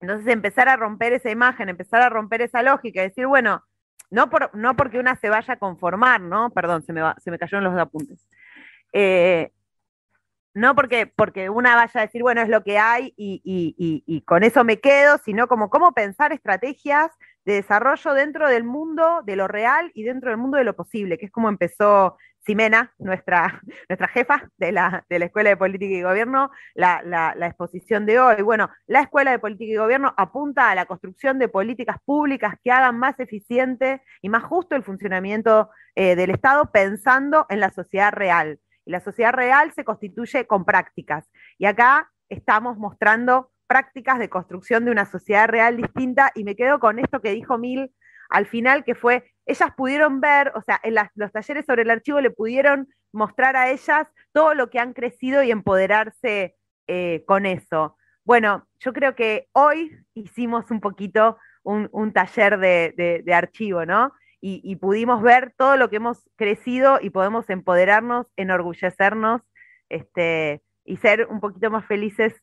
Entonces empezar a romper esa imagen, empezar a romper esa lógica, decir, bueno, no, por, no porque una se vaya a conformar, ¿no? Perdón, se me, se me cayeron los apuntes. Eh, no porque, porque una vaya a decir, bueno, es lo que hay y, con eso me quedo, sino como cómo pensar estrategias de desarrollo dentro del mundo de lo real y dentro del mundo de lo posible, que es como empezó Ximena, nuestra, *laughs* nuestra jefa de la, de la Escuela de Política y Gobierno, la, la, exposición de hoy. Bueno, la Escuela de Política y Gobierno apunta a la construcción de políticas públicas que hagan más eficiente y más justo el funcionamiento eh, del Estado pensando en la sociedad real. Y la sociedad real se constituye con prácticas. Y acá estamos mostrando prácticas de construcción de una sociedad real distinta y me quedo con esto que dijo Mil al final, que fue, ellas pudieron ver, o sea, en los talleres sobre el archivo le pudieron mostrar a ellas todo lo que han crecido y empoderarse eh, con eso. Bueno, yo creo que hoy hicimos un poquito un, taller de, archivo, ¿no? y, pudimos ver todo lo que hemos crecido y podemos empoderarnos, enorgullecernos este, y ser un poquito más felices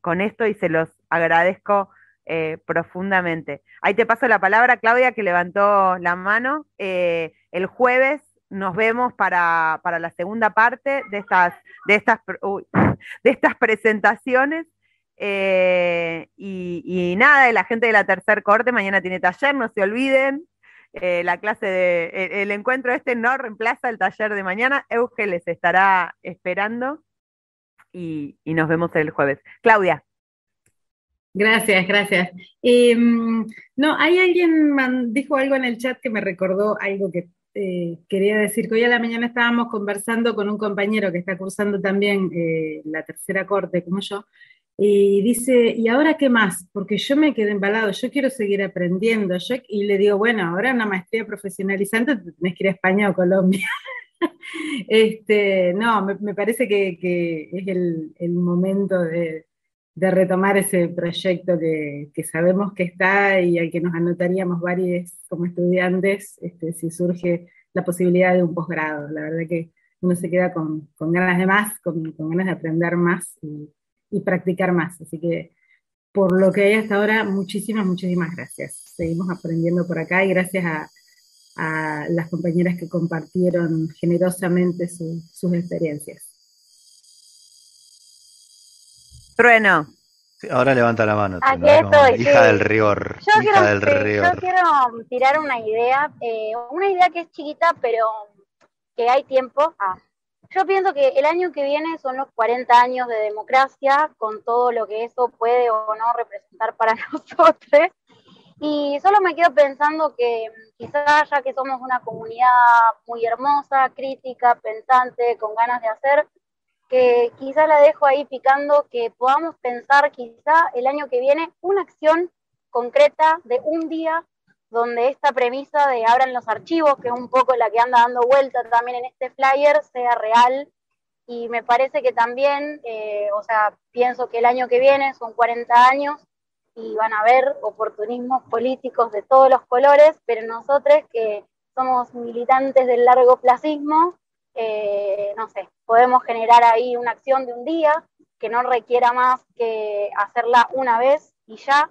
con, esto y se los agradezco eh, profundamente. Ahí te paso la palabra, Claudia, que levantó la mano. Eh, el jueves nos vemos para, la segunda parte de estas, de estas, *laughs* de estas presentaciones. Eh, y, y, nada, la gente de la tercer corte mañana tiene taller, no se olviden. La clase de, el, encuentro este no reemplaza el taller de mañana. Euge les estará esperando y, nos vemos el jueves. Claudia. Gracias, gracias. Em, no, hay alguien dijo algo en el chat que me recordó algo que eh, quería decir, que hoy a la mañana estábamos conversando con un compañero que está cursando también eh, la tercera corte como yo, y dice, ¿y ahora qué más? Porque yo me quedé embalado, yo quiero seguir aprendiendo. Yo, y le digo, bueno, ahora una maestría profesionalizante tenés que ir a España o Colombia. *laughs* *laughs* este, no, me, parece que, es el, momento de, retomar ese proyecto que, que, sabemos que está y al que nos anotaríamos varios como estudiantes este, si surge la posibilidad de un posgrado. La verdad que uno se queda con, ganas de más, con, con ganas de aprender más. Y, y practicar más. Así que por lo que hay hasta ahora, muchísimas, muchísimas gracias. Seguimos aprendiendo por acá y gracias a, a las compañeras que compartieron generosamente sus experiencias. Trueno. ahora levanta la mano. Aquí estoy, hija del rigor. Yo, hija quiero, del rigor. yo quiero tirar una idea, eh, una idea que es chiquita, pero que hay tiempo. Ah, yo pienso que el año que viene son los 40 años de democracia, con todo lo que eso puede o no representar para *laughs* nosotros. Y solo me quedo pensando que quizás ya que somos una comunidad muy hermosa, crítica, pensante, con ganas de hacer, que quizá la dejo ahí picando, que podamos pensar quizá el año que viene una acción concreta de un día donde esta premisa de abran los archivos, que es un poco la que anda dando vuelta también en este flyer, sea real. Y me parece que también, eh, o sea, pienso que el año que viene son 40 años y van a haber oportunismos políticos de todos los colores, pero nosotros que somos militantes del largo placismo, eh, no sé, podemos generar ahí una acción de un día que no requiera más que hacerla una vez y ya,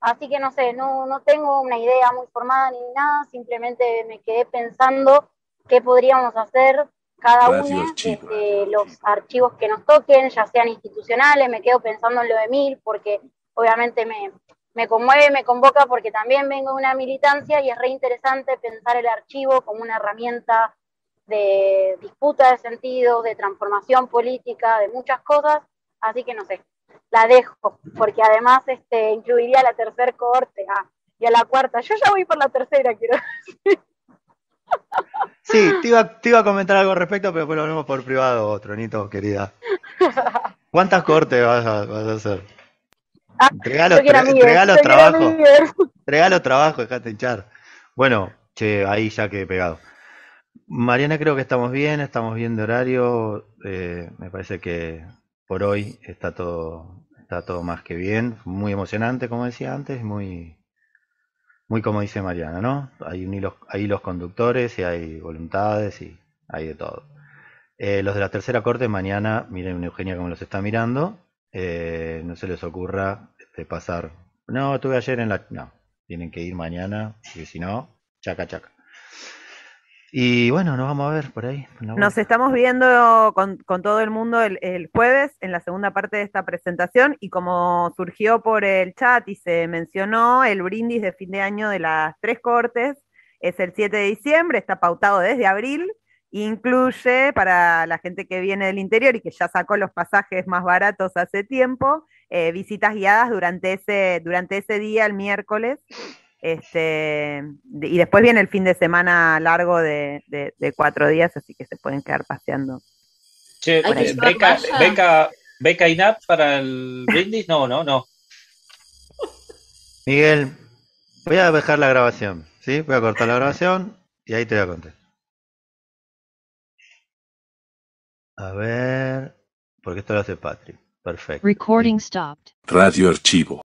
Así que no sé, no, no tengo una idea muy formada ni nada, simplemente me quedé pensando qué podríamos hacer cada uno de los archivos que nos toquen, ya sean institucionales, me quedo pensando en lo de Mil, porque obviamente me, me conmueve, me convoca, porque también vengo de una militancia y es re interesante pensar el archivo como una herramienta de disputa de sentido, de transformación política, de muchas cosas, así que no sé, la dejo, porque además este, incluiría la tercera cohorte ah, y a la cuarta. Yo ya voy por la tercera, quiero decir. Sí, te iba, te iba a comentar algo al respecto, pero después lo vemos por privado, Tronito, querida. ¿Cuántas cortes vas a, vas a hacer? Ah, regalo, regalo trabajo. Regalo trabajo, dejate hinchar. Bueno, che, ahí ya quedé pegado. Mariana, creo que estamos bien, estamos bien de horario. Eh, me parece que por hoy está todo, está todo más que bien, muy emocionante, como decía antes, muy, muy como dice Mariana, ¿no? Hay, hilos, hay los conductores y hay voluntades y hay de todo. Eh, los de la tercera corte, mañana, miren Eugenia cómo los está mirando, eh, no se les ocurra este, pasar No, estuve ayer en la... No, tienen que ir mañana, porque si no, chaca, chaca. Y bueno, nos vamos a ver por ahí. Nos estamos viendo con, todo el mundo el, el, jueves en la segunda parte de esta presentación y como surgió por el chat y se mencionó, el brindis de fin de año de las tres cortes es el 7 de diciembre, está pautado desde abril, incluye para la gente que viene del interior y que ya sacó los pasajes más baratos hace tiempo, eh, visitas guiadas durante ese, durante ese día, el miércoles, este, y después viene el fin de semana largo de, cuatro días, así que se pueden quedar paseando. Che, beca, beca, beca INAP para el brindis, no, no, no. Miguel, voy a dejar la grabación, ¿sí? Voy a cortar la grabación y ahí te voy a contar. A ver, porque esto lo hace Patrick. Perfecto. Recording stopped. Radio Archivo.